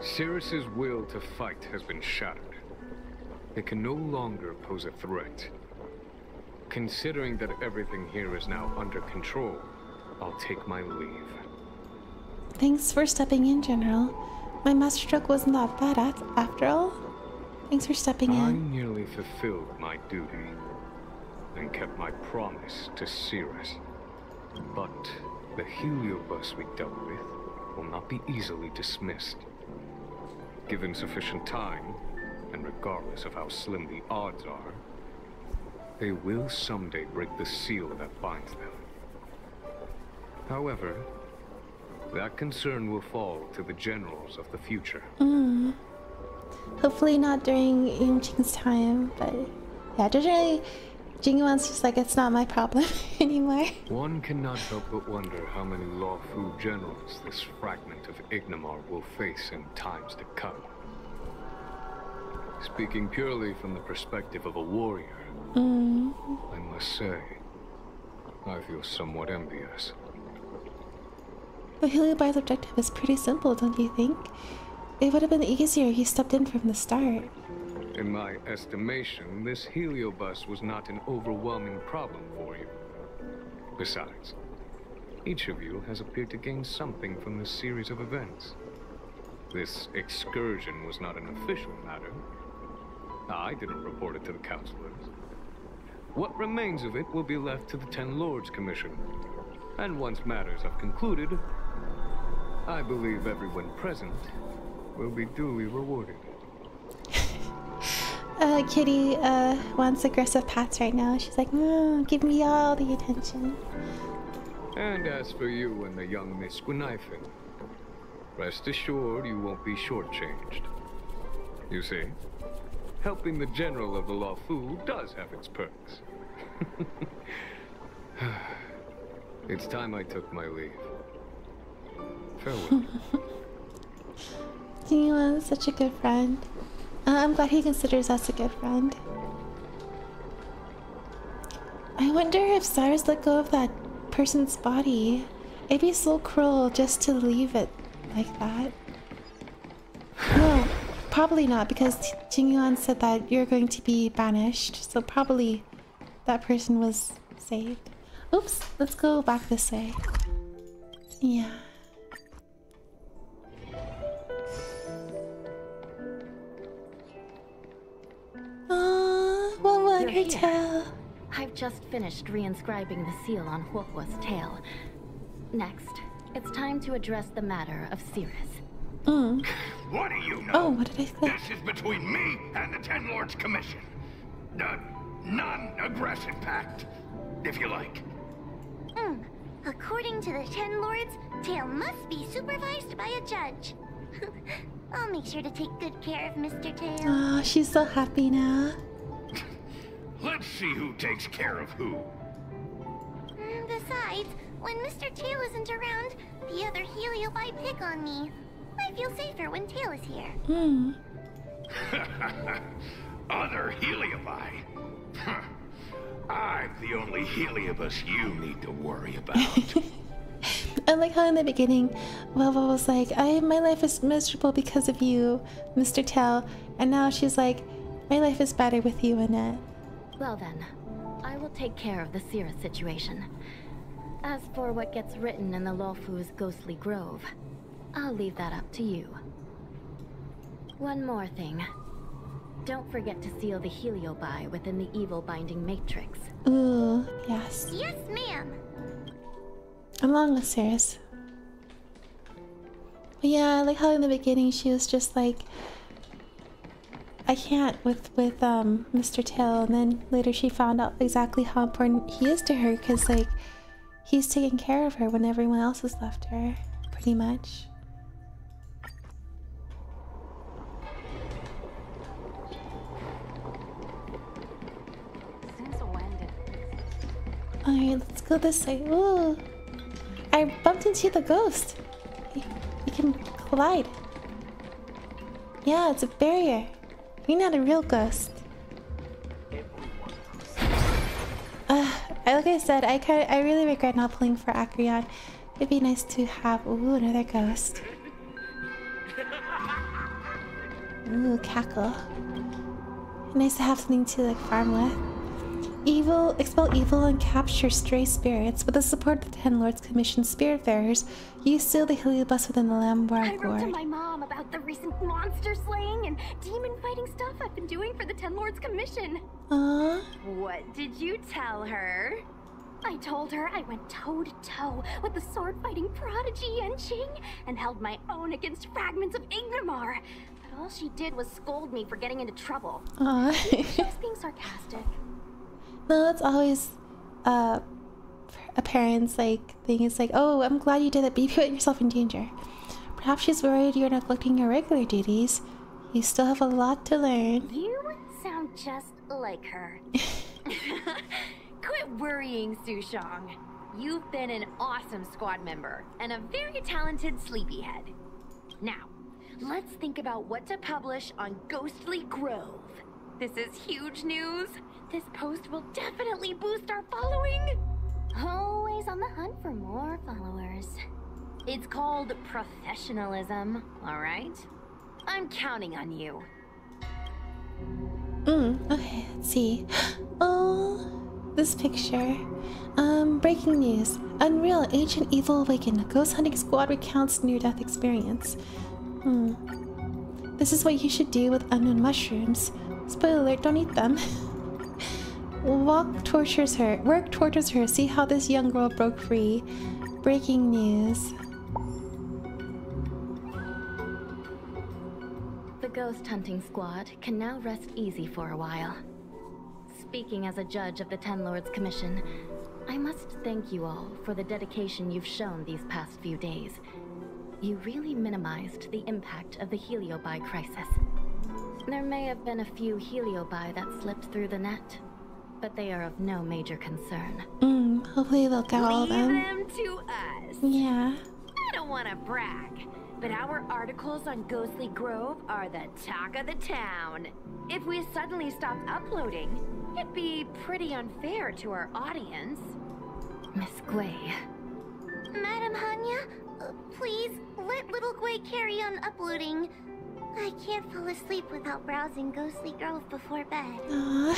Cirrus's will to fight has been shattered. It can no longer pose a threat. Considering that everything here is now under control, I'll take my leave. Thanks for stepping in, General. My master stroke wasn't that bad at, after all. Thanks for stepping I in. I nearly fulfilled my duty and kept my promise to Cirrus. But the heliobus we dealt with will not be easily dismissed. Given sufficient time, and regardless of how slim the odds are, they will someday break the seal that binds them. However, that concern will fall to the generals of the future. Mm. Hopefully not during Yanqing's time, but yeah, generally Jing Yuan's just like, it's not my problem anymore. One cannot help but wonder how many Luofu generals this fragment of Ignamar will face in times to come. Speaking purely from the perspective of a warrior, mm. I must say, I feel somewhat envious. The Heliobi's objective is pretty simple, don't you think? It would have been easier if you stepped in from the start. In my estimation, this heliobus was not an overwhelming problem for you. Besides, each of you has appeared to gain something from this series of events. This excursion was not an official matter. I didn't report it to the councilors. What remains of it will be left to the Ten Lords Commission. And once matters have concluded, I believe everyone present will be duly rewarded. Uh, Kitty uh, wants aggressive pats right now. She's like, mm, give me all the attention. And as for you and the young Miss Guinaifen, rest assured you won't be shortchanged. You see, helping the general of the Luofu does have its perks. it's time I took my leave. Farewell. Jing Yuan's such a good friend. Uh, I'm glad he considers us a good friend. I wonder if Cirrus let go of that person's body. It'd be so cruel just to leave it like that. No, probably not because Jing Yuan said that you're going to be banished, so probably that person was saved. Oops, let's go back this way. Yeah. Oh, what would I tell? I've just finished reinscribing the seal on Huohuo's tail. Next, it's time to address the matter of Cirrus. Mm. What do you know? Oh, what did I say? This is between me and the Ten Lords Commission. The non-aggression pact, if you like. Hmm. According to the Ten Lords, Tail must be supervised by a judge. I'll make sure to take good care of Mr. Tail. Oh, she's so happy now. Let's see who takes care of who. Mm, besides, when Mr. Tail isn't around, the other Heliobi pick on me. I feel safer when Tail is here. Hmm. other Heliobi? I'm the only Heliobus you need to worry about. I like how in the beginning, Velva was like, "I my life is miserable because of you, Mr. Tail," and now she's like, "My life is better with you, Annette." Well then, I will take care of the Cirrus situation. As for what gets written in the Luofu's ghostly grove, I'll leave that up to you. One more thing. Don't forget to seal the Heliobi within the evil binding matrix. Ooh, yes. Yes, ma'am. Along with Cirrus. But yeah, like how in the beginning she was just like I can't with with um Mr. Tail and then later she found out exactly how important he is to her because like he's taking care of her when everyone else has left her pretty much. Alright, let's go this way. Ooh. I bumped into the ghost. You, can collide. Yeah, it's a barrier. You're not a real ghost. Uh, like I said, I kind I really regret not playing for Acheron. It'd be nice to have ooh another ghost. Ooh, cackle. Nice to have something to like farm with. Evil, expel evil and capture stray spirits. With the support of the Ten Lords Commission Spiritfarers, you seal the Heliobus within the Lambra I wrote to my mom about the recent monster slaying and demon fighting stuff I've been doing for the Ten Lords Commission. Aww. What did you tell her? I told her I went toe to toe with the sword fighting prodigy Yanqing and held my own against fragments of Ignamar. But all she did was scold me for getting into trouble. Aww. she was being sarcastic. No, it's always uh, a parent's like thing. It's like, oh, I'm glad you did that, but you put yourself in danger. Perhaps she's worried you're neglecting your regular duties. You still have a lot to learn. You sound just like her. Quit worrying, Sushang. You've been an awesome squad member and a very talented sleepyhead. Now, let's think about what to publish on Ghostly Grove. This is huge news. This post will definitely boost our following. Always on the hunt for more followers. It's called professionalism, alright? I'm counting on you. Mm, okay, let's see. Oh, this picture. Um, breaking news. Unreal Ancient Evil Awakened. Ghost Hunting Squad recounts near-death experience. Hmm. This is what you should do with unknown mushrooms. Spoiler alert, don't eat them. Walk tortures her. Work tortures her. See how this young girl broke free. Breaking news. The ghost hunting squad can now rest easy for a while. Speaking as a judge of the Ten Lords Commission, I must thank you all for the dedication you've shown these past few days. You really minimized the impact of the Heliobi crisis. There may have been a few Heliobi that slipped through the net, but they are of no major concern. Mm, hopefully they'll get all of Leave them. them to us. Yeah. I don't want to brag, but our articles on Ghostly Grove are the talk of the town. If we suddenly stop uploading, it'd be pretty unfair to our audience. Miss Gwei, Madam Hanya, uh, please let little Gwei carry on uploading. I can't fall asleep without browsing Ghostly Grove before bed. Aww.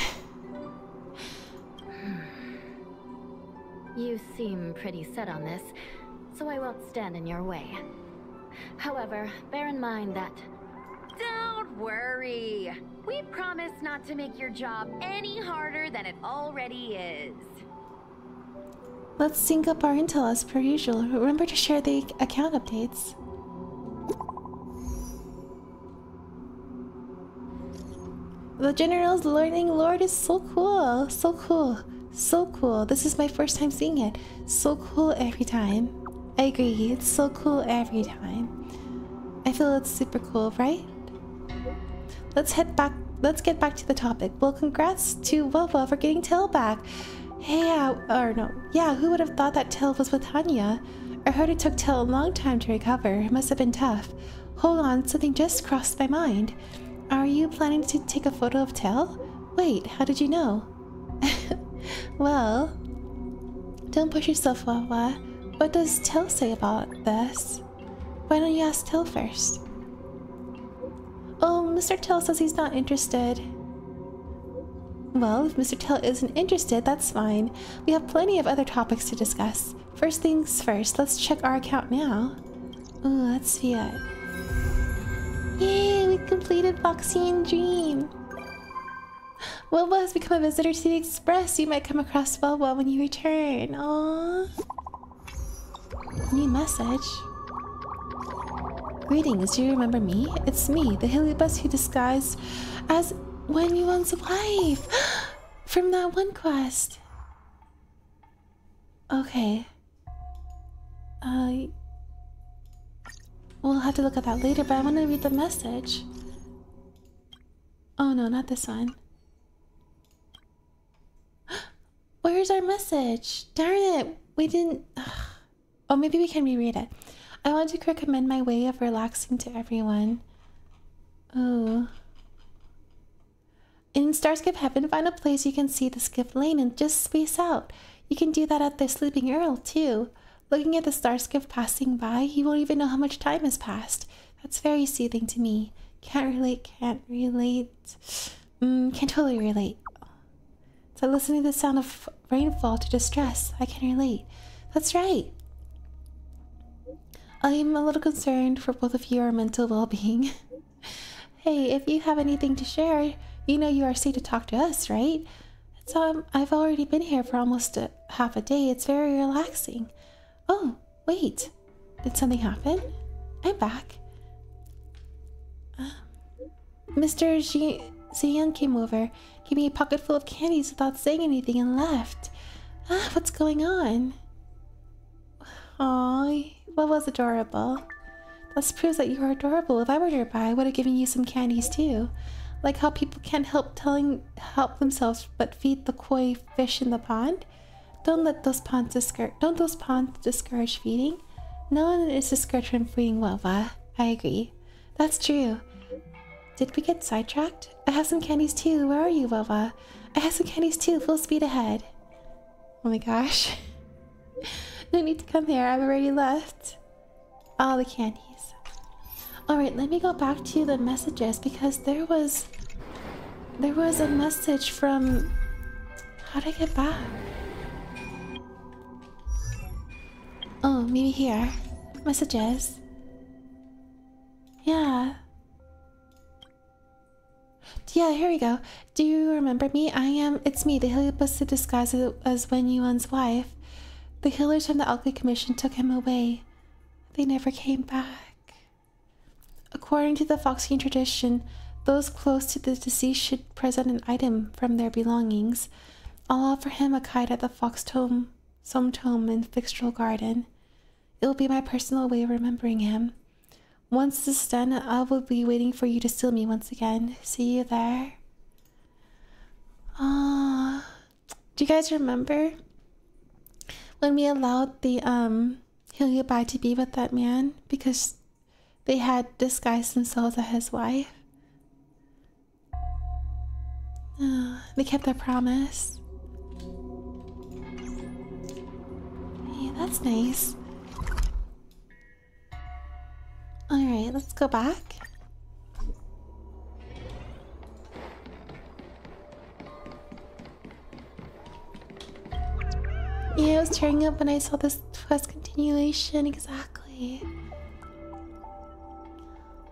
you seem pretty set on this, so I won't stand in your way. However, bear in mind that Don't worry. We promise not to make your job any harder than it already is. Let's sync up our intel as per usual. Remember to share the account updates. The General's Learning Lord is so cool. So cool. So cool. This is my first time seeing it. So cool every time. I agree. It's so cool every time. I feel it's super cool, right? Let's head back. Let's get back to the topic. Well, congrats to Huohuo for getting Tail back. Hey, uh, or no, yeah, who would have thought that Tail was with Tanya? I heard it took Tail a long time to recover. It must have been tough. Hold on, something just crossed my mind. Are you planning to take a photo of Tail? Wait, how did you know? well, don't push yourself, Huohuo. What does Tail say about this? Why don't you ask Tail first? Oh, Mr. Tail says he's not interested. Well, if Mr. Tail isn't interested, that's fine. We have plenty of other topics to discuss. First things first, let's check our account now. Ooh, let's see it. Yay, we completed Foxy and Dream. Huohuo has become a visitor to the Express. You might come across Huohuo when you return. Aww. New message. Greetings, do you remember me? It's me, the hilly Heliobus who disguised as Wen Yuan's wife from that one quest. Okay. Uh, we'll have to look at that later, but I want to read the message. Oh no, not this one. Where's our message? Darn it, we didn't. Oh, maybe we can reread it. I want to recommend my way of relaxing to everyone. Oh. In Starskiff Haven, find a place you can see the skip lane and just space out. You can do that at the Sleeping Earl, too. Looking at the Starskiff passing by, he won't even know how much time has passed. That's very soothing to me. Can't relate, can't relate. Mm, can totally relate. So listening to the sound of rainfall to distress. I can relate. That's right. I am a little concerned for both of your mental well being. hey, if you have anything to share, you know you are safe to talk to us, right? It's, um, I've already been here for almost a, half a day. It's very relaxing. Oh, wait. Did something happen? I'm back. Uh, Mr. Xian came over, gave me a pocket full of candies without saying anything, and left. Ah, what's going on? Aw, what was adorable. This proves that you are adorable. If I were nearby, I would have given you some candies too. Like how people can't help telling help themselves but feed the koi fish in the pond. Don't let those ponds discourage don't those ponds discourage feeding? No one is discouraged from feeding Huohuo. I agree. That's true. Did we get sidetracked? I have some candies too. Where are you, Huohuo? I have some candies too. Full speed ahead. Oh my gosh. no need to come here. I've already left. All the candies. Alright, let me go back to the messages because there was... There was a message from... How'd I get back? Oh, maybe here. Messages. Yeah. Yeah, here we go. Do you remember me? I am. It's me, the Heliobus disguised as Wen Yuan's wife. The healers from the Alchemy Commission took him away. They never came back. According to the Foxian tradition, those close to the deceased should present an item from their belongings. I'll offer him a kite at the Fox Tome, Some Tome in Fyxestroll Garden. It will be my personal way of remembering him. Once this is done, I will be waiting for you to steal me once again. See you there. Ah, do you guys remember when we allowed the um Heliobi to be with that man because they had disguised themselves as his wife? Uh, they kept their promise. Yeah, that's nice. Alright, let's go back. Yeah, I was tearing up when I saw this quest continuation, exactly.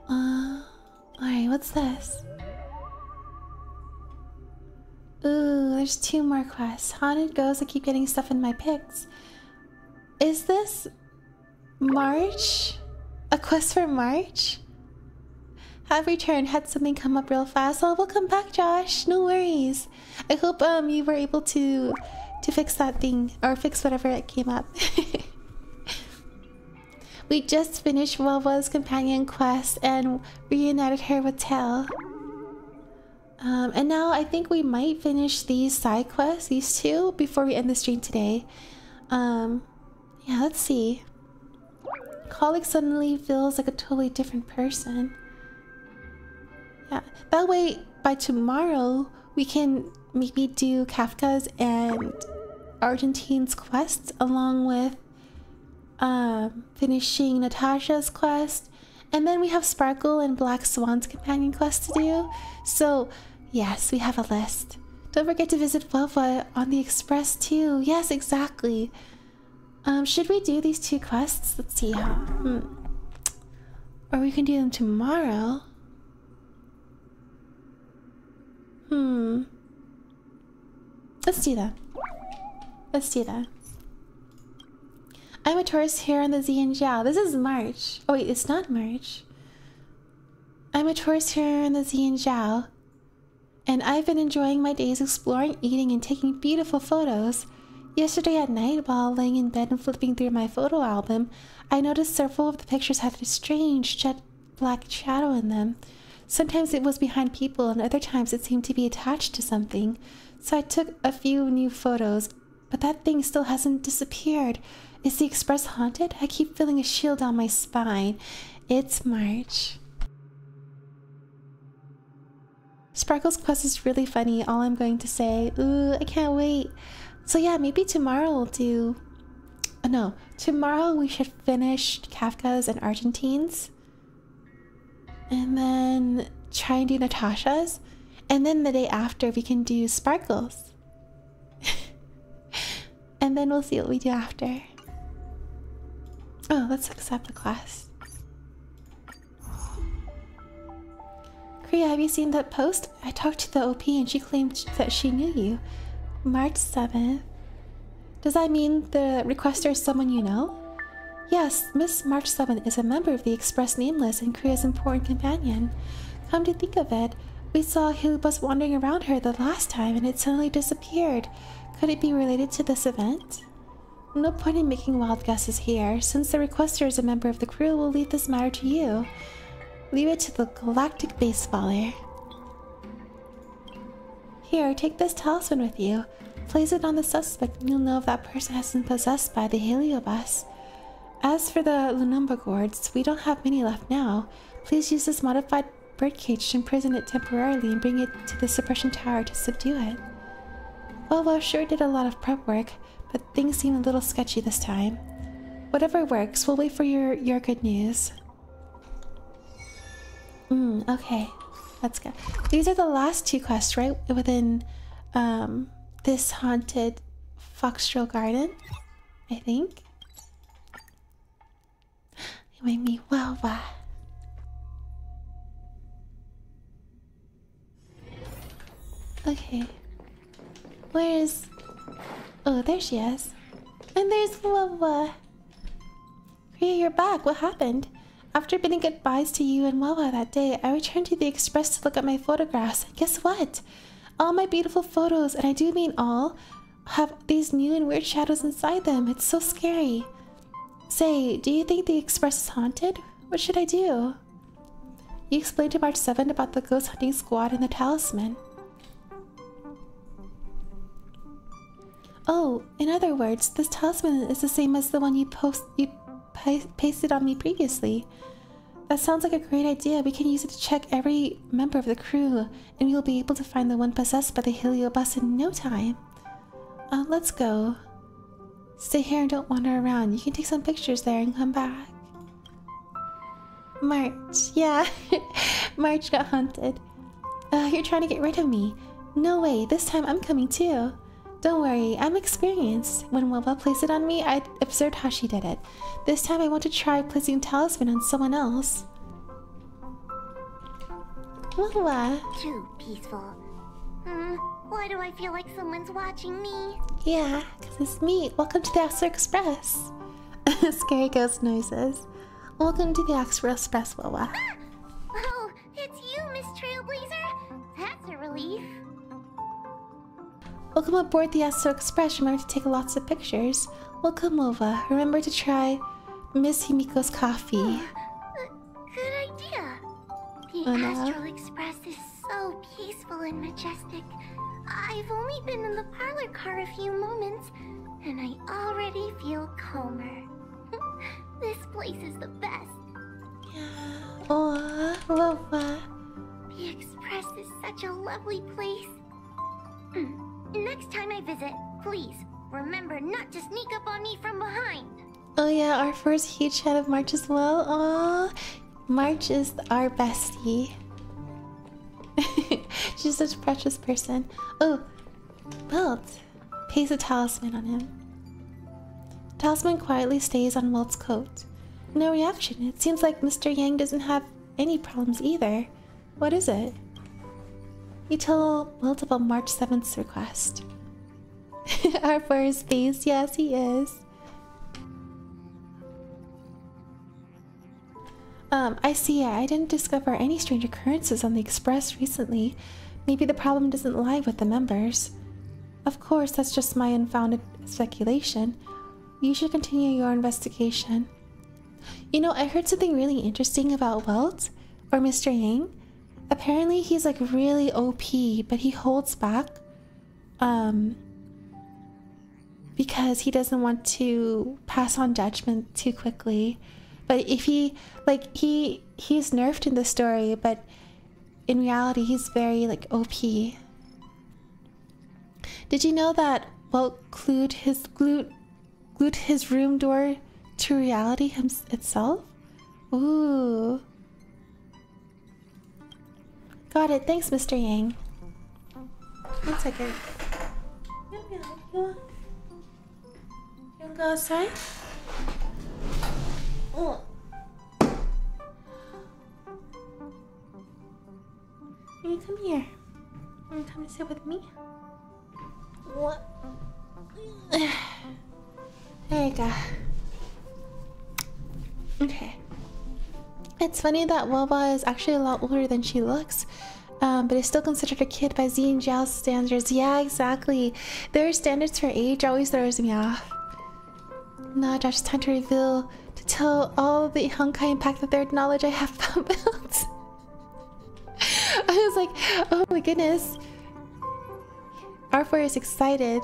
Uh, alright, what's this? Ooh, there's two more quests. Haunted Ghosts, I keep getting stuff in my pics. Is this March? A quest for March? Have returned. Had something come up real fast. Oh, welcome back, Josh. No worries. I hope um you were able to to fix that thing or fix whatever it came up. we just finished Huohuo's companion quest and reunited her with Tail. Um, and now I think we might finish these side quests, these two, before we end the stream today. Um, yeah, let's see. Colleague suddenly feels like a totally different person. Yeah, that way by tomorrow we can maybe do Kafka's and Argenti's quests along with um, finishing Natasha's quest. And then we have Sparkle and Black Swan's companion quest to do. So, yes, we have a list. Don't forget to visit Huohuo on the Express too. Yes, exactly. Um, should we do these two quests? Let's see how. Hmm. Or we can do them tomorrow. Hmm. Let's do that. Let's do that. I'm a tourist here on the Xianzhou. This is March. Oh wait, it's not March. I'm a tourist here on the Xianzhou. And I've been enjoying my days exploring, eating, and taking beautiful photos. Yesterday at night, while laying in bed and flipping through my photo album, I noticed several of the pictures had a strange jet black shadow in them. Sometimes it was behind people, and other times it seemed to be attached to something. So I took a few new photos, but that thing still hasn't disappeared. Is the Express haunted? I keep feeling a shield down my spine. It's March. Sparkle's quest is really funny, all I'm going to say. Ooh, I can't wait. So yeah, maybe tomorrow we'll do... Oh, no, tomorrow we should finish Kafka's and Argenti's. And then try and do Natasha's. And then the day after we can do Sparkles. and then we'll see what we do after. Oh, let's accept the class. Kria, have you seen that post? I talked to the OP and she claimed that she knew you. March 7th. Does that mean the requester is someone you know? Yes, Miss March 7th is a member of the Express Nameless and Kria's important companion. Come to think of it, we saw Heliobus wandering around her the last time and it suddenly disappeared. Could it be related to this event? No point in making wild guesses here. Since the requester is a member of the crew, we'll leave this matter to you. Leave it to the galactic baseballer. Here, take this talisman with you. Place it on the suspect and you'll know if that person has been possessed by the Heliobus. As for the Lunumba gourds, we don't have many left now. Please use this modified birdcage to imprison it temporarily and bring it to the suppression tower to subdue it. Well, well, sure did a lot of prep work, but things seem a little sketchy this time. Whatever works, we'll wait for your, your good news. Hmm, okay. Let's go. These are the last two quests, right? Within um, this haunted Fyxestroll Garden, I think. You made me wow. Okay. Where's... Oh, there she is. And there's Huohuo. Rhea, you're back. What happened? After bidding goodbyes to you and Wawa that day, I returned to the Express to look at my photographs. Guess what? All my beautiful photos, and I do mean all, have these new and weird shadows inside them. It's so scary. Say, do you think the Express is haunted? What should I do? You explained to March 7 about the ghost hunting squad and the talisman. Oh, in other words, this talisman is the same as the one you post you pasted on me previously. That sounds like a great idea. We can use it to check every member of the crew, and we'll be able to find the one possessed by the Heliobus in no time. Uh, let's go. Stay here and don't wander around. You can take some pictures there and come back. March. Yeah, March got hunted. Uh, you're trying to get rid of me. No way, this time I'm coming too. Don't worry, I'm experienced. When Wawa placed it on me, I observed how she did it. This time I want to try placing talisman on someone else. Wawa. Too peaceful. Hmm, why do I feel like someone's watching me? Yeah, because it's me. Welcome to the Astral Express. Scary ghost noises. Welcome to the Astral Express, Wawa. Ah! Oh, it's you, Miss Trailblazer. That's a relief. Welcome aboard the Astral Express. Remember to take lots of pictures. Welcome, Ova. Remember to try Miss Himeko's coffee. Uh, good idea. The oh, no. Astral Express is so peaceful and majestic. I've only been in the parlor car a few moments, and I already feel calmer. this place is the best. Yeah. Oh, Ova. The Express is such a lovely place. Next time I visit, please remember not to sneak up on me from behind. Oh yeah, our first huge fan of March as well. Oh, March is our bestie. She's such a precious person. Oh, Welt. Pays a talisman on him. Talisman quietly stays on Welt's coat. No reaction. It seems like Mr. Yang doesn't have any problems either. What is it? You tell March 7th's request. Our first base, yes, he is. Um, I see. I didn't discover any strange occurrences on the Express recently. Maybe the problem doesn't lie with the members. Of course, that's just my unfounded speculation. You should continue your investigation. You know, I heard something really interesting about Welt, or Mr. Yang. Apparently he's like really OP, but he holds back um because he doesn't want to pass on judgment too quickly. But if he like he he's nerfed in the story, but in reality he's very like OP. Did you know that well glued his glued glued his room door to reality him, itself? Ooh. Got it. Thanks, Mr. Yang. One second. You want to go outside? Oh. You come here. You want to come to sit with me? What? There you go. Okay. It's funny that Wawa is actually a lot older than she looks. Um, but is still considered a kid by Z and Jiao's standards. Yeah, exactly. Their standards for age always throws me off. Nah, Josh, it's time to reveal, to tell all the Honkai Impact the Third knowledge I have built. I was like, oh my goodness. R4 is excited.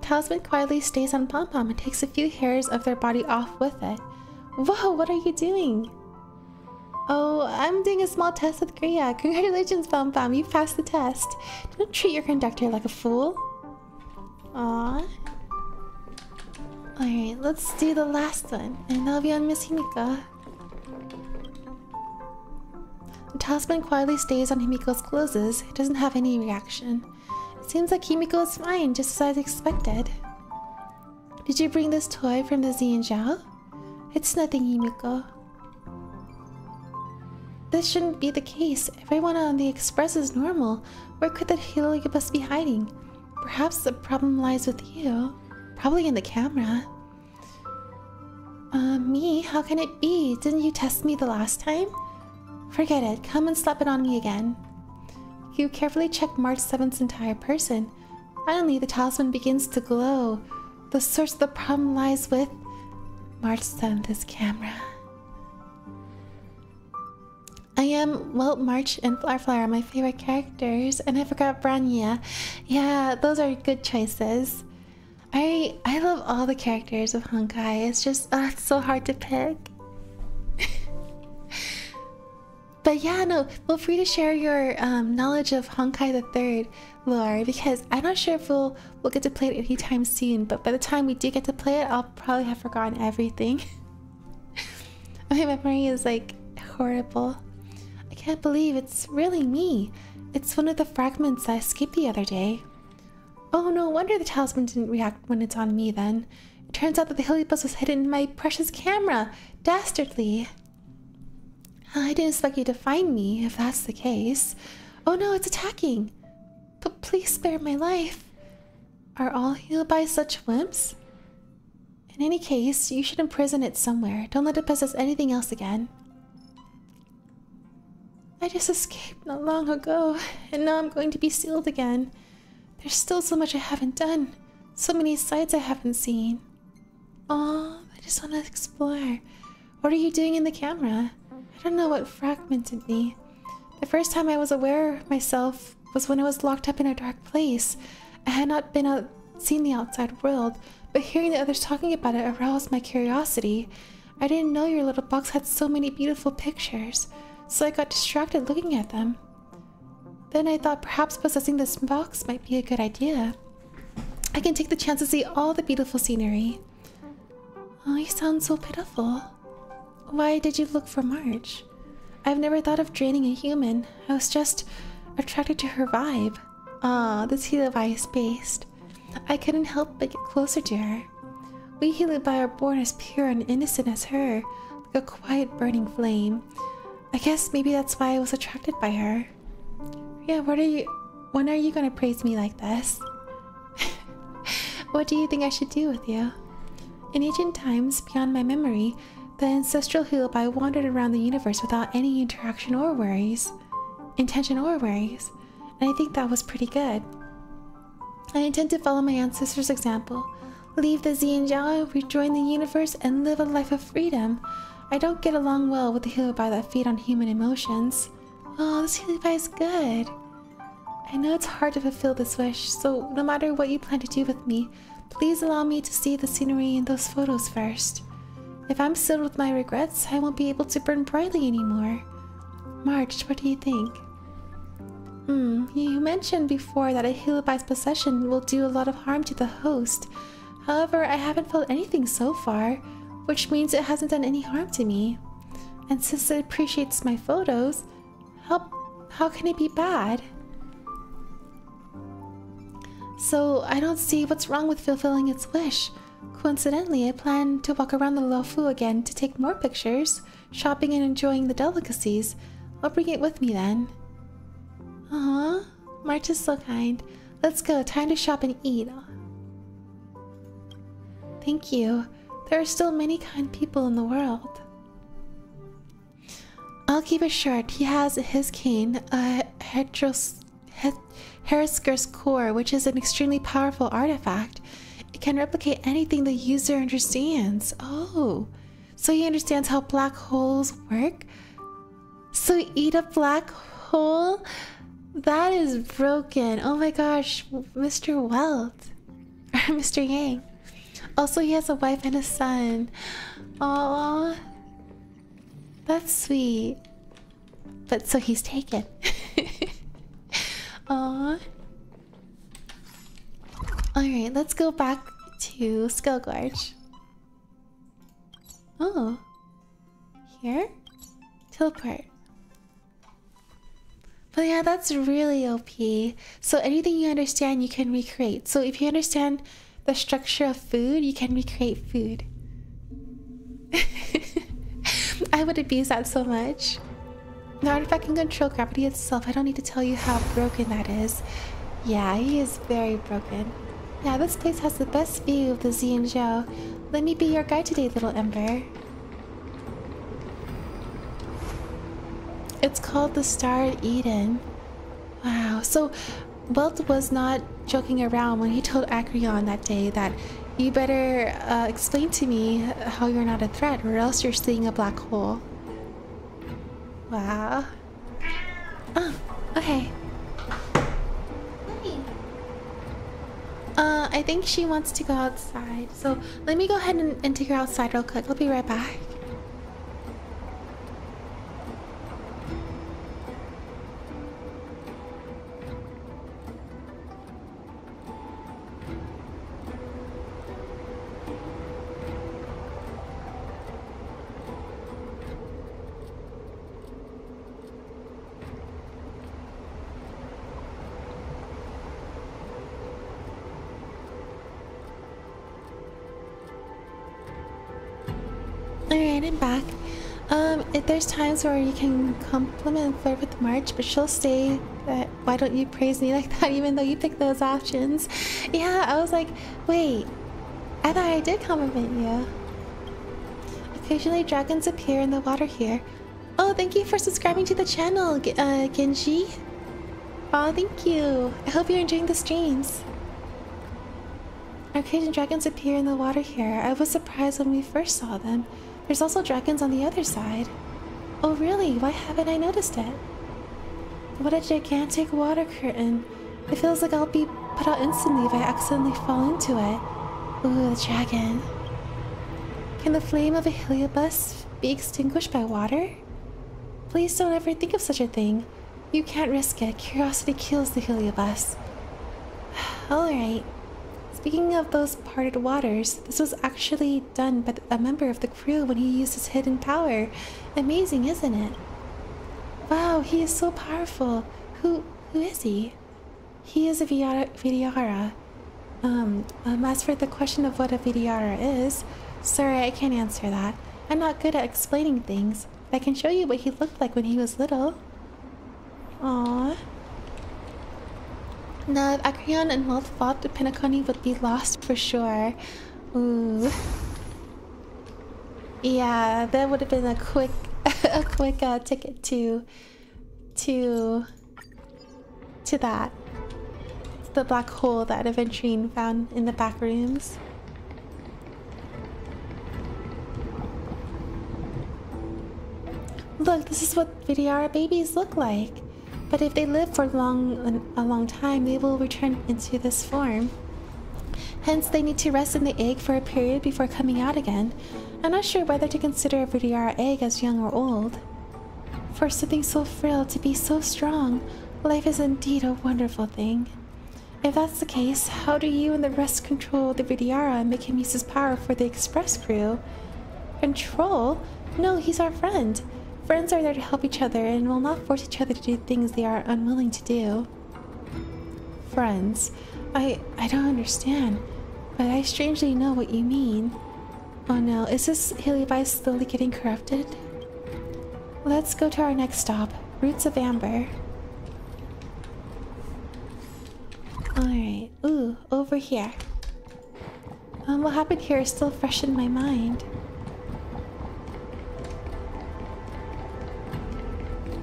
Talisman quietly stays on Pom Pom and takes a few hairs of their body off with it. Whoa, what are you doing? Oh, I'm doing a small test with Kria. Congratulations, Pom Pom. You passed the test. Don't treat your conductor like a fool. Aww. Alright, let's do the last one. And that'll be on Miss Himeko. The talisman quietly stays on Himeko's clothes. It doesn't have any reaction. It seems like Himeko is fine, just as I expected. Did you bring this toy from the Xianzhou? It's nothing, Himeko. This shouldn't be the case. Everyone on the express is normal. Where could that Heliobus be hiding? Perhaps the problem lies with you. Probably in the camera. Uh, me? How can it be? Didn't you test me the last time? Forget it. Come and slap it on me again. You carefully check March 7th's entire person. Finally, the talisman begins to glow. The source of the problem lies with March 7th's camera. I am, well, March and Flower are my favorite characters, and I forgot Bronya. Yeah, those are good choices. I I love all the characters of Honkai. It's just, uh, it's so hard to pick. but yeah, no, feel free to share your um, knowledge of Honkai the Third lore, because I'm not sure if we'll, we'll get to play it anytime soon, but by the time we do get to play it, I'll probably have forgotten everything. My memory is like horrible I can't believe it's really me. It's one of the fragments I escaped the other day. Oh, no wonder the talisman didn't react when it's on me then. It turns out that the Heliobus was hidden in my precious camera. Dastardly. I didn't expect you to find me, if that's the case. Oh no, it's attacking. But please spare my life. Are all healed by such wimps? In any case, you should imprison it somewhere. Don't let it possess anything else again. I just escaped not long ago, and now I'm going to be sealed again. There's still so much I haven't done, so many sights I haven't seen. Oh, I just want to explore. What are you doing in the camera? I don't know what fragmented me. The first time I was aware of myself was when I was locked up in a dark place. I had not been out, seen the outside world, but hearing the others talking about it aroused my curiosity. I didn't know your little box had so many beautiful pictures so I got distracted looking at them. Then I thought perhaps possessing this box might be a good idea. I can take the chance to see all the beautiful scenery. Oh, you sound so pitiful. Why did you look for March? I've never thought of draining a human. I was just attracted to her vibe. Ah, this Heliobi is based. I couldn't help but get closer to her. We Heliobi are born as pure and innocent as her, like a quiet burning flame. I guess maybe that's why I was attracted by her. Yeah, what are you... When are you gonna praise me like this? what do you think I should do with you? In ancient times, beyond my memory, the ancestral Heliobis wandered around the universe without any interaction or worries. Intention or worries. And I think that was pretty good. I intend to follow my ancestors' example. Leave the Xianzhou, rejoin the universe, and live a life of freedom. I don't get along well with the Heliobis that feed on human emotions. Oh, this Heliobis is good. I know it's hard to fulfill this wish, so no matter what you plan to do with me, please allow me to see the scenery in those photos first. If I'm filled with my regrets, I won't be able to burn brightly anymore. March, what do you think? Hmm, you mentioned before that a Heliobis possession will do a lot of harm to the host. However, I haven't felt anything so far which means it hasn't done any harm to me. And since it appreciates my photos, how, how can it be bad? So I don't see what's wrong with fulfilling its wish. Coincidentally, I plan to walk around the Luofu again to take more pictures, shopping and enjoying the delicacies. I'll bring it with me then. Aw, March is so kind. Let's go, time to shop and eat. Thank you. There are still many kind people in the world. I'll keep it short. He has his cane, a Herrscher's core, which is an extremely powerful artifact. it can replicate anything the user understands. Oh, so he understands how black holes work? So eat a black hole? That is broken. Oh my gosh, Mr. Welt. Mr. Yang. Also, he has a wife and a son. Oh, that's sweet. But so he's taken. Aww. Alright, let's go back to Scalegorge. Oh. Here? Teleport. But yeah, that's really OP. So anything you understand, you can recreate. So if you understand the structure of food, you can recreate food. I would abuse that so much. The artifact can control gravity itself. I don't need to tell you how broken that is. Yeah, he is very broken. Yeah, this place has the best view of the Xianzhou. Let me be your guide today, little Ember. It's called the Star Eden. Wow, so Welt was not joking around when he told Acheron that day that you better uh, explain to me how you're not a threat or else you're seeing a black hole. Wow. Oh, okay. Uh, I think she wants to go outside. So let me go ahead and, and take her outside real quick. I'll be right back. Alright, I'm back. Um, if there's times where you can compliment flirt with March, but she'll say that why don't you praise me like that even though you picked those options? Yeah, I was like, wait, I thought I did compliment you. Occasionally dragons appear in the water here. Oh, thank you for subscribing to the channel, uh, Genji. Oh, thank you. I hope you're enjoying the streams. Occasionally dragons appear in the water here. I was surprised when we first saw them. There's also dragons on the other side. Oh really? Why haven't I noticed it? What a gigantic water curtain. It feels like I'll be put out instantly if I accidentally fall into it. Ooh, the dragon. Can the flame of a heliobus be extinguished by water? Please don't ever think of such a thing. You can't risk it. Curiosity kills the heliobus. Alright. Speaking of those parted waters, this was actually done by a member of the crew when he used his hidden power. Amazing, isn't it? Wow, he is so powerful. Who who is he? He is a Vidyadhara. Um, um, as for the question of what a Vidyadhara is, sorry, I can't answer that. I'm not good at explaining things. I can show you what he looked like when he was little. Aww. Now, if Acheron and Welt fought, the Penacony would be lost for sure. Ooh. Yeah, that would have been a quick, a quick uh, ticket to, to, to that. It's the black hole that Aventurine found in the back rooms. Look, this is what Vidyadhara babies look like. But if they live for long, a long time, they will return into this form. Hence, they need to rest in the egg for a period before coming out again. I'm not sure whether to consider a Vidyadhara egg as young or old. For something so frail to be so strong, life is indeed a wonderful thing. If that's the case, how do you and the rest control the Vidyadhara and make him use his power for the express crew? Control? No, he's our friend. Friends are there to help each other and will not force each other to do things they are unwilling to do. Friends. I I don't understand, but I strangely know what you mean. Oh no, is this Heliobis slowly getting corrupted? Let's go to our next stop, Roots of Amber. Alright, ooh, over here. Um, what happened here is still fresh in my mind.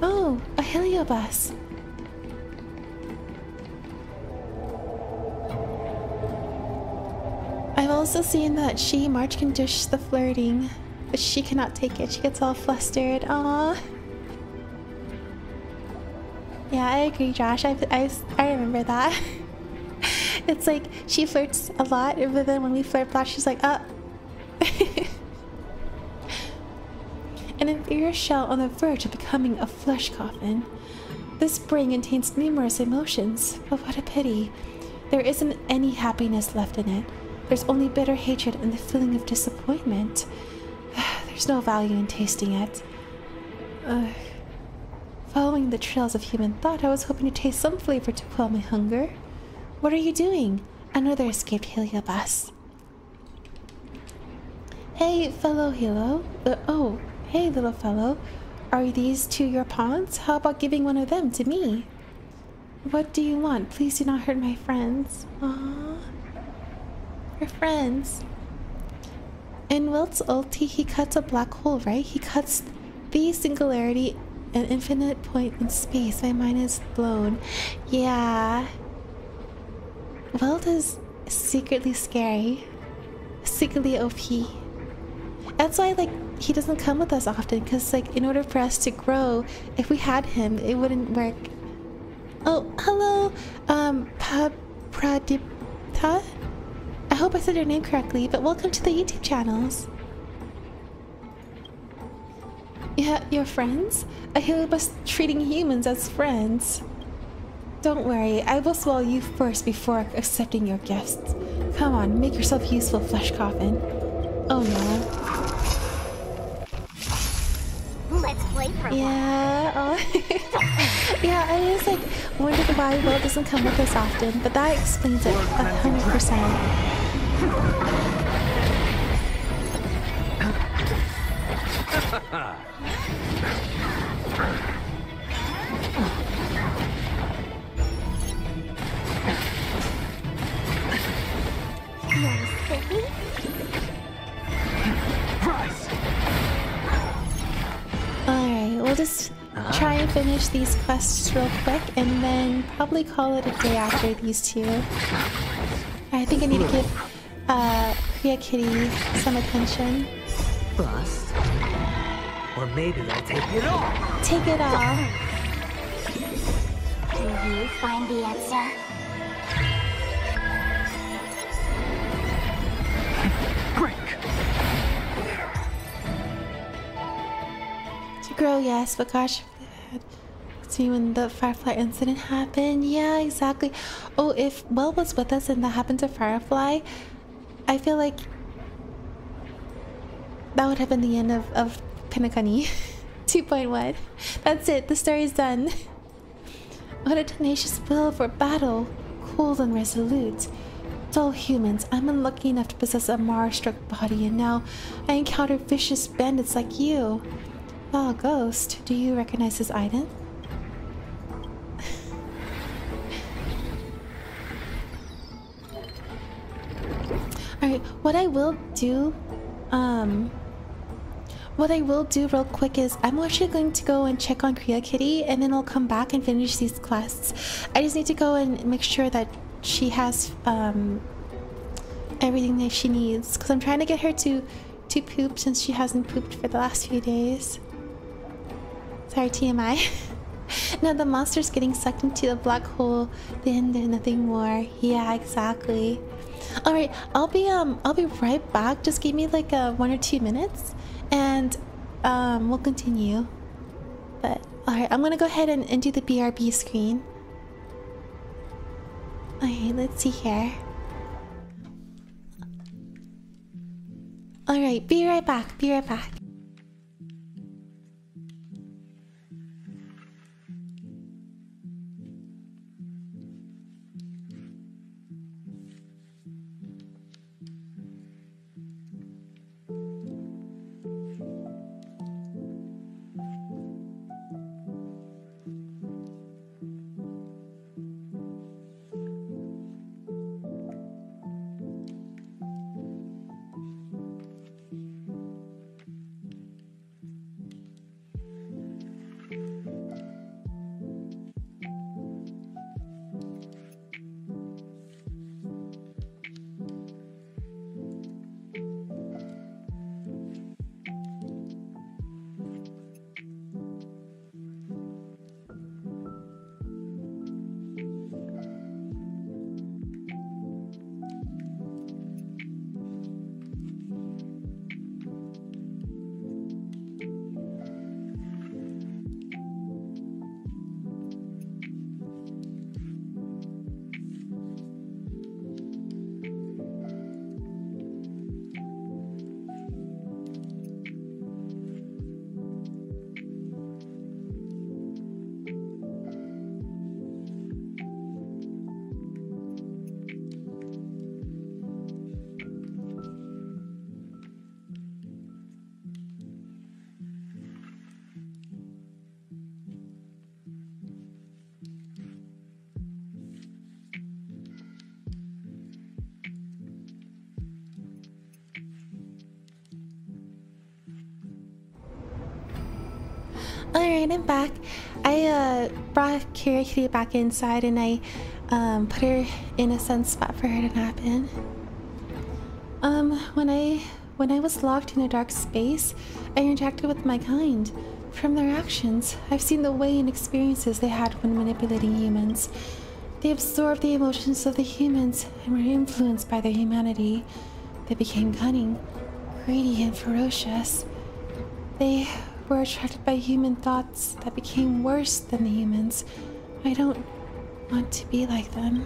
Oh, a heliobus. I've also seeing that she, March, can dish the flirting, but she cannot take it. She gets all flustered. Aww. Yeah, I agree, Josh. I, I, I remember that. it's like she flirts a lot, but then when we flirt back, she's like. Uh. An inferior shell on the verge of becoming a flesh coffin. This brain contains numerous emotions, but what a pity. There isn't any happiness left in it. There's only bitter hatred and the feeling of disappointment. There's no value in tasting it. Ugh. Following the trails of human thought, I was hoping to taste some flavor to quell my hunger. What are you doing? Another escaped Heliobus. Hey, fellow Hilo. Uh, oh, hey, little fellow. Are these two your pawns? How about giving one of them to me? What do you want? Please do not hurt my friends. Aww. We're friends. In Welt's ulti, he cuts a black hole, right? He cuts the singularity an infinite point in space. My mind is blown. Yeah. Welt is secretly scary. Secretly OP. That's why, like, he doesn't come with us often, because, like, in order for us to grow, if we had him, it wouldn't work. Oh, hello, um, pa Pradipta? I hope I said your name correctly, but welcome to the YouTube channels. Yeah, your friends? I hear us treating humans as friends. Don't worry, I will swallow you first before accepting your gifts. Come on, make yourself useful, Flesh Coffin. Oh no. Let's play for Yeah, oh. yeah, I was like wondering why Will doesn't come with us often, but that explains it a hundred percent. Alright, we'll just try and finish these quests real quick and then probably call it a day after these two. I think I need to give uh, Kriya Kitty some attention. Bust. Or maybe I'll take it all. Take it all. Do you find the answer? Grow, yes, but gosh, see when the Firefly incident happened. Yeah, exactly. Oh, if Well was with us and that happened to Firefly, I feel like that would have been the end of, of Penacony 2.1. That's it, the story's done. What a tenacious will for battle, cold and resolute. Dull humans, I'm unlucky enough to possess a Mara-struck body, and now I encounter vicious bandits like you. Well, Ghost, do you recognize this item? Alright, what I will do, um, what I will do real quick is I'm actually going to go and check on Kriya Kitty and then I'll come back and finish these quests. I just need to go and make sure that she has um, everything that she needs because I'm trying to get her to, to poop since she hasn't pooped for the last few days. Sorry, TMI. now the monster's getting sucked into the black hole, then there's nothing more. Yeah, exactly. All right, I'll be um I'll be right back. Just give me like uh, one or two minutes, and um we'll continue. But all right, I'm gonna go ahead and, and do the BRB screen. Okay, let's see here. All right, be right back. Be right back. I'm back. I uh, brought Kira Kitty back inside and I um, put her in a sun spot for her to nap in. Um, when I when I was locked in a dark space, I interacted with my kind. From their actions, I've seen the way and experiences they had when manipulating humans. They absorbed the emotions of the humans and were influenced by their humanity. They became cunning, greedy, and ferocious. They were attracted by human thoughts that became worse than the humans. I don't want to be like them.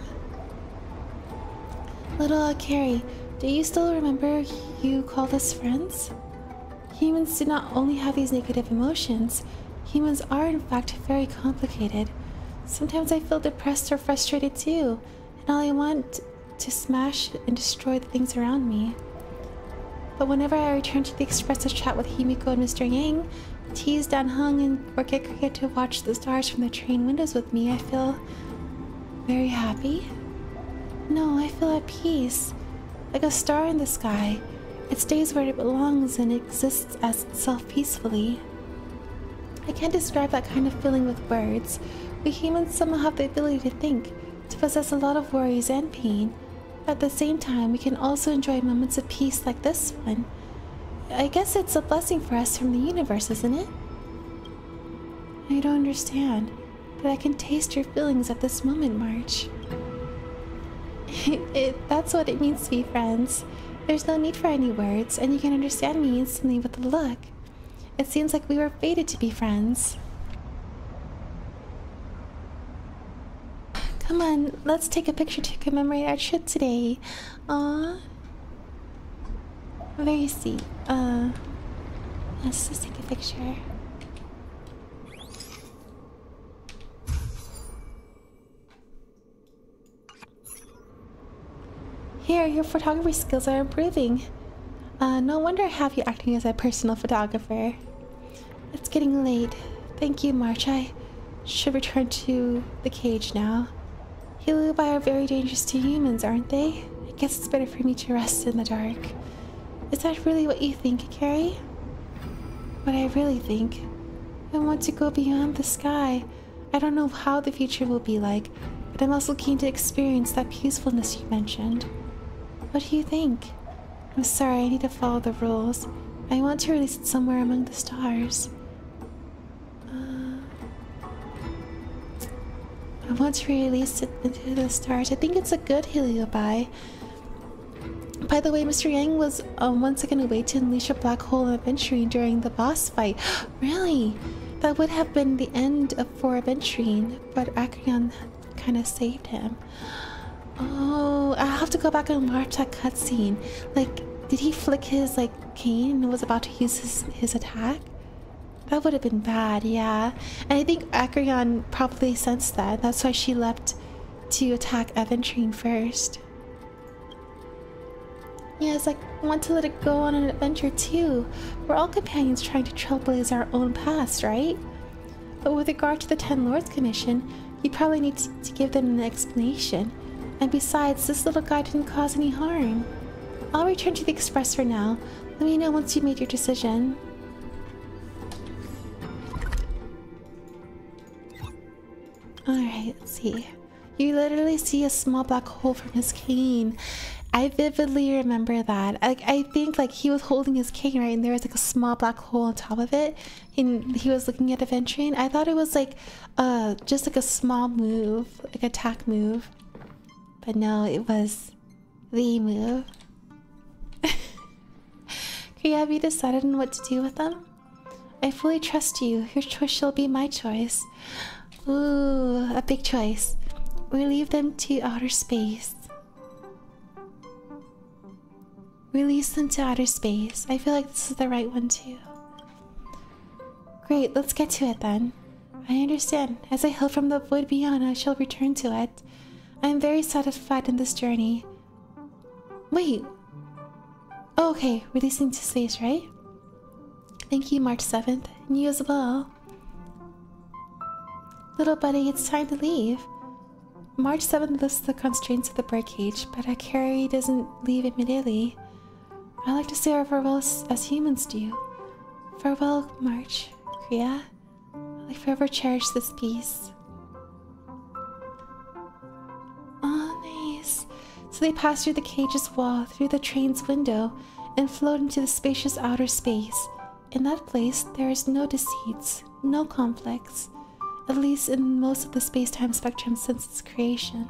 Little Carrie, do you still remember you called us friends? Humans do not only have these negative emotions, humans are in fact very complicated. Sometimes I feel depressed or frustrated too, and all I want to smash and destroy the things around me. But whenever I return to the expressive chat with Himeko and Mr. Yang, tease Dan Heng and or get to watch the stars from the train windows with me, I feel very happy. No, I feel at peace. Like a star in the sky. It stays where it belongs and exists as itself peacefully. I can't describe that kind of feeling with words. We humans somehow have the ability to think, to possess a lot of worries and pain. At the same time, we can also enjoy moments of peace like this one. I guess it's a blessing for us from the universe, isn't it? I don't understand, but I can taste your feelings at this moment, March. it, it, that's what it means to be friends. There's no need for any words, and you can understand me instantly with a look. It seems like we were fated to be friends. Come on, let's take a picture to commemorate our trip today. Aww. Very sweet. Uh, let's just take a picture. Here, your photography skills are improving. Uh, no wonder I have you acting as a personal photographer. It's getting late. Thank you, March. I should return to the cage now. Heliobi are very dangerous to humans, aren't they? I guess it's better for me to rest in the dark. Is that really what you think, Carrie? What I really think. I want to go beyond the sky. I don't know how the future will be like, but I'm also keen to experience that peacefulness you mentioned. What do you think? I'm sorry, I need to follow the rules. I want to release it somewhere among the stars. Uh, I want to release it into the stars. I think it's a good Heliobi. By the way, Mr. Yang was um, once again to unleash a black hole aventurine during the boss fight. really? That would have been the end of for aventurine, but Acheron kind of saved him. Oh, I have to go back and watch that cutscene. Like, did he flick his like cane and was about to use his, his attack? That would have been bad, yeah. And I think Acheron probably sensed that. That's why she leapt to attack Aventurine first. Like, I want to let it go on an adventure too. We're all companions trying to trailblaze our own past, right? But with regard to the Ten Lords Commission, you probably need to give them an explanation. And besides, this little guy didn't cause any harm. I'll return to the Express for now. Let me know once you've made your decision. Alright, let's see. You literally see a small black hole from his cane. I vividly remember that. Like I think like he was holding his cane right, and there was like a small black hole on top of it, and he was looking at Aventurine. I thought it was like, uh, just like a small move, like attack move. But no, it was the move. have you decided on what to do with them? I fully trust you. Your choice shall be my choice. Ooh, a big choice. We leave them to outer space. Release them to outer space. I feel like this is the right one too. Great, let's get to it then. I understand. As I hail from the void beyond, I shall return to it. I am very satisfied in this journey. Wait. Oh, okay, releasing to space, right? Thank you, March 7th. And you as well. Little buddy, it's time to leave. March 7th lists the constraints of the birdcage, but a carry doesn't leave immediately. I like to say our farewells as humans do. Farewell, March, Kria. I forever cherish this piece. Oh, nice. So they pass through the cage's wall, through the train's window, and float into the spacious outer space. In that place, there is no deceits, no conflicts, at least in most of the space-time spectrum since its creation.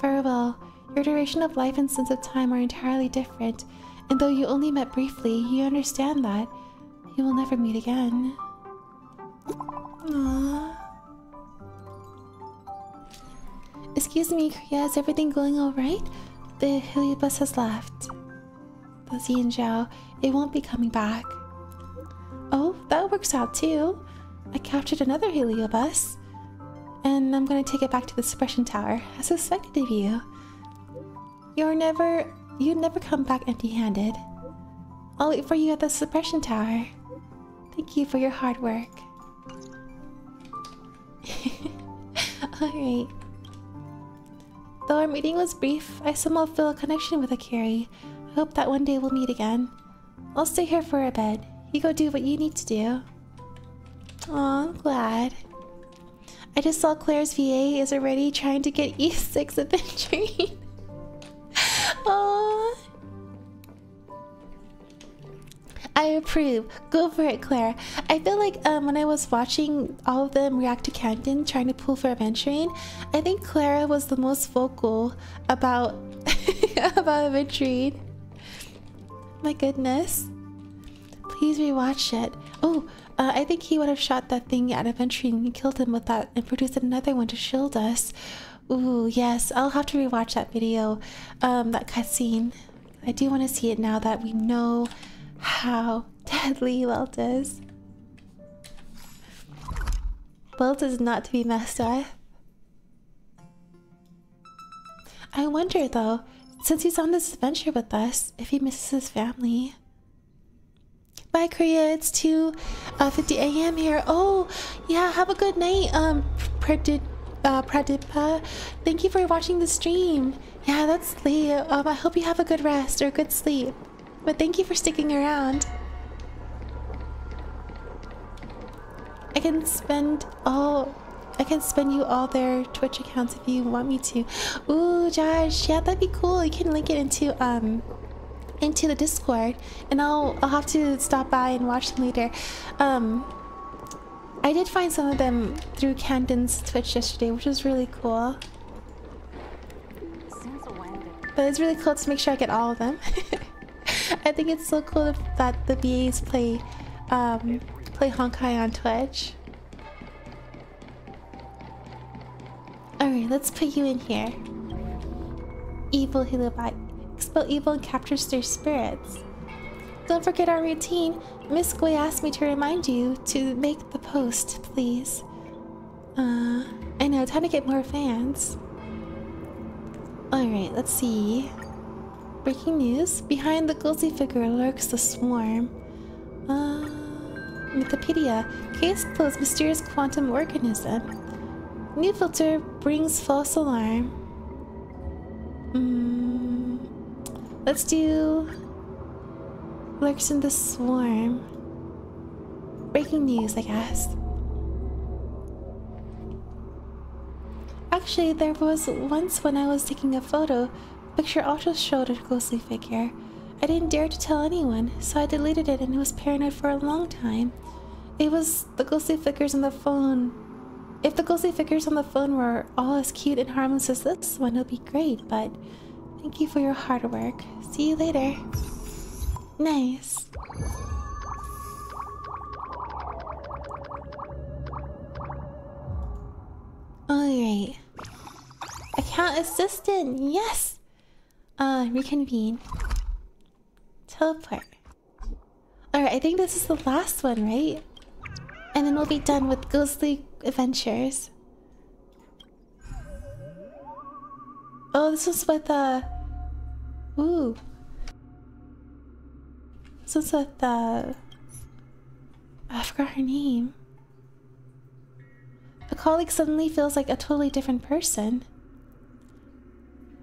Farewell, your duration of life and sense of time are entirely different, and though you only met briefly, you understand that you will never meet again. Aww. Excuse me, Kria, is everything going alright? The heliobus has left. The and Zhao, it won't be coming back. Oh, that works out too. I captured another heliobus. And I'm gonna take it back to the suppression tower. I suspected of you. You're never... You never come back empty-handed. I'll wait for you at the suppression tower. Thank you for your hard work. Alright. Though our meeting was brief, I somehow feel a connection with Akiri. I hope that one day we'll meet again. I'll stay here for a bit. You go do what you need to do. Aw, I'm glad. I just saw Claire's VA is already trying to get E6 Aventurine. I approve. Go for it, Claire. I feel like um, when I was watching all of them react to Canton trying to pull for Aventurine, I think Clara was the most vocal about about Aventurine. My goodness. Please rewatch it. Oh, uh, I think he would have shot that thing at Aventurine and killed him with that and produced another one to shield us. Ooh, yes, I'll have to rewatch that video, um, that cutscene. I do want to see it now that we know how deadly Welt is. Welt is not to be messed with. I wonder though, since he's on this adventure with us, if he misses his family. Bye, Kria. It's 2 uh, 50 a.m. here. Oh, yeah. Have a good night, um, Pradip, uh, Pradipa. Thank you for watching the stream. Yeah, that's late. Um, I hope you have a good rest or good sleep. But thank you for sticking around. I can spend all I can spend you all their Twitch accounts if you want me to. Ooh, Josh, yeah, that'd be cool. You can link it into um into the Discord, and I'll I'll have to stop by and watch them later. Um, I did find some of them through Canton's Twitch yesterday, which was really cool. But it's really cool to make sure I get all of them. I think it's so cool that the VAs play um, play Honkai on Twitch. Alright, let's put you in here. Evil Hilobite. Expel evil and captures their spirits. Don't forget our routine. Miss Gui asked me to remind you to make the post, please. Uh, I know, time to get more fans. Alright, let's see. Breaking news. Behind the ghostly figure lurks the swarm. Uh, Mythopedia. Case closed. Mysterious quantum organism. New filter brings false alarm. Mm, let's do lurks in the swarm. Breaking news, I guess. Actually, there was once when I was taking a photo, picture also showed a ghostly figure. I didn't dare to tell anyone, so I deleted it and was paranoid for a long time. It was the ghostly figures on the phone if the ghostly figures on the phone were all as cute and harmless as this one, it would be great, but thank you for your hard work. See you later. Nice. Alright. Account assistant, yes! Uh, reconvene. Teleport. Alright, I think this is the last one, right? And then we'll be done with ghostly adventures. Oh, this was with uh Ooh. With uh I forgot her name. A colleague suddenly feels like a totally different person.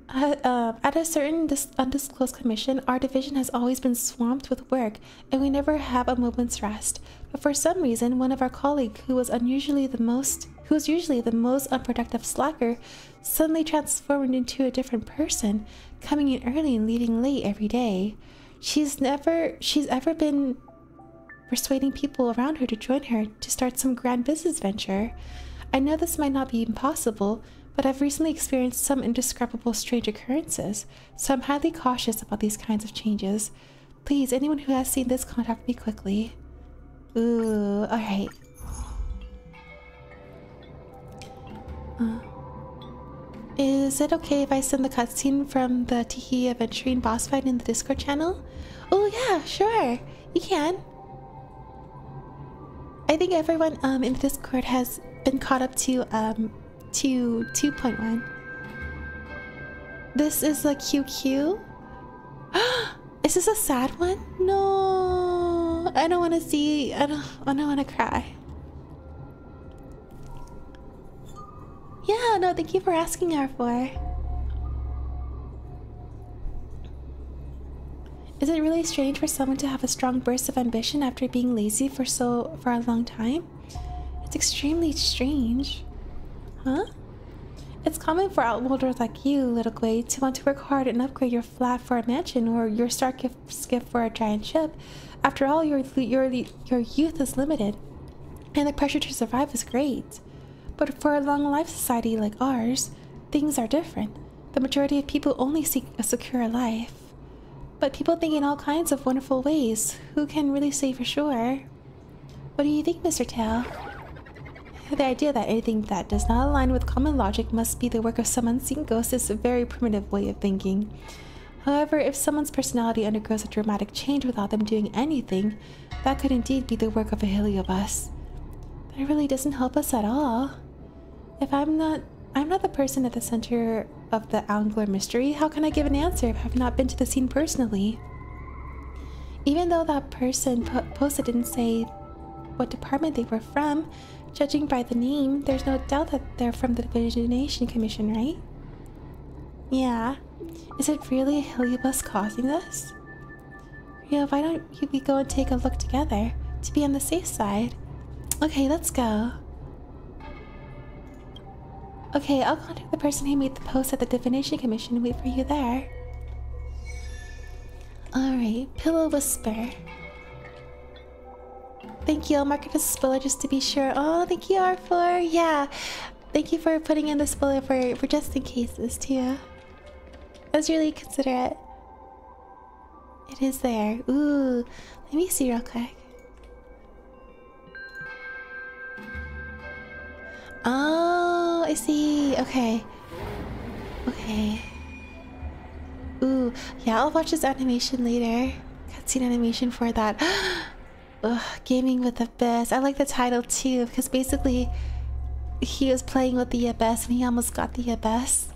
uh, at a certain undisclosed commission, our division has always been swamped with work, and we never have a moment's rest. But for some reason, one of our colleagues, who was unusually the most, who was usually the most unproductive slacker, suddenly transformed into a different person, coming in early and leaving late every day. She's never, she's ever been persuading people around her to join her to start some grand business venture. I know this might not be impossible, but I've recently experienced some indescribable strange occurrences, so I'm highly cautious about these kinds of changes. Please, anyone who has seen this, contact me quickly. Ooh, alright. Uh, is it okay if I send the cutscene from the Tiki Aventurine boss fight in the Discord channel? Oh yeah, sure. You can. I think everyone um, in the Discord has been caught up to um, to 2.1. This is a QQ. is this a sad one? No, I don't want to see. I don't. I don't want to cry. Yeah, no, thank you for asking, R4. Is it really strange for someone to have a strong burst of ambition after being lazy for so for a long time? It's extremely strange. Huh? It's common for outworlders like you, little Gui, to want to work hard and upgrade your flat for a mansion or your star skiff for a giant ship. After all, your, your, your youth is limited, and the pressure to survive is great. But for a long life society like ours, things are different. The majority of people only seek a secure life. But people think in all kinds of wonderful ways. Who can really say for sure? What do you think, Mr. Tail? The idea that anything that does not align with common logic must be the work of some unseen ghost is a very primitive way of thinking. However, if someone's personality undergoes a dramatic change without them doing anything, that could indeed be the work of a Heliobus. That really doesn't help us at all. If I'm not I'm not the person at the center of the Angler mystery, how can I give an answer if I've not been to the scene personally? Even though that person po posted didn't say what department they were from, judging by the name, there's no doubt that they're from the Divination Commission, right? Yeah. Is it really Heliobus causing this? Yeah, why don't you we go and take a look together to be on the safe side? Okay, let's go. Okay, I'll contact the person who made the post at the Divination Commission and wait for you there. Alright, Pillow Whisper. Thank you, I'll mark it as a spoiler just to be sure. Oh, thank you, R4. Yeah, thank you for putting in the spoiler for, for just in cases, too. That's really considerate. It is there. Ooh, let me see real quick. Oh, I see. Okay. Okay. Ooh, yeah, I'll watch this animation later. Cutscene animation for that. Ugh, gaming with the best. I like the title too, because basically he was playing with the abyss and he almost got the abyss.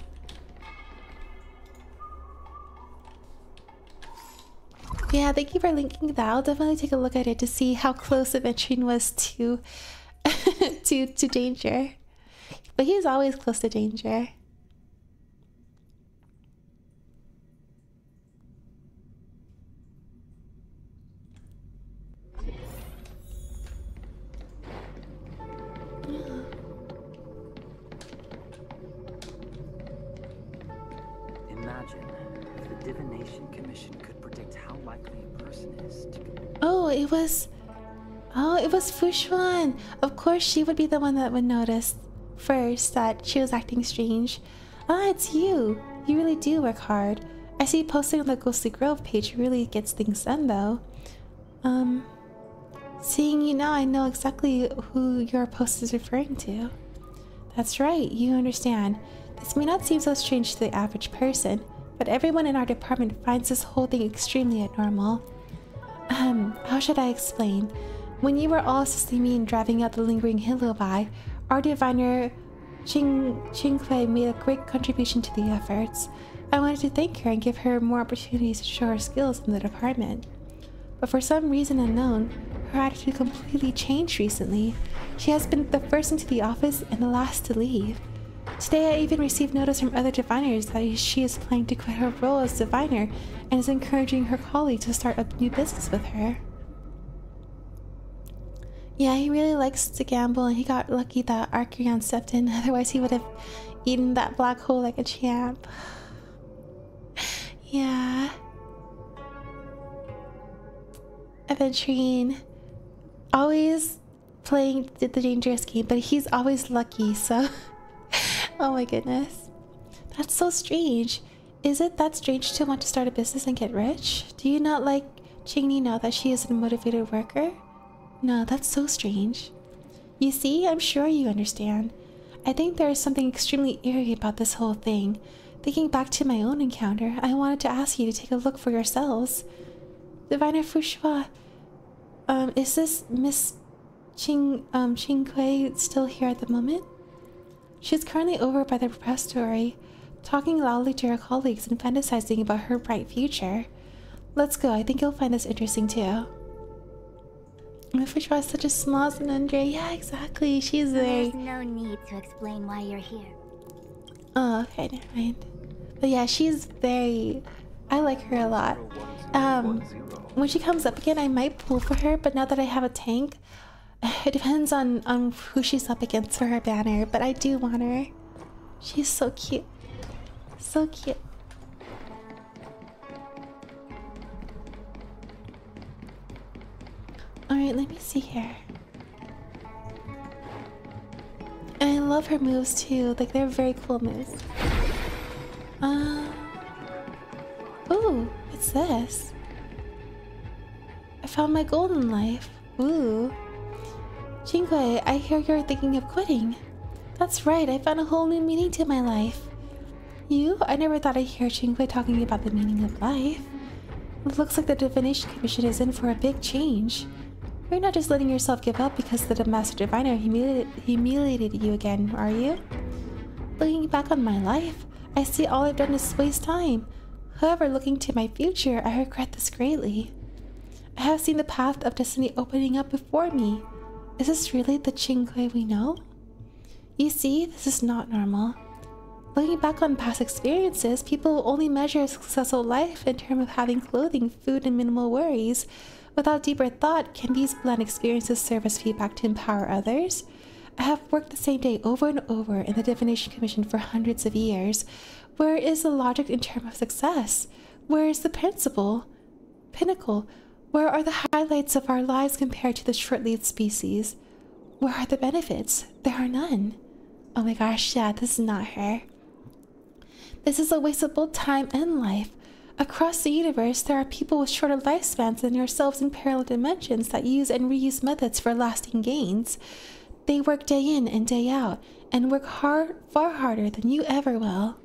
Yeah, thank you for linking that. I'll definitely take a look at it to see how close Aventurine was to to to danger. But he's always close to danger. Imagine if the Divination Commission could predict how likely a person is to. Oh, it was. Oh, it was Fu Xuan. Of course, she would be the one that would notice first that she was acting strange. Ah, it's you. You really do work hard. I see posting on the Ghostly Grove page really gets things done though. Um, seeing you now, I know exactly who your post is referring to. That's right, you understand. This may not seem so strange to the average person, but everyone in our department finds this whole thing extremely abnormal. Um, how should I explain? When you were all assisting me in driving out the lingering Heliobus, our diviner Ching Qingque made a great contribution to the efforts. I wanted to thank her and give her more opportunities to show her skills in the department. But for some reason unknown, her attitude completely changed recently. She has been the first into the office and the last to leave. Today I even received notice from other diviners that she is planning to quit her role as diviner and is encouraging her colleague to start a new business with her. Yeah, he really likes to gamble and he got lucky that Acheron stepped in, otherwise he would have eaten that black hole like a champ. yeah. Aventurine. Always playing the dangerous game, but he's always lucky, so... oh my goodness. That's so strange. Is it that strange to want to start a business and get rich? Do you not like Qingque now that she is a motivated worker? No, that's so strange. You see, I'm sure you understand. I think there is something extremely eerie about this whole thing. Thinking back to my own encounter, I wanted to ask you to take a look for yourselves. Diviner Fu Xuan, um, is this Miss Qing, um, Qingque still here at the moment? She's currently over by the repository, talking loudly to her colleagues and fantasizing about her bright future. Let's go, I think you'll find this interesting too. If we try such a small Sanandre, yeah, exactly. She's there. There's no need to explain why you're here. Oh, okay, never mind. But yeah, she's very. I like her a lot. Um, when she comes up again, I might pull for her, but now that I have a tank, it depends on on who she's up against for her banner. But I do want her. She's so cute, so cute. Alright, let me see here. And I love her moves too. Like, they're very cool moves. Uh. Ooh, what's this? I found my golden life. Ooh. Qingque, I hear you're thinking of quitting. That's right, I found a whole new meaning to my life. You? I never thought I'd hear Qingque talking about the meaning of life. It looks like the Divination Commission is in for a big change. You're not just letting yourself give up because the Master Diviner humiliated, humiliated you again, are you? Looking back on my life, I see all I've done is waste time. However, looking to my future, I regret this greatly. I have seen the path of destiny opening up before me. Is this really the Qingque we know? You see, this is not normal. Looking back on past experiences, people only measure a successful life in terms of having clothing, food, and minimal worries, Without deeper thought, can these blunt experiences serve as feedback to empower others? I have worked the same day over and over in the Divination Commission for hundreds of years. Where is the logic in terms of success? Where is the principle? Pinnacle? Where are the highlights of our lives compared to the short-lived species? Where are the benefits? There are none. Oh my gosh, yeah, this is not her. This is a waste of both time and life. Across the universe, there are people with shorter lifespans than yourselves in parallel dimensions that use and reuse methods for lasting gains. They work day in and day out, and work hard, far harder than you ever will.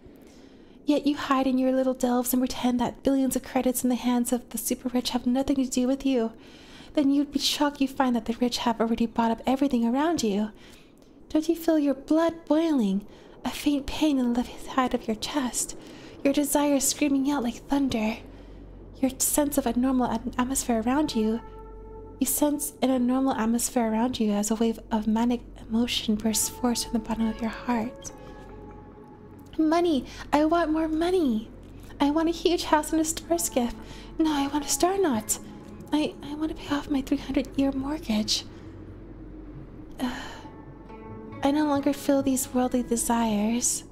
Yet you hide in your little delves and pretend that billions of credits in the hands of the super rich have nothing to do with you. Then you'd be shocked you find that the rich have already bought up everything around you. Don't you feel your blood boiling, a faint pain in the left side of your chest? Your desire screaming out like thunder, your sense of a normal atmosphere around you. You sense in abnormal atmosphere around you as a wave of manic emotion bursts forth from the bottom of your heart. Money! I want more money! I want a huge house and a star skiff. No, I want a star knot. I, I want to pay off my 300 year mortgage. Uh, I no longer feel these worldly desires.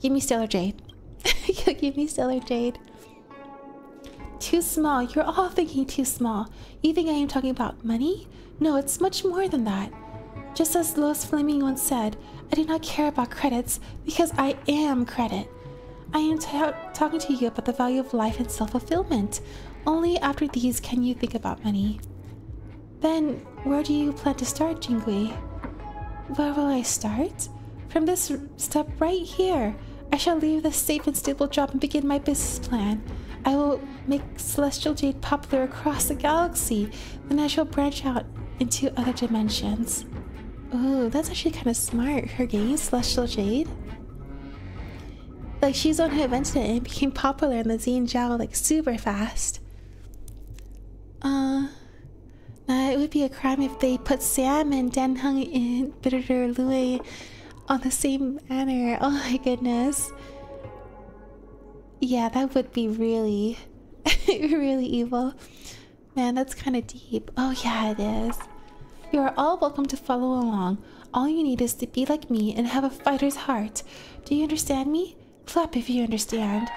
Give me Stellar Jade. Give me Stellar Jade. Too small. You're all thinking too small. You think I am talking about money? No, it's much more than that. Just as Lois Fleming once said, I do not care about credits because I am credit. I am talking to you about the value of life and self-fulfillment. Only after these can you think about money. Then, where do you plan to start, Qingque? Where will I start? From this step right here. I shall leave this safe and stable job and begin my business plan. I will make Celestial Jade popular across the galaxy. Then I shall branch out into other dimensions. Oh, that's actually kind of smart. Her game, Celestial Jade. Like, she's on who invented it and became popular in the Xianzhou, like, super fast. Uh, it would be a crime if they put Sam and Dan Heng in Bitter Lui on the same manner. Oh my goodness. Yeah, that would be really, really evil. Man, that's kind of deep. Oh, yeah, it is. You are all welcome to follow along. All you need is to be like me and have a fighter's heart. Do you understand me? Clap if you understand.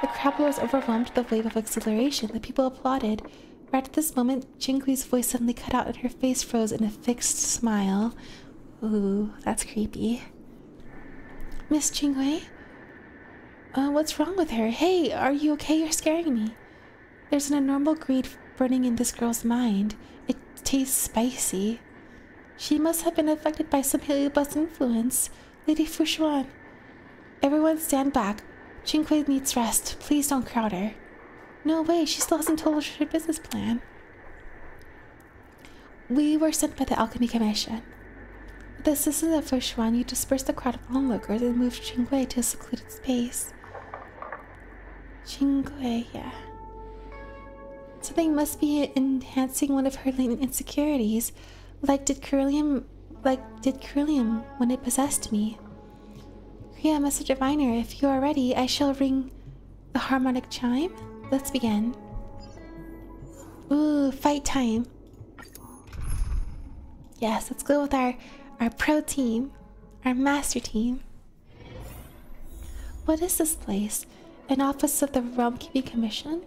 The crowd was overwhelmed with a wave of exhilaration. The people applauded. Right at this moment, Qingque's voice suddenly cut out and her face froze in a fixed smile. Ooh, that's creepy. Miss Qingque? Uh, what's wrong with her? Hey, are you okay? You're scaring me. There's an abnormal greed burning in this girl's mind. It tastes spicy. She must have been affected by some Heliobus influence. Lady Fu Xuan. Everyone stand back. Qingque needs rest. Please don't crowd her. No way, she still hasn't told us her business plan. We were sent by the Alchemy Commission. The assistance of Fu Xuan, you dispersed the crowd of onlookers and moved Qingque to a secluded space. Qingque, yeah. Something must be enhancing one of her latent insecurities, like did Ceruleum, like did Ceruleum when it possessed me. Kria, Master Diviner, if you are ready, I shall ring the harmonic chime. Let's begin. Ooh, fight time. Yes, let's go with our our pro team, our master team. What is this place? An office of the Realm Keeping Commission?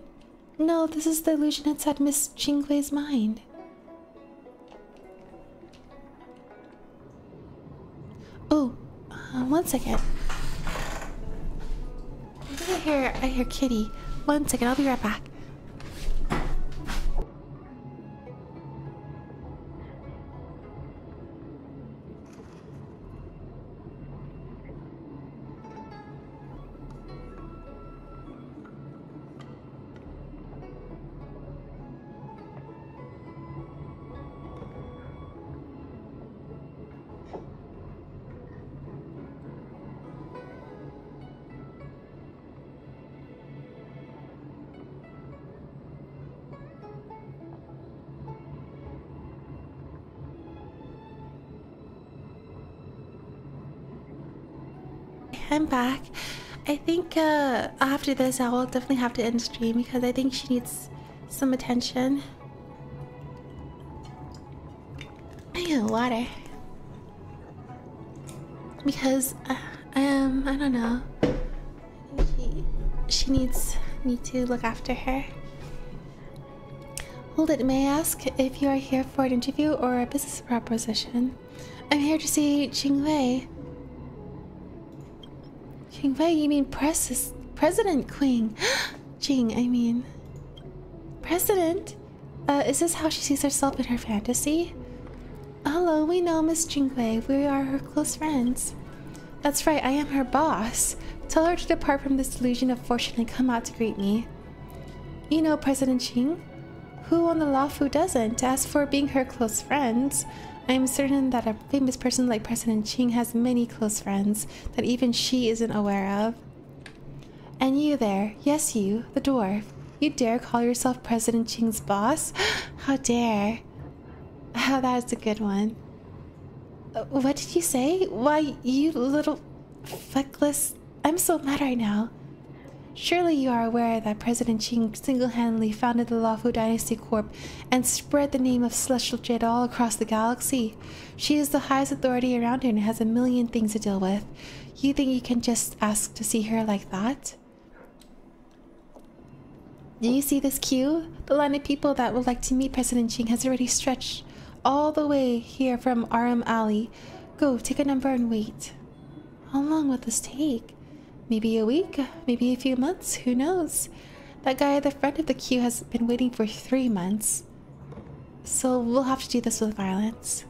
No, this is the illusion inside Miss Qingque's mind. Oh, uh, one second. I hear, I hear Kitty. One second, I'll be right back. I'm back. I think uh, after this, I will definitely have to end stream because I think she needs some attention. I need water. Because, uh, um, I don't know. She, she needs me to look after her. Hold it, may I ask if you are here for an interview or a business proposition? I'm here to see Qingque, you mean Pres President Qing? Jing, I mean. President? Uh, is this how she sees herself in her fantasy? Hello, we know Miss Qingque. We are her close friends. That's right, I am her boss. Tell her to depart from this delusion of fortune and come out to greet me. You know President Qing? Who on the Luofu doesn't? As for being her close friends, I am certain that a famous person like President Qing has many close friends that even she isn't aware of. And you there, yes you, the dwarf, you dare call yourself President Qing's boss? How dare. Oh, that's a good one. Uh, what did you say? Why, you little feckless... I'm so mad right now. Surely you are aware that President Qing single-handedly founded the Luofu Dynasty Corp and spread the name of Celestial Jade all across the galaxy. She is the highest authority around here and has a million things to deal with. You think you can just ask to see her like that? Do you see this queue? The line of people that would like to meet President Qing has already stretched all the way here from Aurum Alley. Go, take a number and wait. How long will this take? Maybe a week, maybe a few months, who knows? That guy at the front of the queue has been waiting for three months. So we'll have to do this with violence.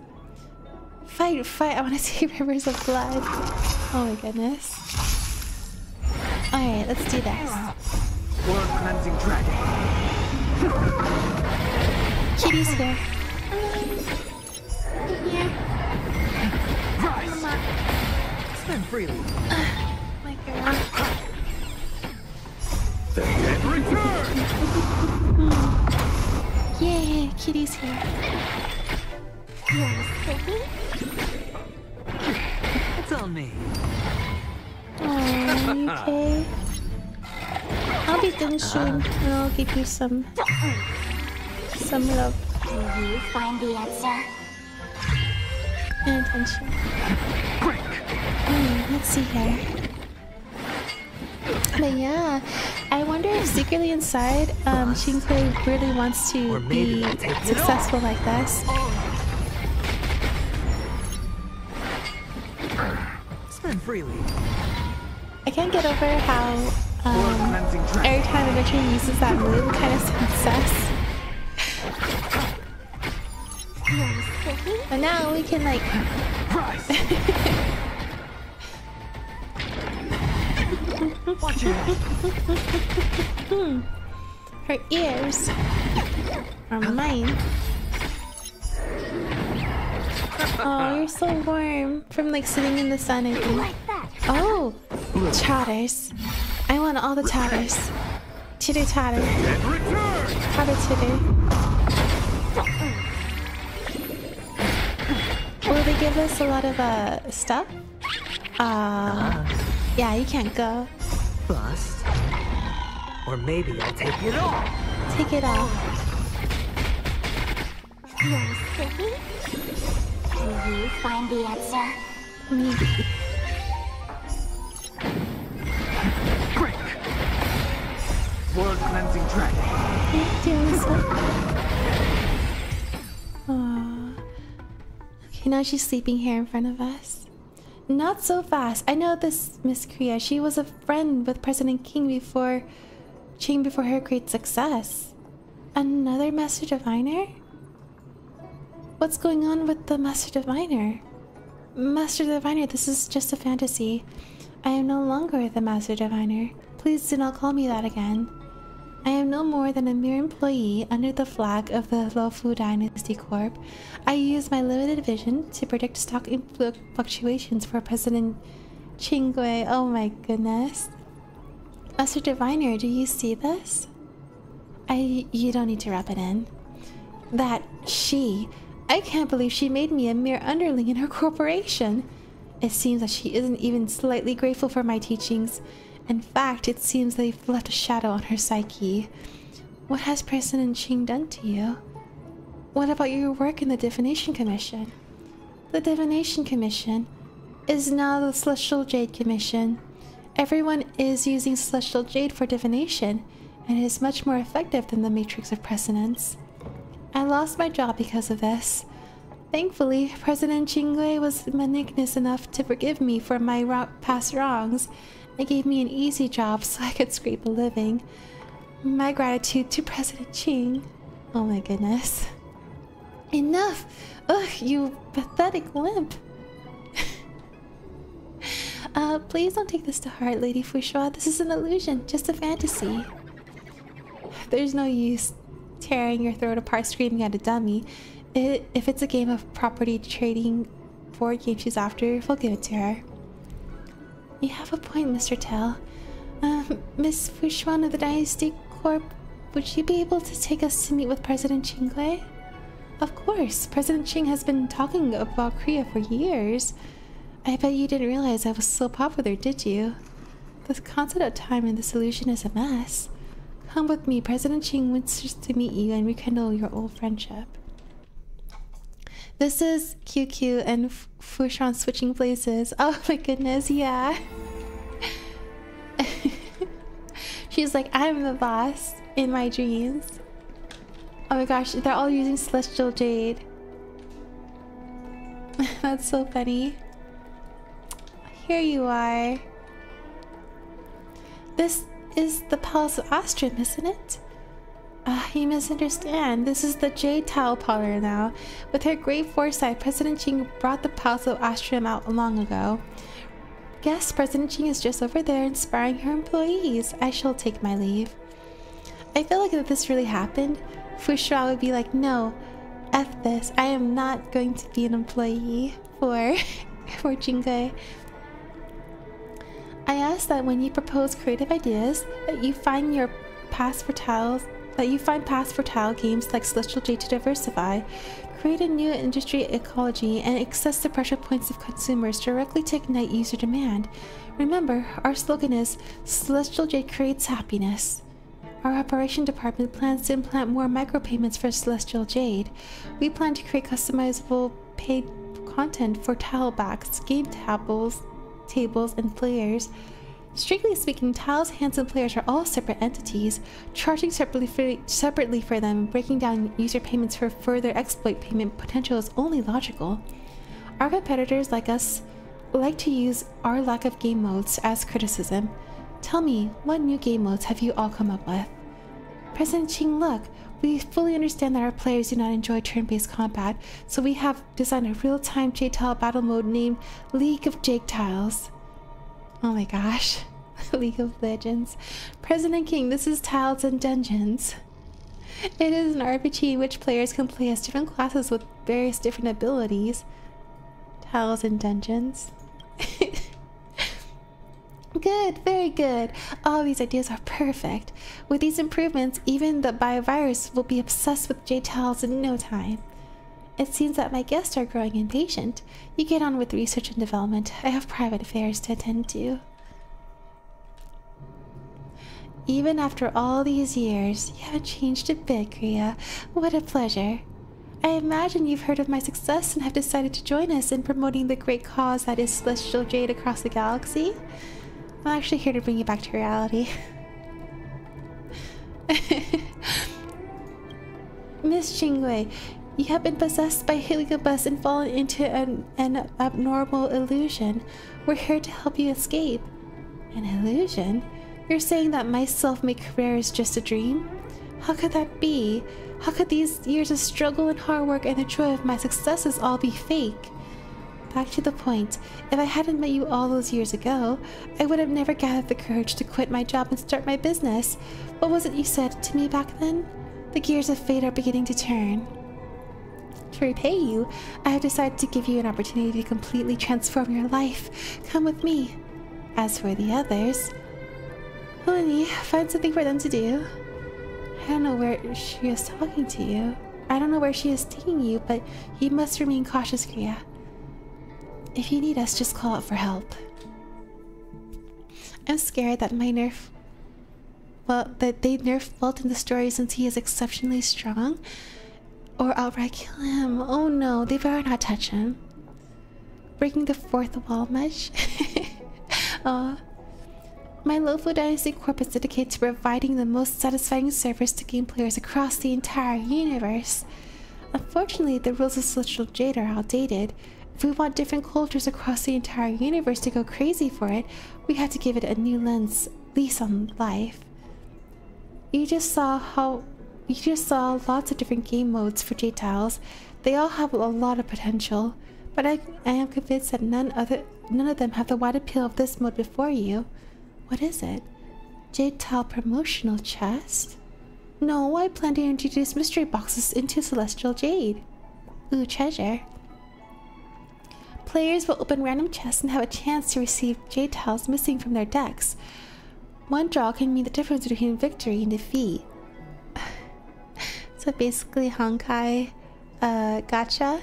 Fight, fight, I want to see rivers of blood. Oh my goodness. Alright, let's do this. Blood cleansing dragon. Kitty's here. Rise! Spend freely. The dead return! Yay, Kitty's here. Yes, baby? It's all on me. Oh, okay? I'll be done soon, and I'll give you some, some love. Will you find the answer? And attention. Hmm, let's see here. But yeah, I wonder if secretly inside, um, Shinkai really wants to be successful like this. Spend freely. I can't get over how um, every time Adventure uses that move, kind of success. But now we can like. Her ears are mine. Oh, you're so warm from like sitting in the sun. Oh, chatters. I want all the chatters. Chitter chatter. Chatter chitter. Will they give us a lot of uh stuff? Uh, yeah, you can't go. Bust. Or maybe I'll take it off. Take it off. You're sticky? Will you find the answer? Maybe. World cleansing dragon. so. Aww. Okay, now she's sleeping here in front of us. Not so fast. I know this Miss Kria. She was a friend with President King before Ching before her great success. Another Master Diviner? What's going on with the Master Diviner? Master Diviner, this is just a fantasy. I am no longer the Master Diviner. Please do not call me that again. I am no more than a mere employee under the flag of the Luofu Dynasty Corp. I use my limited vision to predict stock fluctuations for President Qingque. Oh my goodness. Master Diviner, do you see this? I you don't need to wrap it in. That she I can't believe she made me a mere underling in her corporation. It seems that she isn't even slightly grateful for my teachings. In fact, it seems they've left a shadow on her psyche. What has President Ching done to you? What about your work in the Divination Commission? The Divination Commission is now the Celestial Jade Commission. Everyone is using Celestial Jade for divination, and it is much more effective than the Matrix of Prescience. I lost my job because of this. Thankfully, President Qingque was magnanimous enough to forgive me for my past wrongs and gave me an easy job so I could scrape a living. My gratitude to President Ching. Oh my goodness. Enough! Ugh, you pathetic limp. uh, please don't take this to heart, Lady Fu Xuan. This is an illusion, just a fantasy. There's no use tearing your throat apart screaming at a dummy. It, if it's a game of property trading board game she's after, we'll give it to her. You have a point, Mr. Tail. Um, Miss Fu Xuan of the Dynasty Corp, would she be able to take us to meet with President Qingque? Of course. President Ching has been talking about Kria for years. I bet you didn't realize I was so popular, did you? The concept of time and the solution is a mess. Come with me. President Ching wants to meet you and rekindle your old friendship. This is QQ and Fu Xuan switching places. Oh my goodness, yeah. She's like, I'm the boss in my dreams. Oh my gosh, they're all using Celestial Jade. That's so funny. Here you are. This is the Palace of Astrum, isn't it? Uh, you misunderstand. This is the Jade Tile Parlor now. With her great foresight, President Ching brought the Palace of Astrum out long ago. Guess President Ching is just over there inspiring her employees. I shall take my leave. I feel like if this really happened, Fu Xuan would be like, no, F this. I am not going to be an employee for, for Qingque. I ask that when you propose creative ideas, that you find your past for tiles that you find paths for tile games like Celestial Jade to diversify, create a new industry ecology, and access the pressure points of consumers directly to ignite user demand. Remember, our slogan is Celestial Jade creates happiness. Our operation department plans to implant more micropayments for Celestial Jade. We plan to create customizable paid content for tile backs, game tables, tables, and players. Strictly speaking, Tiles, hands, and players are all separate entities. Charging separately for, separately for them and breaking down user payments for further exploit payment potential is only logical. Our competitors like us like to use our lack of game modes as criticism. Tell me, what new game modes have you all come up with? President Ching, look, we fully understand that our players do not enjoy turn-based combat, so we have designed a real-time J-Tile battle mode named League of Jake Tiles. Oh my gosh. League of Legends. President King, this is Tiles and Dungeons. It is an RPG in which players can play as different classes with various different abilities. Tiles and Dungeons. good, very good. All these ideas are perfect. With these improvements, even the biovirus will be obsessed with J-Tiles in no time. It seems that my guests are growing impatient. You get on with research and development. I have private affairs to attend to. Even after all these years, you haven't changed a bit, Kria. What a pleasure. I imagine you've heard of my success and have decided to join us in promoting the great cause that is Celestial Jade across the galaxy. I'm actually here to bring you back to reality. Miss Qingque, you have been possessed by Heliobus and fallen into an, an abnormal illusion. We're here to help you escape. An illusion? You're saying that my self-made career is just a dream? How could that be? How could these years of struggle and hard work and the joy of my successes all be fake? Back to the point, if I hadn't met you all those years ago, I would have never gathered the courage to quit my job and start my business. What was it you said to me back then? The gears of fate are beginning to turn. To repay you, I have decided to give you an opportunity to completely transform your life. Come with me. As for the others, Honey, find something for them to do. I don't know where she is talking to you. I don't know where she is taking you, but you must remain cautious, Kria. If you need us, just call out for help. I'm scared that my nerf... Well, that they nerf Welt in the story since he is exceptionally strong or outright kill him. Oh no, they better not touch him. Breaking the fourth wall much? Aw. Uh, my Luofu Dynasty Corp is dedicated to providing the most satisfying service to game players across the entire universe. Unfortunately, the rules of Celestial Jade are outdated. If we want different cultures across the entire universe to go crazy for it, we have to give it a new lens, lease on life. You just saw how you just saw lots of different game modes for J-Tiles. They all have a lot of potential, but I, I am convinced that none, other, none of them have the wide appeal of this mode before you. What is it? J-Tile promotional chest? No, I plan to introduce mystery boxes into Celestial Jade. Ooh, treasure. Players will open random chests and have a chance to receive J-Tiles missing from their decks. One draw can mean the difference between victory and defeat. So basically, Honkai uh, gacha.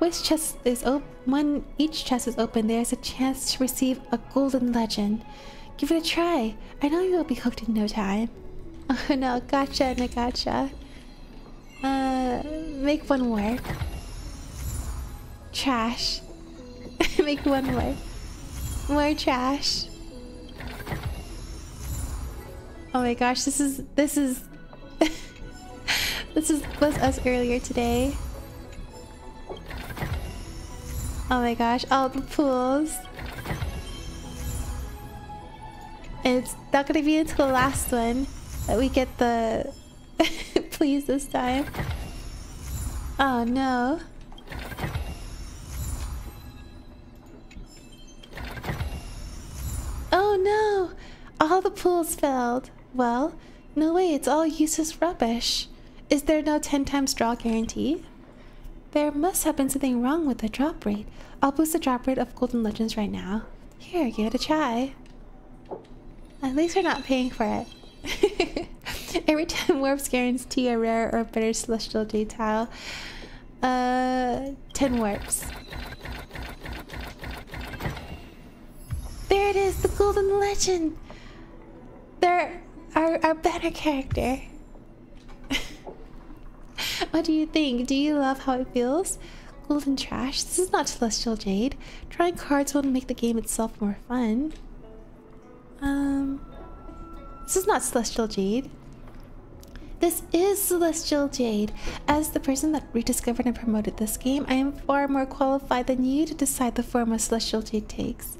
Which chest is open? When each chest is open, there's a chance to receive a golden legend. Give it a try. I know you will be hooked in no time. Oh no, gotcha and a. Uh, make one work. Trash. make one more. More trash. Oh my gosh, this is this is this is, was us earlier today. Oh my gosh, all the pools. And it's not gonna be until the last one that we get the please this time. Oh no. Oh no! All the pools failed. Well, no way, it's all useless rubbish. Is there no 10 times draw guarantee? There must have been something wrong with the drop rate. I'll boost the drop rate of Golden Legends right now. Here, give it a try. At least we're not paying for it. Every time warps guarantee a rare or better celestial jade tile. Uh, 10 warps. There it is, the golden legend. There, our, our better character. what do you think? Do you love how it feels? Golden trash? This is not celestial jade. Trying cards won't make the game itself more fun. Um, this is not celestial jade. This is Celestial Jade. As the person that rediscovered and promoted this game, I am far more qualified than you to decide the form a Celestial Jade takes.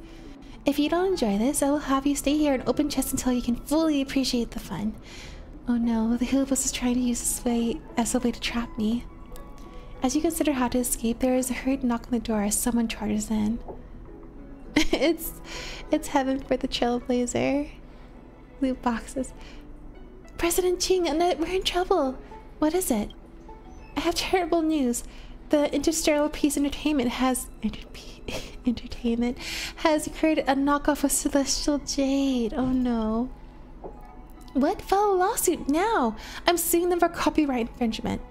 If you don't enjoy this, I will have you stay here and open chest until you can fully appreciate the fun. Oh no, the Heliobus is trying to use this way as a way to trap me. As you consider how to escape, there is a hurried knock on the door as someone charges in. it's it's heaven for the trailblazer. Loot boxes. President Ching, we're in trouble. What is it? I have terrible news. The Interstellar Peace Entertainment has entertainment has created a knockoff of Celestial Jade. Oh no. What? File a lawsuit now. I'm suing them for copyright infringement.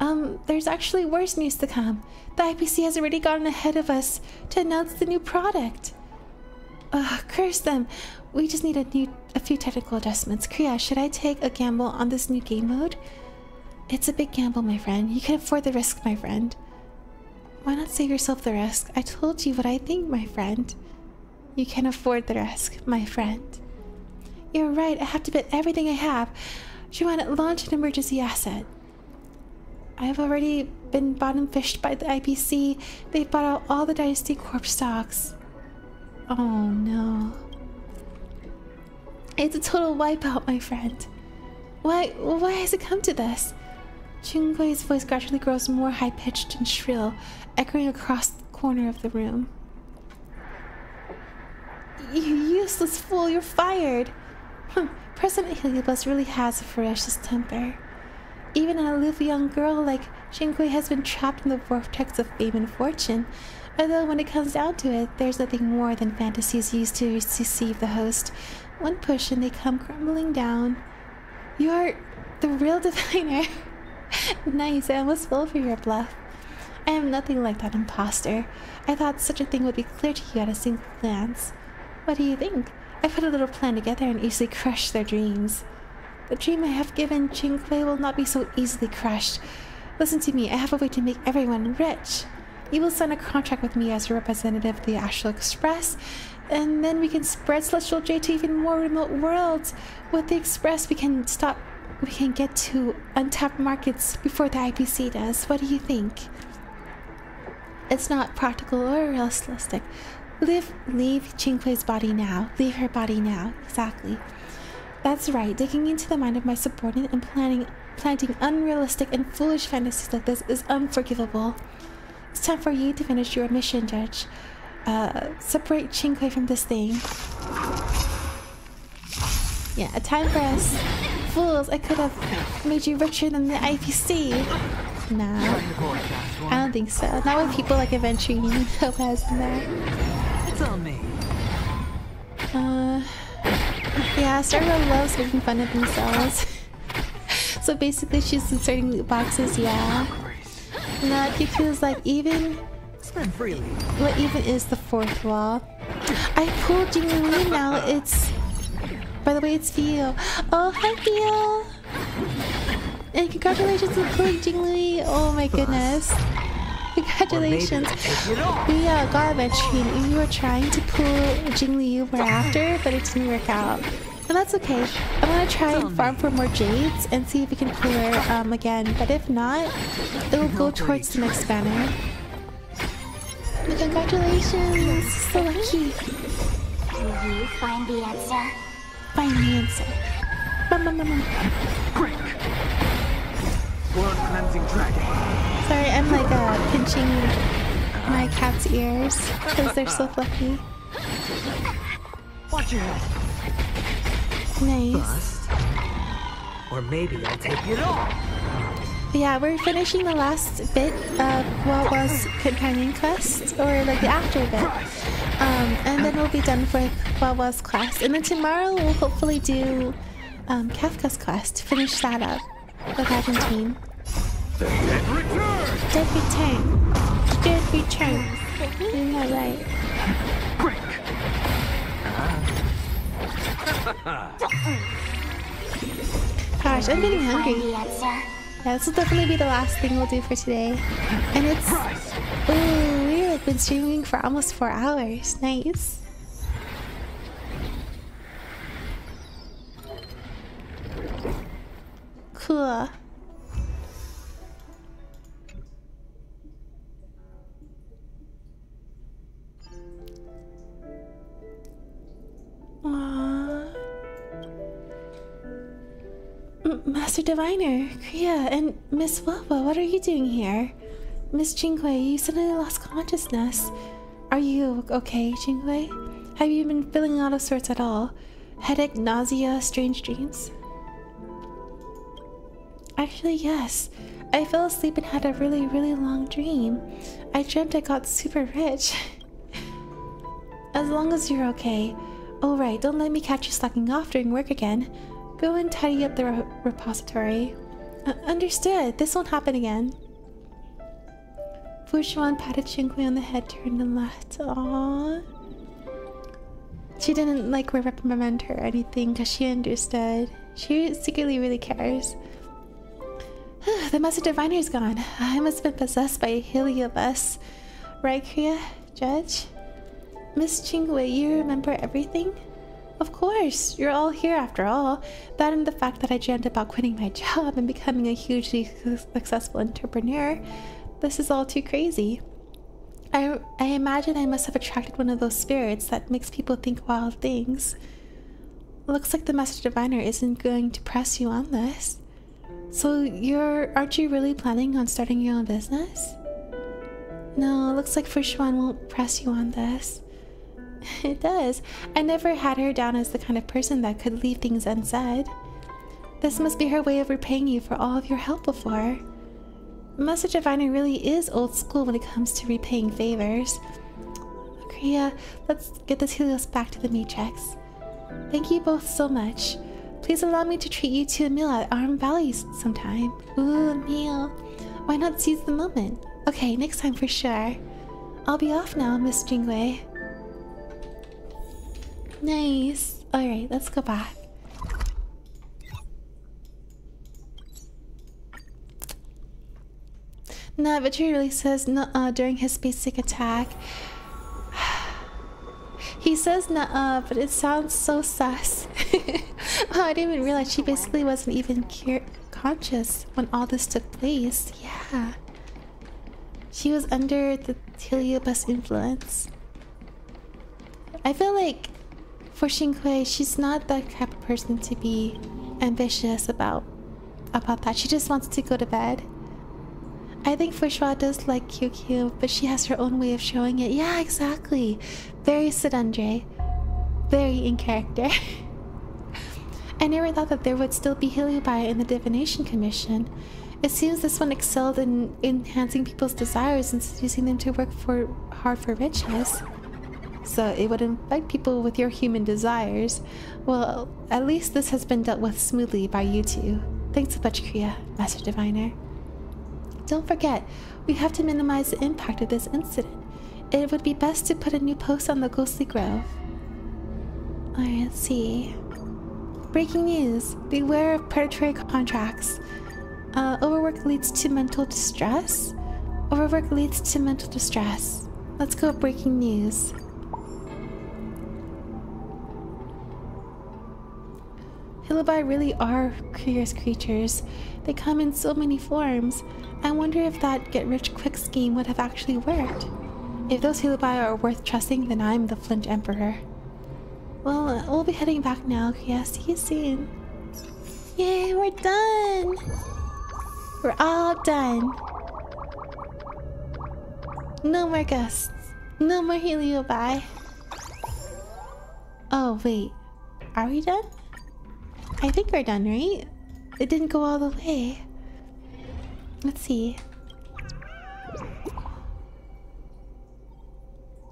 Um, there's actually worse news to come. The IPC has already gotten ahead of us to announce the new product. Ugh, curse them. We just need a new a few technical adjustments. Kria, should I take a gamble on this new game mode? It's a big gamble, my friend. You can afford the risk, my friend. Why not save yourself the risk? I told you what I think, my friend. You can afford the risk, my friend. You're right, I have to bet everything I have. Joanna, launch an emergency asset. I've already been bottom fished by the IPC. They've bought out all the Dynasty Corp stocks. Oh no. It's a total wipeout, my friend. Why why has it come to this? Qingque's voice gradually grows more high-pitched and shrill, echoing across the corner of the room. You useless fool, you're fired! President Heliobus really has a ferocious temper. Even an aloof young girl like Qingque has been trapped in the vortex of fame and fortune, although when it comes down to it, there's nothing more than fantasies used to deceive the host. One push and they come crumbling down. You're the real diviner. nice, I almost fell for your bluff. I am nothing like that impostor. I thought such a thing would be clear to you at a single glance. What do you think? I put a little plan together and easily crushed their dreams. The dream I have given Qingque will not be so easily crushed. Listen to me, I have a way to make everyone rich. You will sign a contract with me as a representative of the Astral Express, and then we can spread Celestial Jade to even more remote worlds. With the Express, we can stop. We can get to untapped markets before the IPC does. What do you think? It's not practical or realistic. Leave, leave Qingque's body now. Leave her body now. Exactly. That's right. Digging into the mind of my subordinate and planning, planting unrealistic and foolish fantasies like this is unforgivable. It's time for you to finish your mission, Judge. Uh, separate Qingque from this thing. Yeah, a time for us. Fools, I could have made you richer than the IPC. Nah, I don't think so. Not with people like Aventurine and Topaz in there. It's on me. Uh, yeah, Stargirl loves making fun of themselves. so basically, she's inserting loot boxes, yeah. Nah, Kiku's like, even. Spend freely. What even is the fourth wall? I pulled Jingliu now. It's. By the way, it's Theo. Oh, hi, Theo! And congratulations on pulling Jingliu. Oh my goodness. Congratulations. We uh, got Aventurine. We were trying to pull Jingliu were after, but it didn't work out. But that's okay. I'm gonna try and farm for more jades and see if we can pull her um, again. But if not, it'll go towards the next banner. But congratulations! So lucky. Will you find the answer? Find the answer. Bum, bum, bum, bum. Quick! Blood cleansing dragon. Sorry, I'm like uh, pinching my cat's ears because they're so fluffy. Watch your head. Nice. Bust. Or maybe I'll take it all. But yeah, we're finishing the last bit of what was companion quest, or like the after bit. Um, and then we'll be done with what was class. And then tomorrow we'll hopefully do um, Kafka's quest. Finish that up with Argentine. The dead return! Dead return. Dead return. Isn't that right? Gosh, I'm getting hungry. Yeah, this will definitely be the last thing we'll do for today. And it's... Ooh, we've like been streaming for almost four hours. Nice. Cool. Master Diviner, Kria, and Miss Huohuo, what are you doing here? Miss Qingque, you suddenly lost consciousness. Are you okay, Qingque? Have you been feeling out of sorts at all? Headache, nausea, strange dreams? Actually, yes. I fell asleep and had a really, really long dream. I dreamt I got super rich. as long as you're okay. Alright, don't let me catch you slacking off during work again. Go and tidy up the re repository. Uh, understood. This won't happen again. Fu Xuan patted Qingque on the head, turned and left. Aww. She didn't like reprimand her or anything because she understood. She secretly really cares. the Master Diviner is gone. I must have been possessed by a Heliobus. Right, Kria? Judge? Miss Qingque, you remember everything? Of course, you're all here after all. That and the fact that I dreamt about quitting my job and becoming a hugely successful entrepreneur. This is all too crazy. I, I imagine I must have attracted one of those spirits that makes people think wild things. Looks like the Master Diviner isn't going to press you on this. So you're aren't you really planning on starting your own business? No, it looks like Fu Xuan won't press you on this. It does. I never had her down as the kind of person that could leave things unsaid. This must be her way of repaying you for all of your help before. Master Diviner really is old school when it comes to repaying favors. Kria, let's get this Helios back to the Matrix. Thank you both so much. Please allow me to treat you to a meal at Aurum Alley sometime. Ooh, a meal. Why not seize the moment? Okay, next time for sure. I'll be off now, Miss Qingque. Nice. Alright, let's go back. But he really says no uh, during his basic attack. he says nah, but it sounds so sus. oh, I didn't even realize she basically wasn't even conscious when all this took place. Yeah. She was under the Heliobus influence. I feel like for Qingque, she's not that type of person to be ambitious about about that. She just wants to go to bed. I think Fu Xuan does like QQ, but she has her own way of showing it. Yeah, exactly. Very tsundere. Very in character. I never thought that there would still be Heliobi in the Divination Commission. It seems this one excelled in enhancing people's desires and seducing them to work for hard for riches. So it would infect people with your human desires. Well, at least this has been dealt with smoothly by you two. Thanks so much, Kria, Master Diviner. Don't forget, we have to minimize the impact of this incident. It would be best to put a new post on the Ghostly Grove. Alright, see. Breaking news. Beware of predatory contracts. Uh, overwork leads to mental distress. Overwork leads to mental distress. Let's go breaking news. Heliobi really are curious creatures. They come in so many forms. I wonder if that get rich quick scheme would have actually worked. If those Heliobi are worth trusting, then I'm the Flint Emperor. Well, uh, we'll be heading back now. Yeah, see you soon. Yay, we're done! We're all done. No more gusts. No more Heliobi. Oh, wait. Are we done? I think we're done, right? It didn't go all the way. Let's see.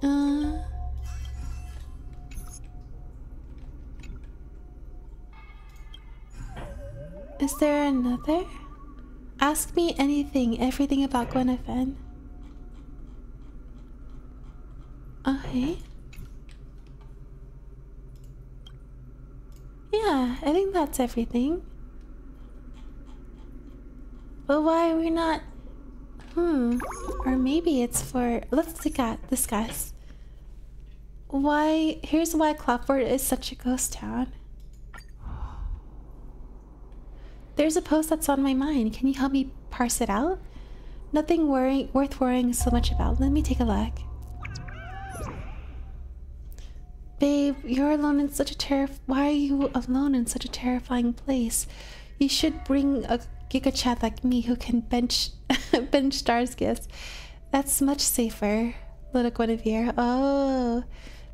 Uh... Is there another? Ask me anything, everything about Guinaifen. Okay. Yeah, I think that's everything. But why are we not... Hmm. Or maybe it's for... Let's discuss. Why... Here's why Cloudford is such a ghost town. There's a post that's on my mind. Can you help me parse it out? Nothing worrying, worth worrying so much about. Let me take a look. Babe, you're alone in such a terror. Why are you alone in such a terrifying place? You should bring a Giga Chad like me who can bench bench stars gifts. That's much safer, little Guinaifen. Oh,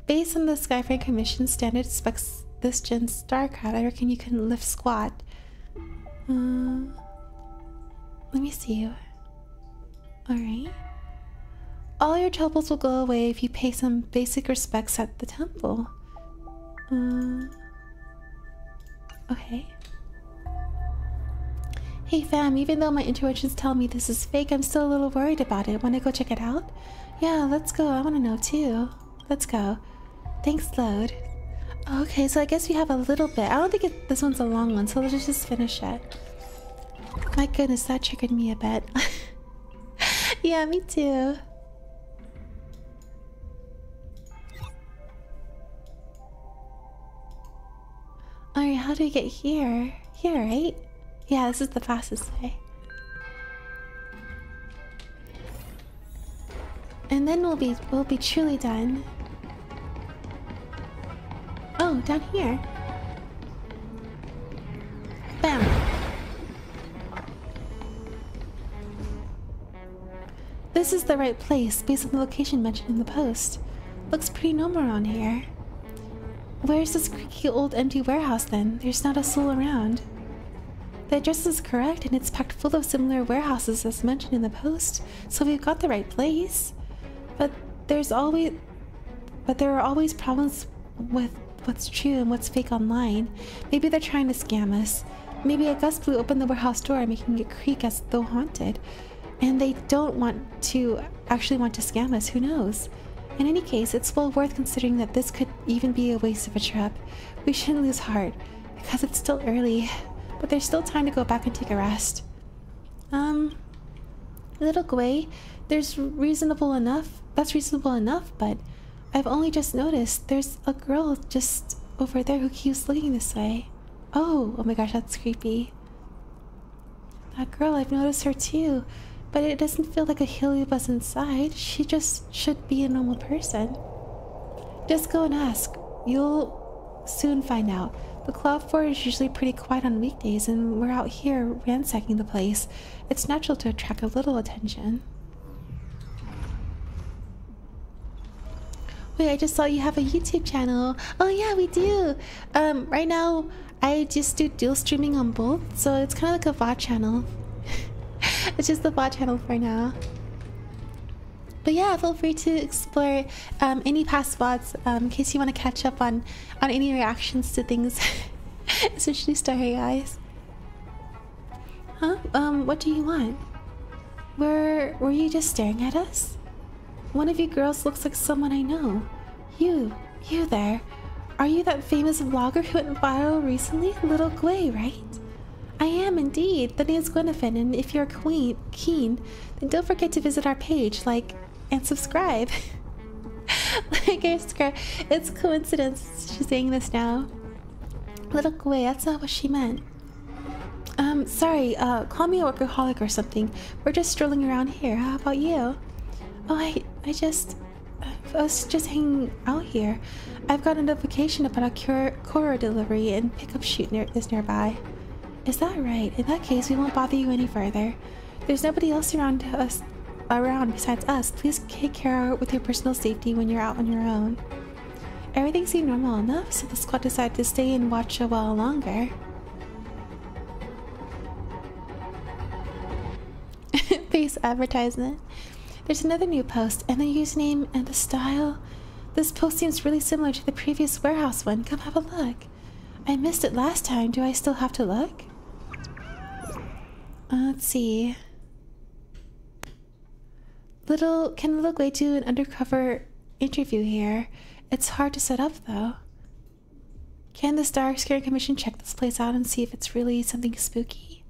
based on the Skyframe Commission standard specs this gen StarCraft, I reckon you can lift squat. Uh, let me see you. Alright. All your troubles will go away if you pay some basic respects at the temple. Uh, okay. Hey fam, even though my intuitions tell me this is fake, I'm still a little worried about it. Wanna go check it out? Yeah, let's go. I wanna know too. Let's go. Thanks, Load. Okay, so I guess we have a little bit. I don't think it, this one's a long one, so let's just finish it. My goodness, that triggered me a bit. yeah, me too. Alright, how do we get here? Here, right? Yeah, this is the fastest way. And then we'll be we'll be truly done. Oh, down here. Bam. This is the right place based on the location mentioned in the post. Looks pretty normal around here. Where's this creaky old empty warehouse then? There's not a soul around. The address is correct and it's packed full of similar warehouses as mentioned in the post, so we've got the right place. But there's always but there are always problems with what's true and what's fake online. Maybe they're trying to scam us. Maybe a gust blew open the warehouse door, making it creak as though haunted. And they don't want to actually want to scam us, who knows? In any case, it's well worth considering that this could even be a waste of a trip. We shouldn't lose heart, because it's still early, but there's still time to go back and take a rest. Um, little Gui, there's reasonable enough, that's reasonable enough, but I've only just noticed there's a girl just over there who keeps looking this way. Oh, oh my gosh, that's creepy. That girl, I've noticed her too, but it doesn't feel like a Heliobus inside. She just should be a normal person. Just go and ask. You'll soon find out. The Cloudford is usually pretty quiet on weekdays, and we're out here ransacking the place. It's natural to attract a little attention. Wait, I just saw you have a YouTube channel. Oh yeah, we do. Um, right now I just do dual streaming on both, so it's kind of like a VOD channel. it's just the VOD channel for now. But yeah, feel free to explore um, any past VODs um, in case you want to catch up on on any reactions to things, especially Starry Eyes. Huh? Um, what do you want? Were were you just staring at us? One of you girls looks like someone I know. You, you there. Are you that famous vlogger who went viral recently? Little Gui, right? I am indeed. The name's Guinaifen, and if you're queen, keen, then don't forget to visit our page, like, and subscribe. like, I it's coincidence she's saying this now. Little Gui, that's not what she meant. Um, sorry, uh, call me a workaholic or something. We're just strolling around here. How about you? Oh, I, I just, I was just hanging out here. I've got a notification about a Cora delivery and pickup shoot near, is nearby. Is that right? In that case, we won't bother you any further. There's nobody else around us, around besides us. Please take care with your personal safety when you're out on your own. Everything seemed normal enough, so the squad decided to stay and watch a while longer. Face advertisement. There's another new post, and the username and the style. This post seems really similar to the previous warehouse one. Come have a look. I missed it last time. Do I still have to look? Uh, let's see. Little can Little way do an undercover interview here? It's hard to set up though. Can the Star Scary Commission check this place out and see if it's really something spooky?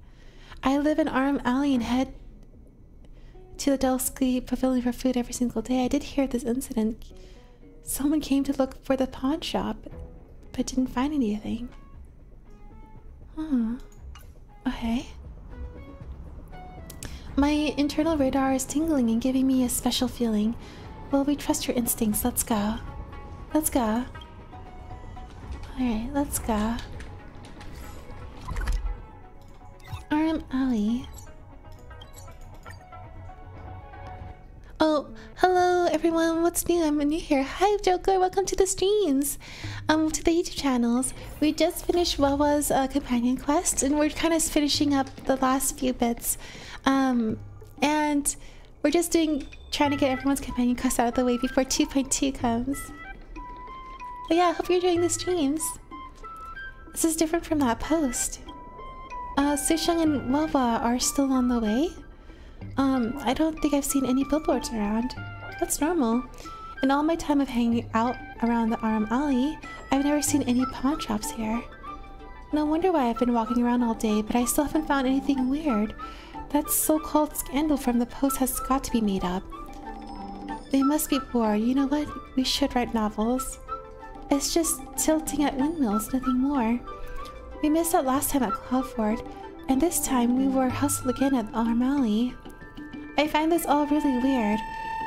I live in Aurum Alley and head to the Delsky Pavilion for food every single day. I did hear this incident. Someone came to look for the pawn shop, but didn't find anything. Hmm. Okay. My internal radar is tingling and giving me a special feeling. Well, we trust your instincts. Let's go. Let's go. Alright, let's go. Aurum Alley. Everyone, what's new? I'm new here. Hi Joker, welcome to the streams. Um, to the YouTube channels. We just finished Huohuo's uh, companion quest and we're kind of finishing up the last few bits. Um, and we're just doing, trying to get everyone's companion quest out of the way before 2.2 comes. But yeah, I hope you're enjoying the streams. This is different from that post. Uh, Sushang and Huohuo are still on the way. Um, I don't think I've seen any billboards around. That's normal. In all my time of hanging out around the Aurum Alley, I've never seen any pawn shops here. No wonder why I've been walking around all day, but I still haven't found anything weird. That so-called scandal from the post has got to be made up. They must be bored. You know what? We should write novels. It's just tilting at windmills, nothing more. We missed out last time at Cloudford, and this time we were hustled again at Aurum Alley. I find this all really weird.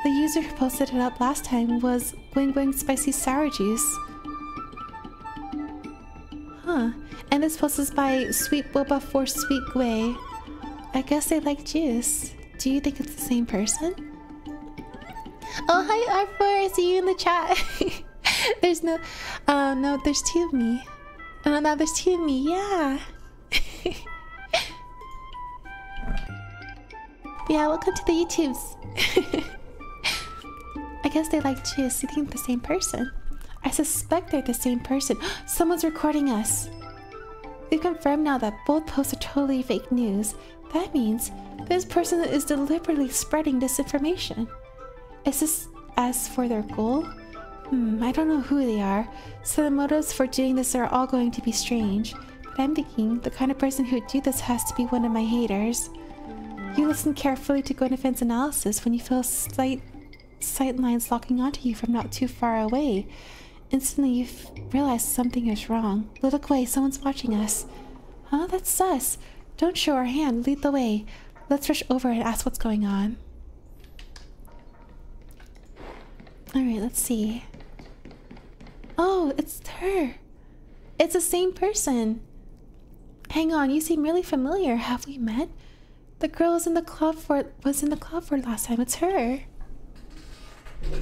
The user who posted it up last time was Gwing Gwing Spicy Sour Juice. Huh. And this post is by Sweet Boba for Sweet Gui. I guess they like juice. Do you think it's the same person? Oh, hi Arthur, I see you in the chat. there's no, uh, no, there's two of me. Oh, no, there's two of me, yeah. yeah, welcome to the YouTubes. I guess they like. You think the same person? I suspect they're the same person. Someone's recording us. We've confirmed now that both posts are totally fake news. That means this person is deliberately spreading disinformation. Is this as for their goal? Hmm, I don't know who they are, so the motives for doing this are all going to be strange. But I'm thinking the kind of person who'd do this has to be one of my haters. You listen carefully to Guinaifen's analysis when you feel slight sight lines locking onto you from not too far away. Instantly, you realize something is wrong. Look away, someone's watching us. Huh? That's sus. Don't show our hand. Lead the way. Let's rush over and ask what's going on. Alright, let's see. Oh, it's her. It's the same person. Hang on, you seem really familiar. Have we met? The girl was in the club for was in the club for last time. It's her.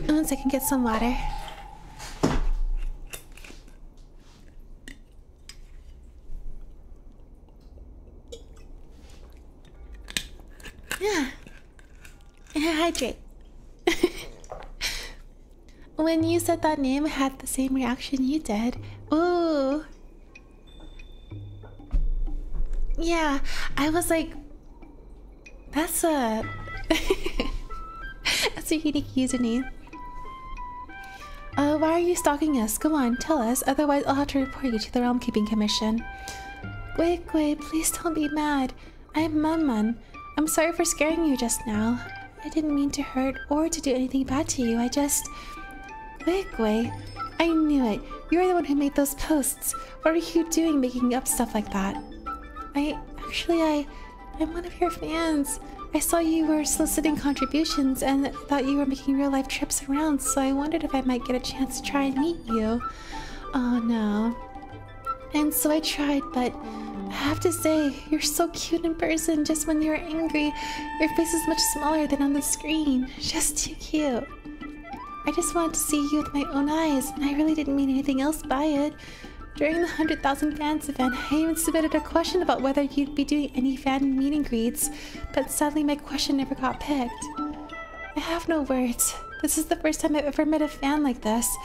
One second, get some water. Yeah. Hydrate. when you said that name, I had the same reaction you did. Ooh. Yeah, I was like, that's a that's a unique username. Uh, why are you stalking us? Go on, tell us. Otherwise, I'll have to report you to the Realm Keeping Commission. Wait, wait, please don't be mad. I'm Manman. I'm sorry for scaring you just now. I didn't mean to hurt or to do anything bad to you. I just... Wigway, I knew it. You're the one who made those posts. What are you doing making up stuff like that? I... Actually, I... I'm one of your fans. I saw you were soliciting contributions and thought you were making real life trips around, so I wondered if I might get a chance to try and meet you. Oh no. And so I tried, but I have to say, you're so cute in person just when you're angry. Your face is much smaller than on the screen. Just too cute. I just wanted to see you with my own eyes, and I really didn't mean anything else by it. During the 100,000 fans event, I even submitted a question about whether you'd be doing any fan meet and greets, but sadly my question never got picked. I have no words. This is the first time I've ever met a fan like this.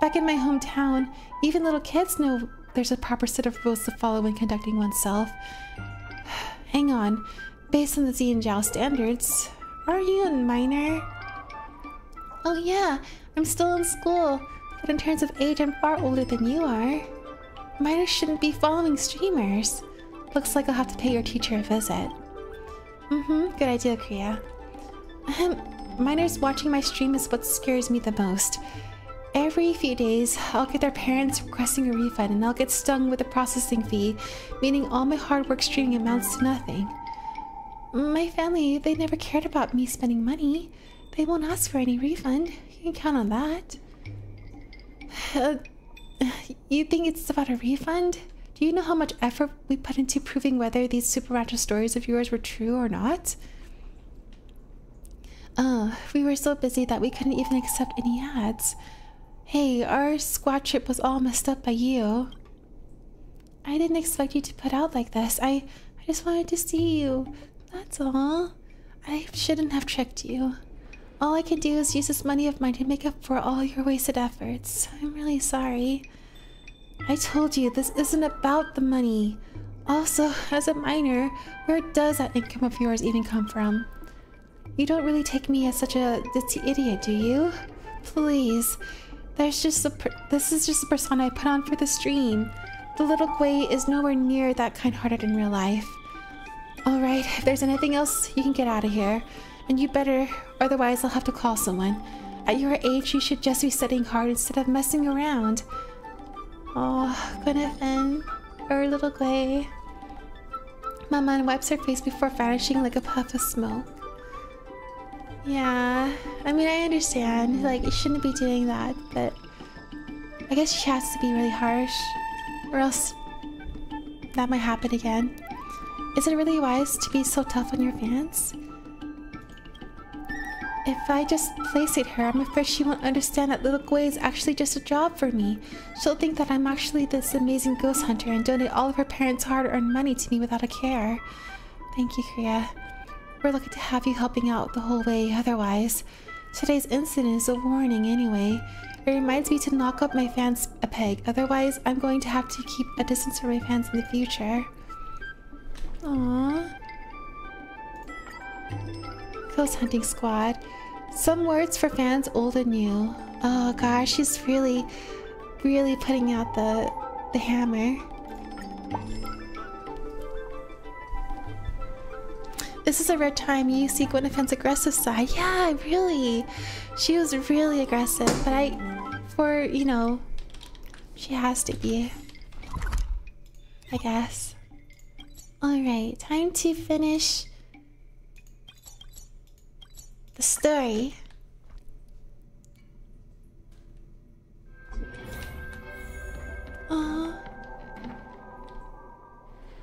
Back in my hometown, even little kids know there's a proper set of rules to follow when conducting oneself. Hang on. based on the Xianzhou standards. Are you a minor? Oh yeah, I'm still in school, but in terms of age, I'm far older than you are. Minors shouldn't be following streamers. Looks like I'll have to pay your teacher a visit. Mm-hmm, good idea, Kria. Ahem, minors watching my stream is what scares me the most. Every few days, I'll get their parents requesting a refund and I'll get stung with a processing fee, meaning all my hard work streaming amounts to nothing. My family, they never cared about me spending money. They won't ask for any refund. You can count on that. You think it's about a refund? Do you know how much effort we put into proving whether these supernatural stories of yours were true or not? Uh, we were so busy that we couldn't even accept any ads. Hey, our squad trip was all messed up by you. I didn't expect you to put out like this. I, I just wanted to see you. That's all. I shouldn't have tricked you. All I can do is use this money of mine to make up for all your wasted efforts. I'm really sorry. I told you, this isn't about the money. Also, as a minor, where does that income of yours even come from? You don't really take me as such a ditzy idiot, do you? Please. There's just a this is just a persona I put on for the stream. The little Gui is nowhere near that kind-hearted in real life. Alright, if there's anything else, you can get out of here. And you better, otherwise I'll have to call someone. At your age, you should just be studying hard instead of messing around. Oh, Guinaifen, or little Gui. Mama wipes her face before vanishing like a puff of smoke. Yeah, I mean, I understand. Like, you shouldn't be doing that, but I guess she has to be really harsh, or else that might happen again. Is it really wise to be so tough on your fans? If I just placate her, I'm afraid she won't understand that Little Gui is actually just a job for me. She'll think that I'm actually this amazing ghost hunter and donate all of her parents' hard-earned money to me without a care. Thank you, Kria. We're lucky to have you helping out the whole way otherwise. Today's incident is a warning anyway. It reminds me to knock up my fans a peg, otherwise I'm going to have to keep a distance from my fans in the future. Aww. Ghost Hunting Squad. Some words for fans old and new. Oh gosh, she's really, really putting out the, the hammer. This is a rare time you see Guinaifen's aggressive side. Yeah, really. She was really aggressive, but I, for, you know, she has to be. I guess. Alright, time to finish the story. Uh,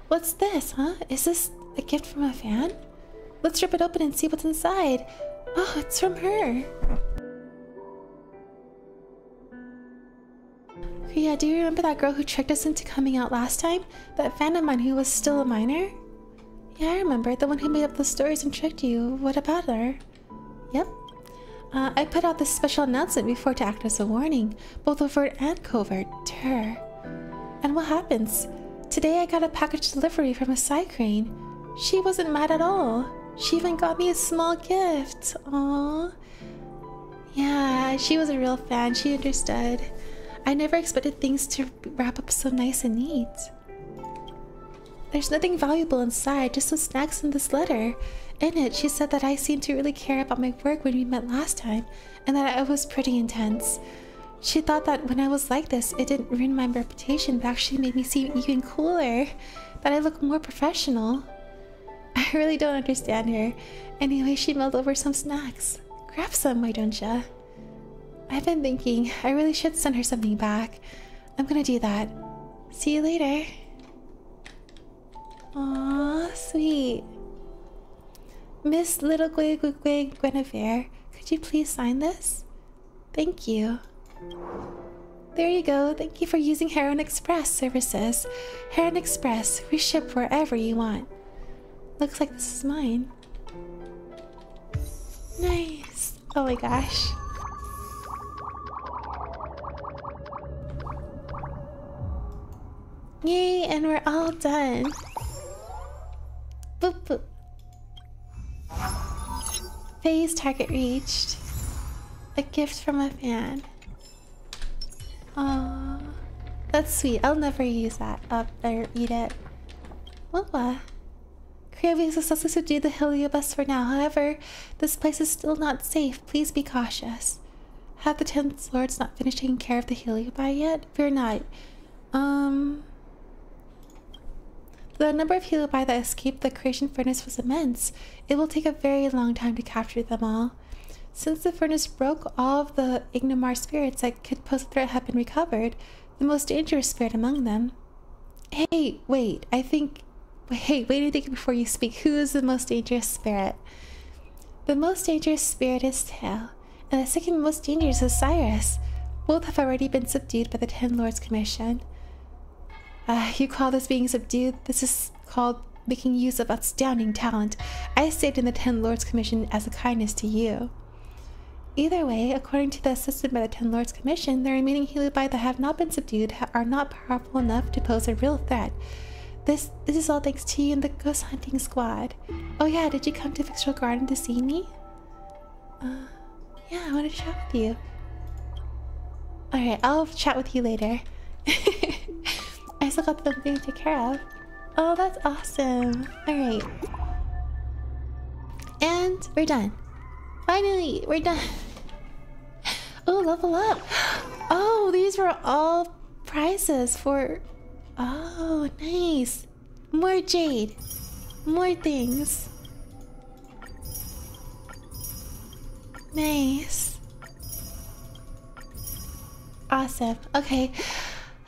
what's this, huh? Is this a gift from a fan? Let's rip it open and see what's inside. Oh, it's from her. Yeah, do you remember that girl who tricked us into coming out last time? That fan of mine who was still a minor? Yeah, I remember. The one who made up the stories and tricked you. What about her? Yep. Uh, I put out this special announcement before to act as a warning, both overt and covert, to her. And what happens? Today I got a package delivery from a Cycrane. She wasn't mad at all. She even got me a small gift. Aww. Yeah, she was a real fan. She understood. I never expected things to wrap up so nice and neat. There's nothing valuable inside, just some snacks in this letter. In it, she said that I seemed to really care about my work when we met last time, and that I was pretty intense. She thought that when I was like this, it didn't ruin my reputation, but actually made me seem even cooler. That I look more professional. I really don't understand her. Anyway, she mailed over some snacks. Grab some, why don't ya? I've been thinking, I really should send her something back. I'm gonna do that. See you later. Aww, sweet. Miss Little Gui Gui Guinaifen, could you please sign this? Thank you. There you go. Thank you for using Heron Express services. Heron Express, we ship wherever you want. Looks like this is mine. Nice. Oh my gosh. Yay, and we're all done. Boop boop. Phase target reached. A gift from a fan. Oh, that's sweet. I'll never use that up or eat it. Kria, we successfully subdued the Heliobus for now. However, this place is still not safe. Please be cautious. Have the Tenth Lords not finished taking care of the Heliobi yet? Fear not. Um... The number of Heliobi that escaped the creation furnace was immense. It will take a very long time to capture them all. Since the furnace broke, all of the Ignamar spirits that could pose a threat have been recovered, the most dangerous spirit among them. Hey, wait, I think... Hey, wait a think before you speak. Who is the most dangerous spirit? The most dangerous spirit is Tail, and the second most dangerous is Cirrus. Both have already been subdued by the Ten Lords Commission. Uh, you call this being subdued? This is called making use of outstanding talent. I stayed in the Ten Lords Commission as a kindness to you. Either way, according to the assistant by the Ten Lords Commission, the remaining Heliobi that have not been subdued are not powerful enough to pose a real threat. This this is all thanks to you and the ghost hunting squad. Oh yeah, did you come to Fyxestroll Garden to see me? Uh, yeah, I wanted to chat with you. Alright, I'll chat with you later. I still got something to take care of. Oh, that's awesome. Alright. And we're done. Finally, we're done. Oh, level up. Oh, these were all prizes for... Oh, nice. More jade. More things. Nice. Awesome. Okay.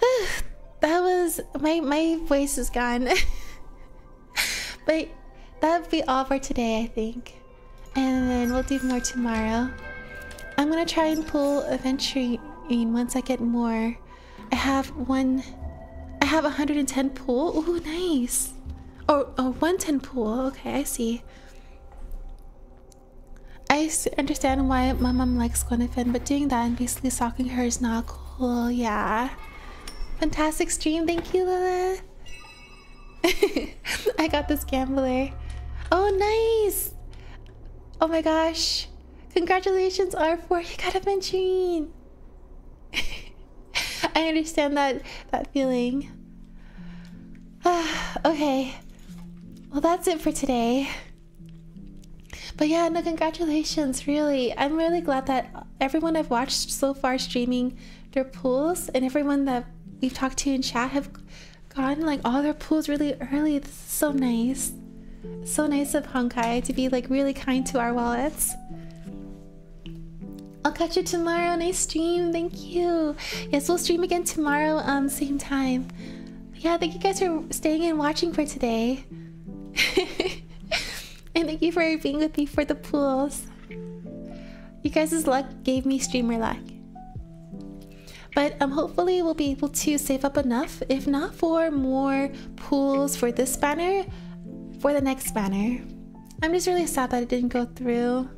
that was my my voice is gone. but that would be all for today, I think. And then we'll do more tomorrow. I'm gonna try and pull Aventurine once I get more. I have one. I have 110 pool Oh, nice. Oh, oh, 110 pool Okay, I see. I understand why my mom likes Guinaifen, but doing that and basically stalking her is not cool. Yeah. Fantastic stream. Thank you, Lilith. I got this gambler. Oh, nice. Oh my gosh. Congratulations, R4. You got Aventurine. I understand that that feeling. okay. Well, that's it for today. But yeah, no, congratulations, really. I'm really glad that everyone I've watched so far streaming their pools and everyone that we've talked to in chat have gotten like all their pools really early. This is so nice. So nice of Honkai to be like really kind to our wallets. I'll catch you tomorrow. Nice stream. Thank you. Yes, we'll stream again tomorrow, um, same time. Yeah, thank you guys for staying and watching for today. and thank you for being with me for the pools. You guys' luck gave me streamer luck. But um, hopefully we'll be able to save up enough, if not for more pools for this banner, for the next banner. I'm just really sad that it didn't go through.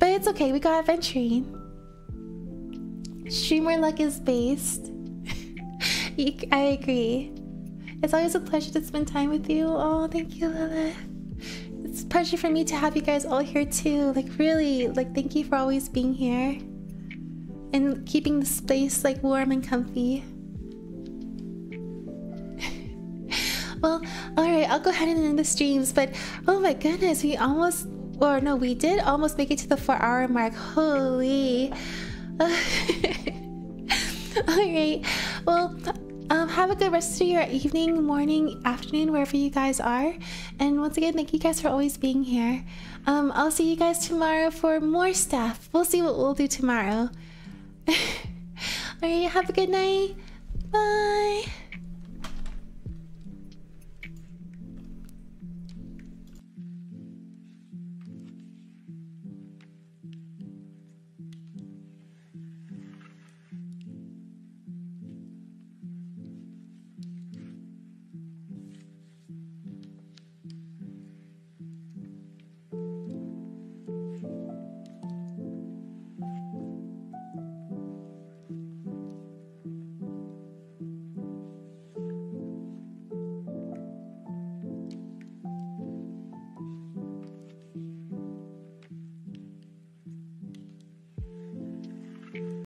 But it's okay, we got Aventurine. Streamer luck is based. I agree. It's always a pleasure to spend time with you. Oh, thank you, Lilith. It's a pleasure for me to have you guys all here too. Like really, like thank you for always being here. And keeping the space like warm and comfy. well, alright, I'll go ahead and end the streams, but oh my goodness, we almost or no, we did almost make it to the four hour mark. Holy. Alright. Well, um, have a good rest of your evening, morning, afternoon, wherever you guys are. And once again, thank you guys for always being here. Um, I'll see you guys tomorrow for more stuff. We'll see what we'll do tomorrow. Alright, have a good night. Bye.